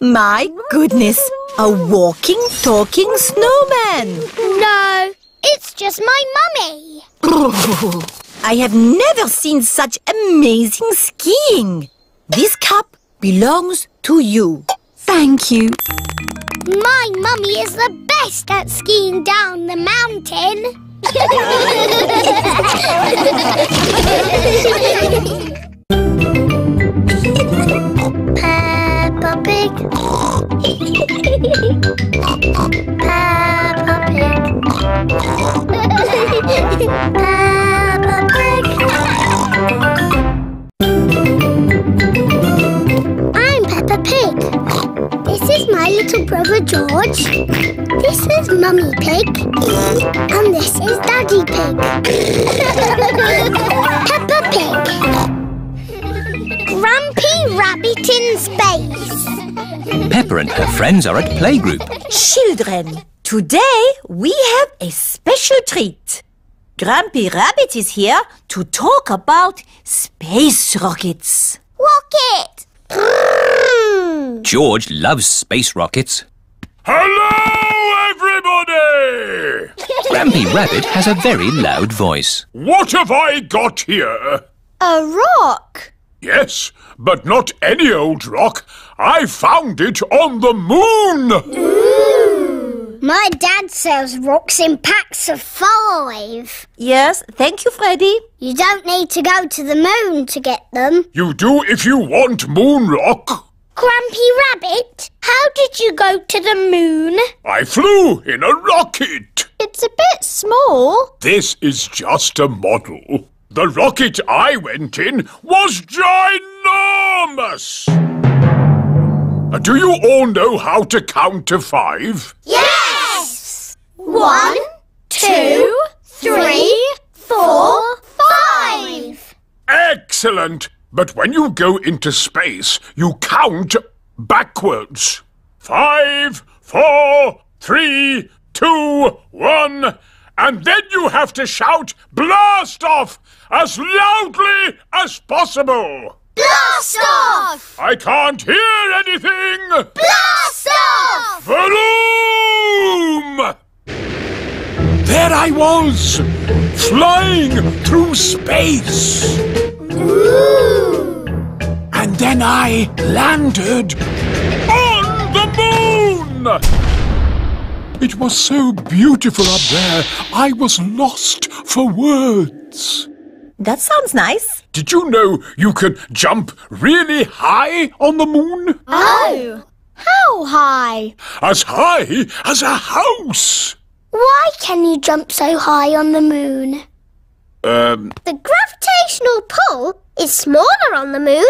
Speaker 6: My goodness, a walking, talking snowman.
Speaker 1: No, it's just my mummy. <laughs>
Speaker 6: I have never seen such amazing skiing. This cup belongs to you. Thank you.
Speaker 1: My mummy is the best at skiing down the mountain. <laughs> Peppa Pig. Peppa <laughs> brother George. This is Mummy Pig. And this is Daddy Pig. <laughs> Peppa Pig. Grampy Rabbit in Space.
Speaker 2: Peppa and her friends are at playgroup.
Speaker 9: Children, today we have a special treat. Grampy Rabbit is here to talk about space rockets.
Speaker 1: Rocket!
Speaker 2: George loves space rockets.
Speaker 10: Hello, everybody!
Speaker 2: Grampy Rabbit has a very loud voice.
Speaker 10: What have I got here?
Speaker 15: A rock.
Speaker 10: Yes, but not any old rock. I found it on the moon!
Speaker 1: My dad sells rocks in packs of five.
Speaker 9: Yes, thank you, Freddy.
Speaker 1: You don't need to go to the moon to get them.
Speaker 10: You do if you want moon rock.
Speaker 1: Grampy Rabbit, how did you go to the moon?
Speaker 10: I flew in a rocket.
Speaker 15: It's a bit small.
Speaker 10: This is just a model. The rocket I went in was ginormous. Uh, Do you all know how to count to five?
Speaker 1: Yes! One, two, three, four, five.
Speaker 10: Excellent! But when you go into space, you count backwards. Five, four, three, two, one. And then you have to shout blast off as loudly as possible.
Speaker 1: Blast off!
Speaker 10: I can't hear anything.
Speaker 1: Blast off!
Speaker 10: Vroom! There I was, flying through space. And then I landed on the moon! It was so beautiful up there, I was lost for words.
Speaker 9: That sounds nice.
Speaker 10: Did you know you can jump really high on the moon?
Speaker 15: Oh! How high?
Speaker 10: As high as a house!
Speaker 1: Why can you jump so high on the moon?
Speaker 10: Um,
Speaker 1: The gravitational pull is smaller on the moon.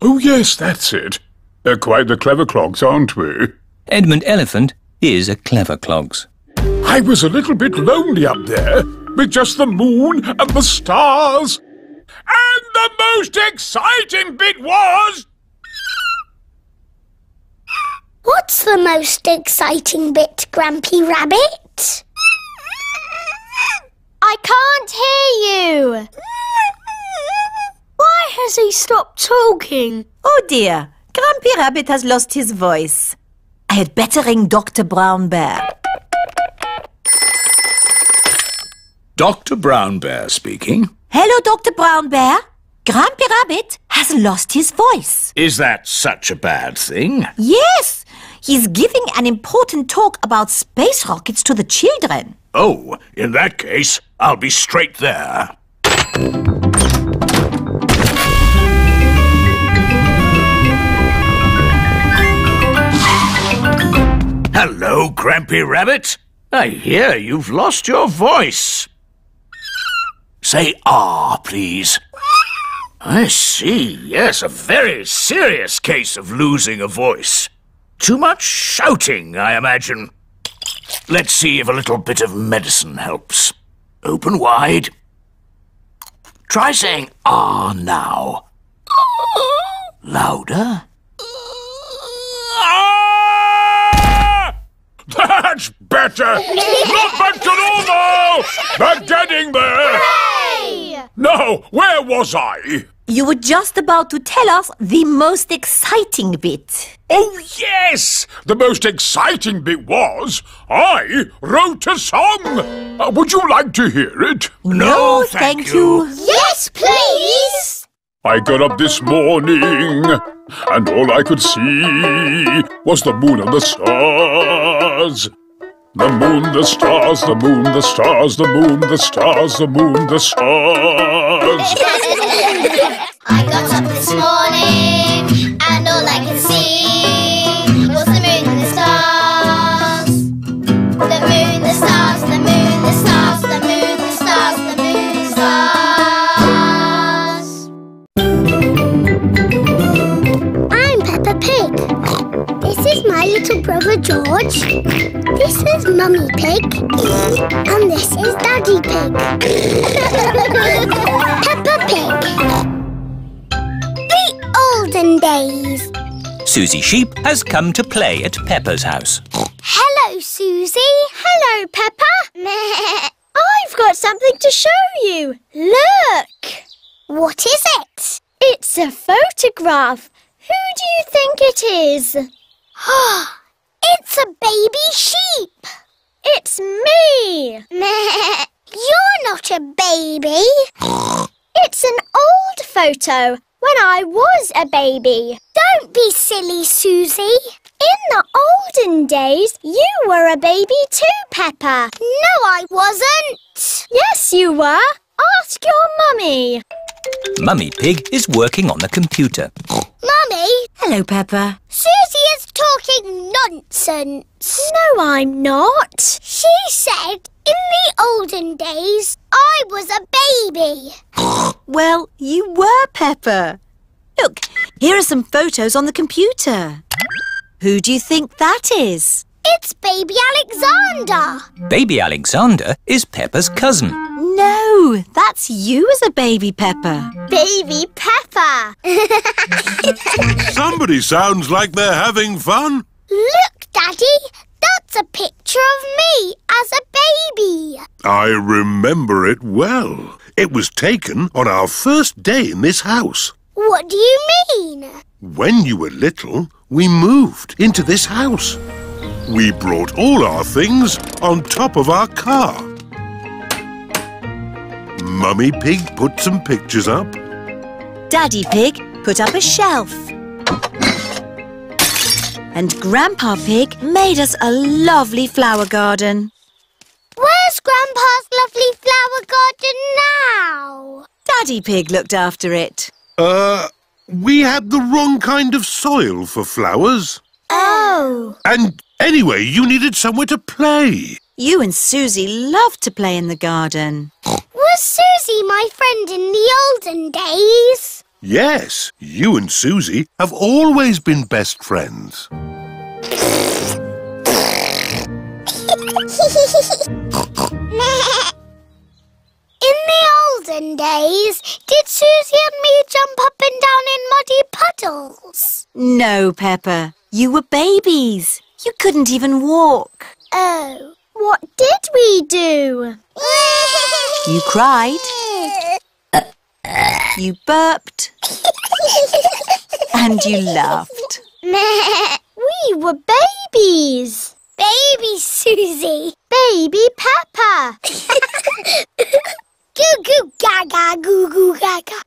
Speaker 10: oh yes, that's it. They're quite the clever clogs, aren't we?
Speaker 2: Edmund Elephant is a clever clogs.
Speaker 10: I was a little bit lonely up there, with just the moon and the stars. And the most exciting bit was...
Speaker 1: What's the most exciting bit, Grampy Rabbit?
Speaker 15: I can't hear you. Why has he stopped talking?
Speaker 9: Oh dear, Grampy Rabbit has lost his voice. I had better ring Dr. Brown Bear.
Speaker 5: Dr. Brown Bear speaking.
Speaker 9: Hello, Dr. Brown Bear. Grampy Rabbit has lost his voice.
Speaker 5: Is that such a bad thing?
Speaker 9: Yes, he's giving an important talk about space rockets to the children.
Speaker 5: Oh, in that case, I'll be straight there. Hello, Grampy Rabbit. I hear you've lost your voice. Say ah, please. I see, yes, a very serious case of losing a voice. Too much shouting, I imagine. Let's see if a little bit of medicine helps. Open wide. Try saying ah now. Louder.
Speaker 10: That's better! Not back to normal! But getting there! Now, where was I?
Speaker 9: You were just about to tell us the most exciting bit.
Speaker 10: Oh, yes! The most exciting bit was I wrote a song! Uh, would you like to hear it?
Speaker 9: No, thank you.
Speaker 1: Yes, please!
Speaker 10: I got up this morning, and all I could see was the moon and the stars. The moon, the stars, the moon, the stars, the moon, the stars, the moon, the stars. <laughs>
Speaker 1: I got up this morning and all I could see was the moon brother George. This is Mummy Pig. And this is Daddy Pig. <laughs> Peppa Pig. The olden days.
Speaker 2: Susie Sheep has come to play at Peppa's house.
Speaker 1: Hello, Susie. Hello, Peppa. <laughs> I've got something to show you. Look. What is it? It's a photograph. Who do you think it is? <gasps> Ah, it's a baby sheep. It's me. <laughs> You're not a baby. It's an old photo when I was a baby. Don't be silly, Susie. In the olden days, you were a baby too, Peppa. No, I wasn't. Yes, you were. Ask your mummy.
Speaker 2: Mummy Pig is working on the computer.
Speaker 1: Mummy,
Speaker 6: Hello, Peppa.
Speaker 1: Susie is talking nonsense. No, I'm not. She said in the olden days I was a baby. <laughs>
Speaker 6: Well, you were Peppa. Look, here are some photos on the computer. Who do you think that is?
Speaker 1: It's baby Alexander.
Speaker 2: Baby Alexander is Peppa's cousin.
Speaker 6: No, that's you as a baby, Peppa.
Speaker 1: Baby Peppa. <laughs>
Speaker 12: Somebody sounds like they're having fun.
Speaker 1: Look, Daddy. That's a picture of me as a baby.
Speaker 12: I remember it well. It was taken on our first day in this house.
Speaker 1: What do you mean?
Speaker 12: When you were little, we moved into this house. We brought all our things on top of our car. Mummy Pig put some pictures up.
Speaker 6: Daddy Pig put up a shelf. And Grandpa Pig made us a lovely flower garden.
Speaker 1: Where's Grandpa's lovely flower garden now?
Speaker 6: Daddy Pig looked after it.
Speaker 12: Uh, we had the wrong kind of soil for flowers.
Speaker 1: Oh.
Speaker 12: And anyway, you needed somewhere to play.
Speaker 6: You and Susie loved to play in the garden.
Speaker 1: Was Susie my friend in the olden days?
Speaker 12: Yes, you and Susie have always been best friends. <laughs>
Speaker 1: In the olden days, did Susie and me jump up and down in muddy puddles?
Speaker 6: No, Peppa. You were babies. You couldn't even walk.
Speaker 1: Oh, what did we do?
Speaker 6: You cried. You burped. And you laughed. <laughs>
Speaker 1: we were babies. Baby Susie. Baby Peppa. <laughs> goo goo gaga goo goo gaga.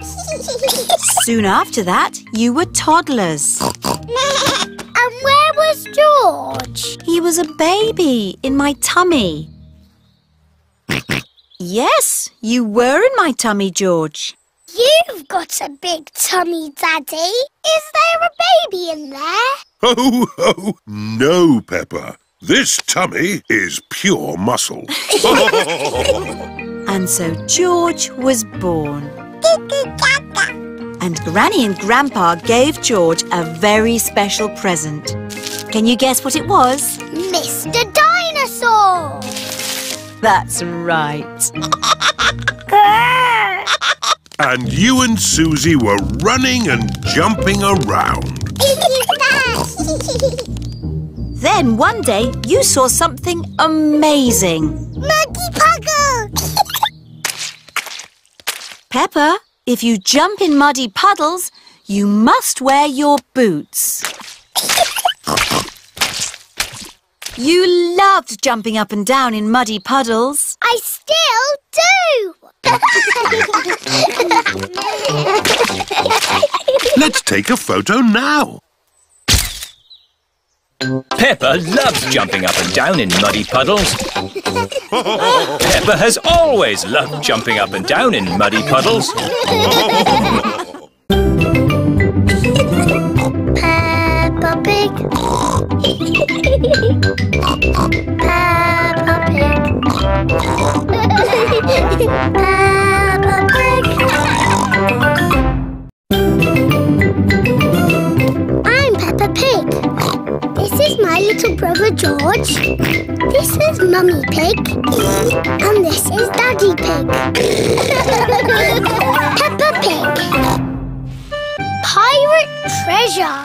Speaker 6: Soon after that, you were toddlers. <laughs>
Speaker 1: and where was George?
Speaker 6: He was a baby in my tummy. Yes, you were in my tummy, George.
Speaker 1: You've got a big tummy, Daddy. Is there a baby in there?
Speaker 12: Oh, oh, no, Peppa. This tummy is pure muscle. <laughs>
Speaker 6: And so George was born. And Granny and Grandpa gave George a very special present. Can you guess what it was?
Speaker 1: Mr. Dinosaur.
Speaker 6: That's right. <laughs>
Speaker 12: and you and Susie were running and jumping around. <laughs>
Speaker 6: Then one day you saw something amazing.
Speaker 1: Monkey Puggle. <laughs>
Speaker 6: Peppa, if you jump in muddy puddles, you must wear your boots. You loved jumping up and down in muddy puddles.
Speaker 1: I still do.
Speaker 12: Let's take a photo now.
Speaker 2: Peppa loves jumping up and down in muddy puddles. Peppa has always loved jumping up and down in muddy puddles.
Speaker 1: Peppa Pig. Peppa Pig. <laughs> Peppa is my little brother George. This is Mummy Pig. And this is Daddy Pig. <laughs> Peppa Pig.
Speaker 15: pirate treasure.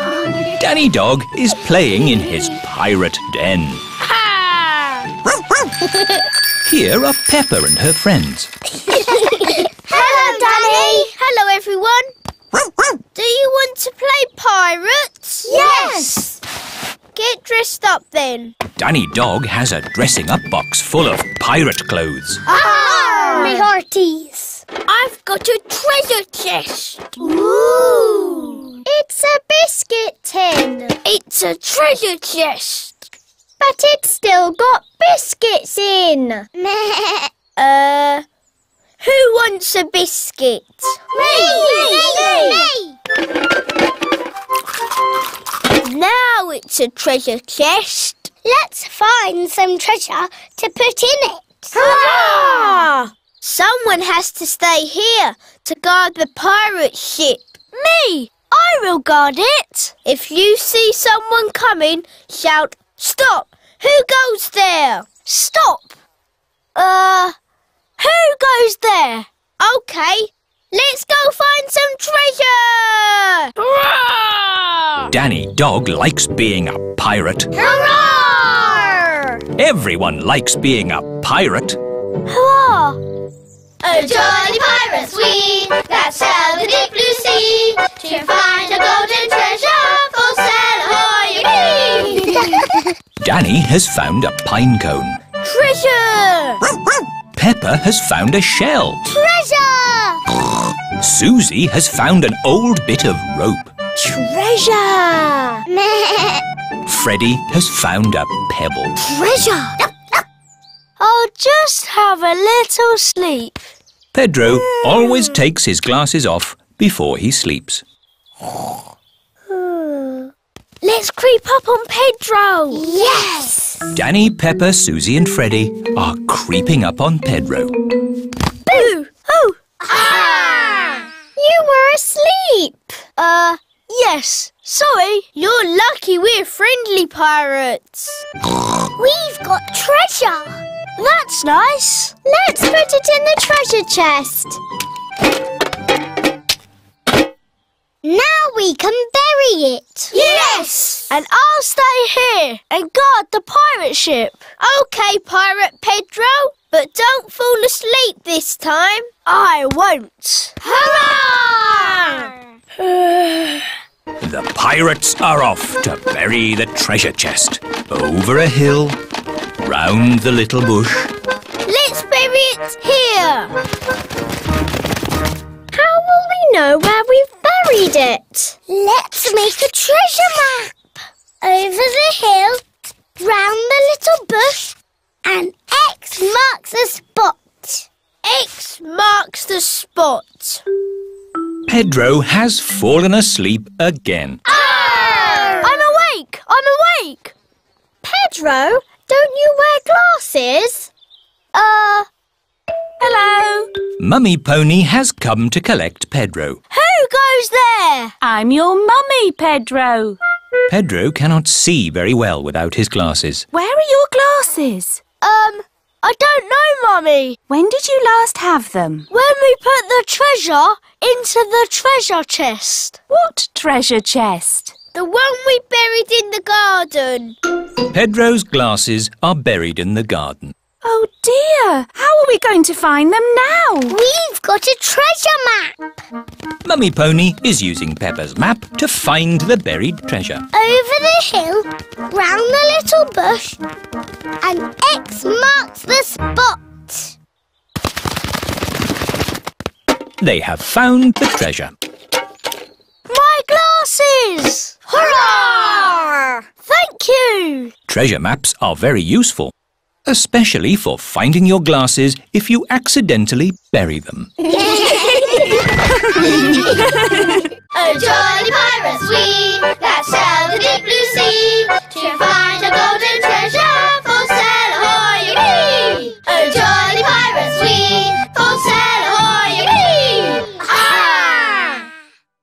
Speaker 2: Danny Dog is playing in his pirate den. Here are Peppa and her friends. <laughs>
Speaker 15: Hello, Danny. Hello, everyone. <laughs> Do you want to play pirates? Yes. Get dressed up then.
Speaker 2: Danny Dog has a dressing up box full of pirate clothes.
Speaker 15: Ah! Me hearties. I've got a treasure chest. Ooh. It's a biscuit tin. It's a treasure chest. But it's still got biscuits in. <laughs> uh, who wants a biscuit? Me, me, Me! Me! Now it's a treasure chest. Let's find some treasure to put in it. Hurrah! Someone has to stay here to guard the pirate ship. Me! I will guard it. If you see someone coming, shout, Stop! Who goes there? Stop! Uh, who goes there? Okay, let's go find some treasure! Hurrah!
Speaker 2: Danny Dog likes being a pirate.
Speaker 15: Hurrah!
Speaker 2: Everyone likes being a pirate.
Speaker 15: Hurrah!
Speaker 1: A jolly pirates we that sail the deep blue sea to find a golden treasure for sail ahoy! <laughs>
Speaker 2: Danny has found a pine cone.
Speaker 15: Treasure!
Speaker 2: Peppa has found a shell.
Speaker 15: Treasure!
Speaker 2: Susie has found an old bit of rope.
Speaker 15: Treasure! <laughs>
Speaker 2: Freddie has found a pebble.
Speaker 15: Treasure! I'll just have a little sleep.
Speaker 2: Pedro always takes his glasses off before he sleeps.
Speaker 15: Let's creep up on Pedro. Yes!
Speaker 2: Danny, Peppa, Susie and Freddie are creeping up on Pedro.
Speaker 15: Boo! Oh! Ah! You were asleep. Uh, yes. Sorry. You're lucky we're friendly pirates. We've got treasure. That's nice. Let's put it in the treasure chest. Now we can bury it. Yes! And I'll stay here and guard the pirate ship. Okay, Pirate Pedro, but don't fall asleep this time. I won't. Hurrah! <sighs>
Speaker 2: The pirates are off to bury the treasure chest. Over a hill, round the little bush.
Speaker 15: Let's bury it here. How will we know where we've buried it? Let's make a treasure map. Over the hill, round the little bush, and X marks the spot. X marks the spot.
Speaker 2: Pedro has fallen asleep again.
Speaker 15: I'm awake! I'm awake! Pedro, don't you wear glasses? Uh, hello?
Speaker 2: Mummy Pony has come to collect Pedro.
Speaker 15: Who goes there?
Speaker 9: I'm your mummy, Pedro.
Speaker 2: Pedro cannot see very well without his glasses.
Speaker 9: Where are your glasses?
Speaker 15: Um, I don't know, Mummy.
Speaker 9: When did you last have them?
Speaker 15: When we put the treasure into the treasure chest.
Speaker 9: What treasure chest?
Speaker 15: The one we buried in the garden.
Speaker 2: Pedro's glasses are buried in the garden.
Speaker 9: Oh dear! How are we going to find them now?
Speaker 15: We've got a treasure map.
Speaker 2: Mummy Pony is using Peppa's map to find the buried treasure.
Speaker 15: Over the hill, round the little bush, and X marks the spot.
Speaker 2: They have found the treasure.
Speaker 15: My glasses! Hurrah! Thank you!
Speaker 2: Treasure maps are very useful, especially for finding your glasses if you accidentally bury them. <laughs>
Speaker 1: A jolly pirates we that sail the deep blue sea to find a golden treasure for sail ahoy! A jolly pirates we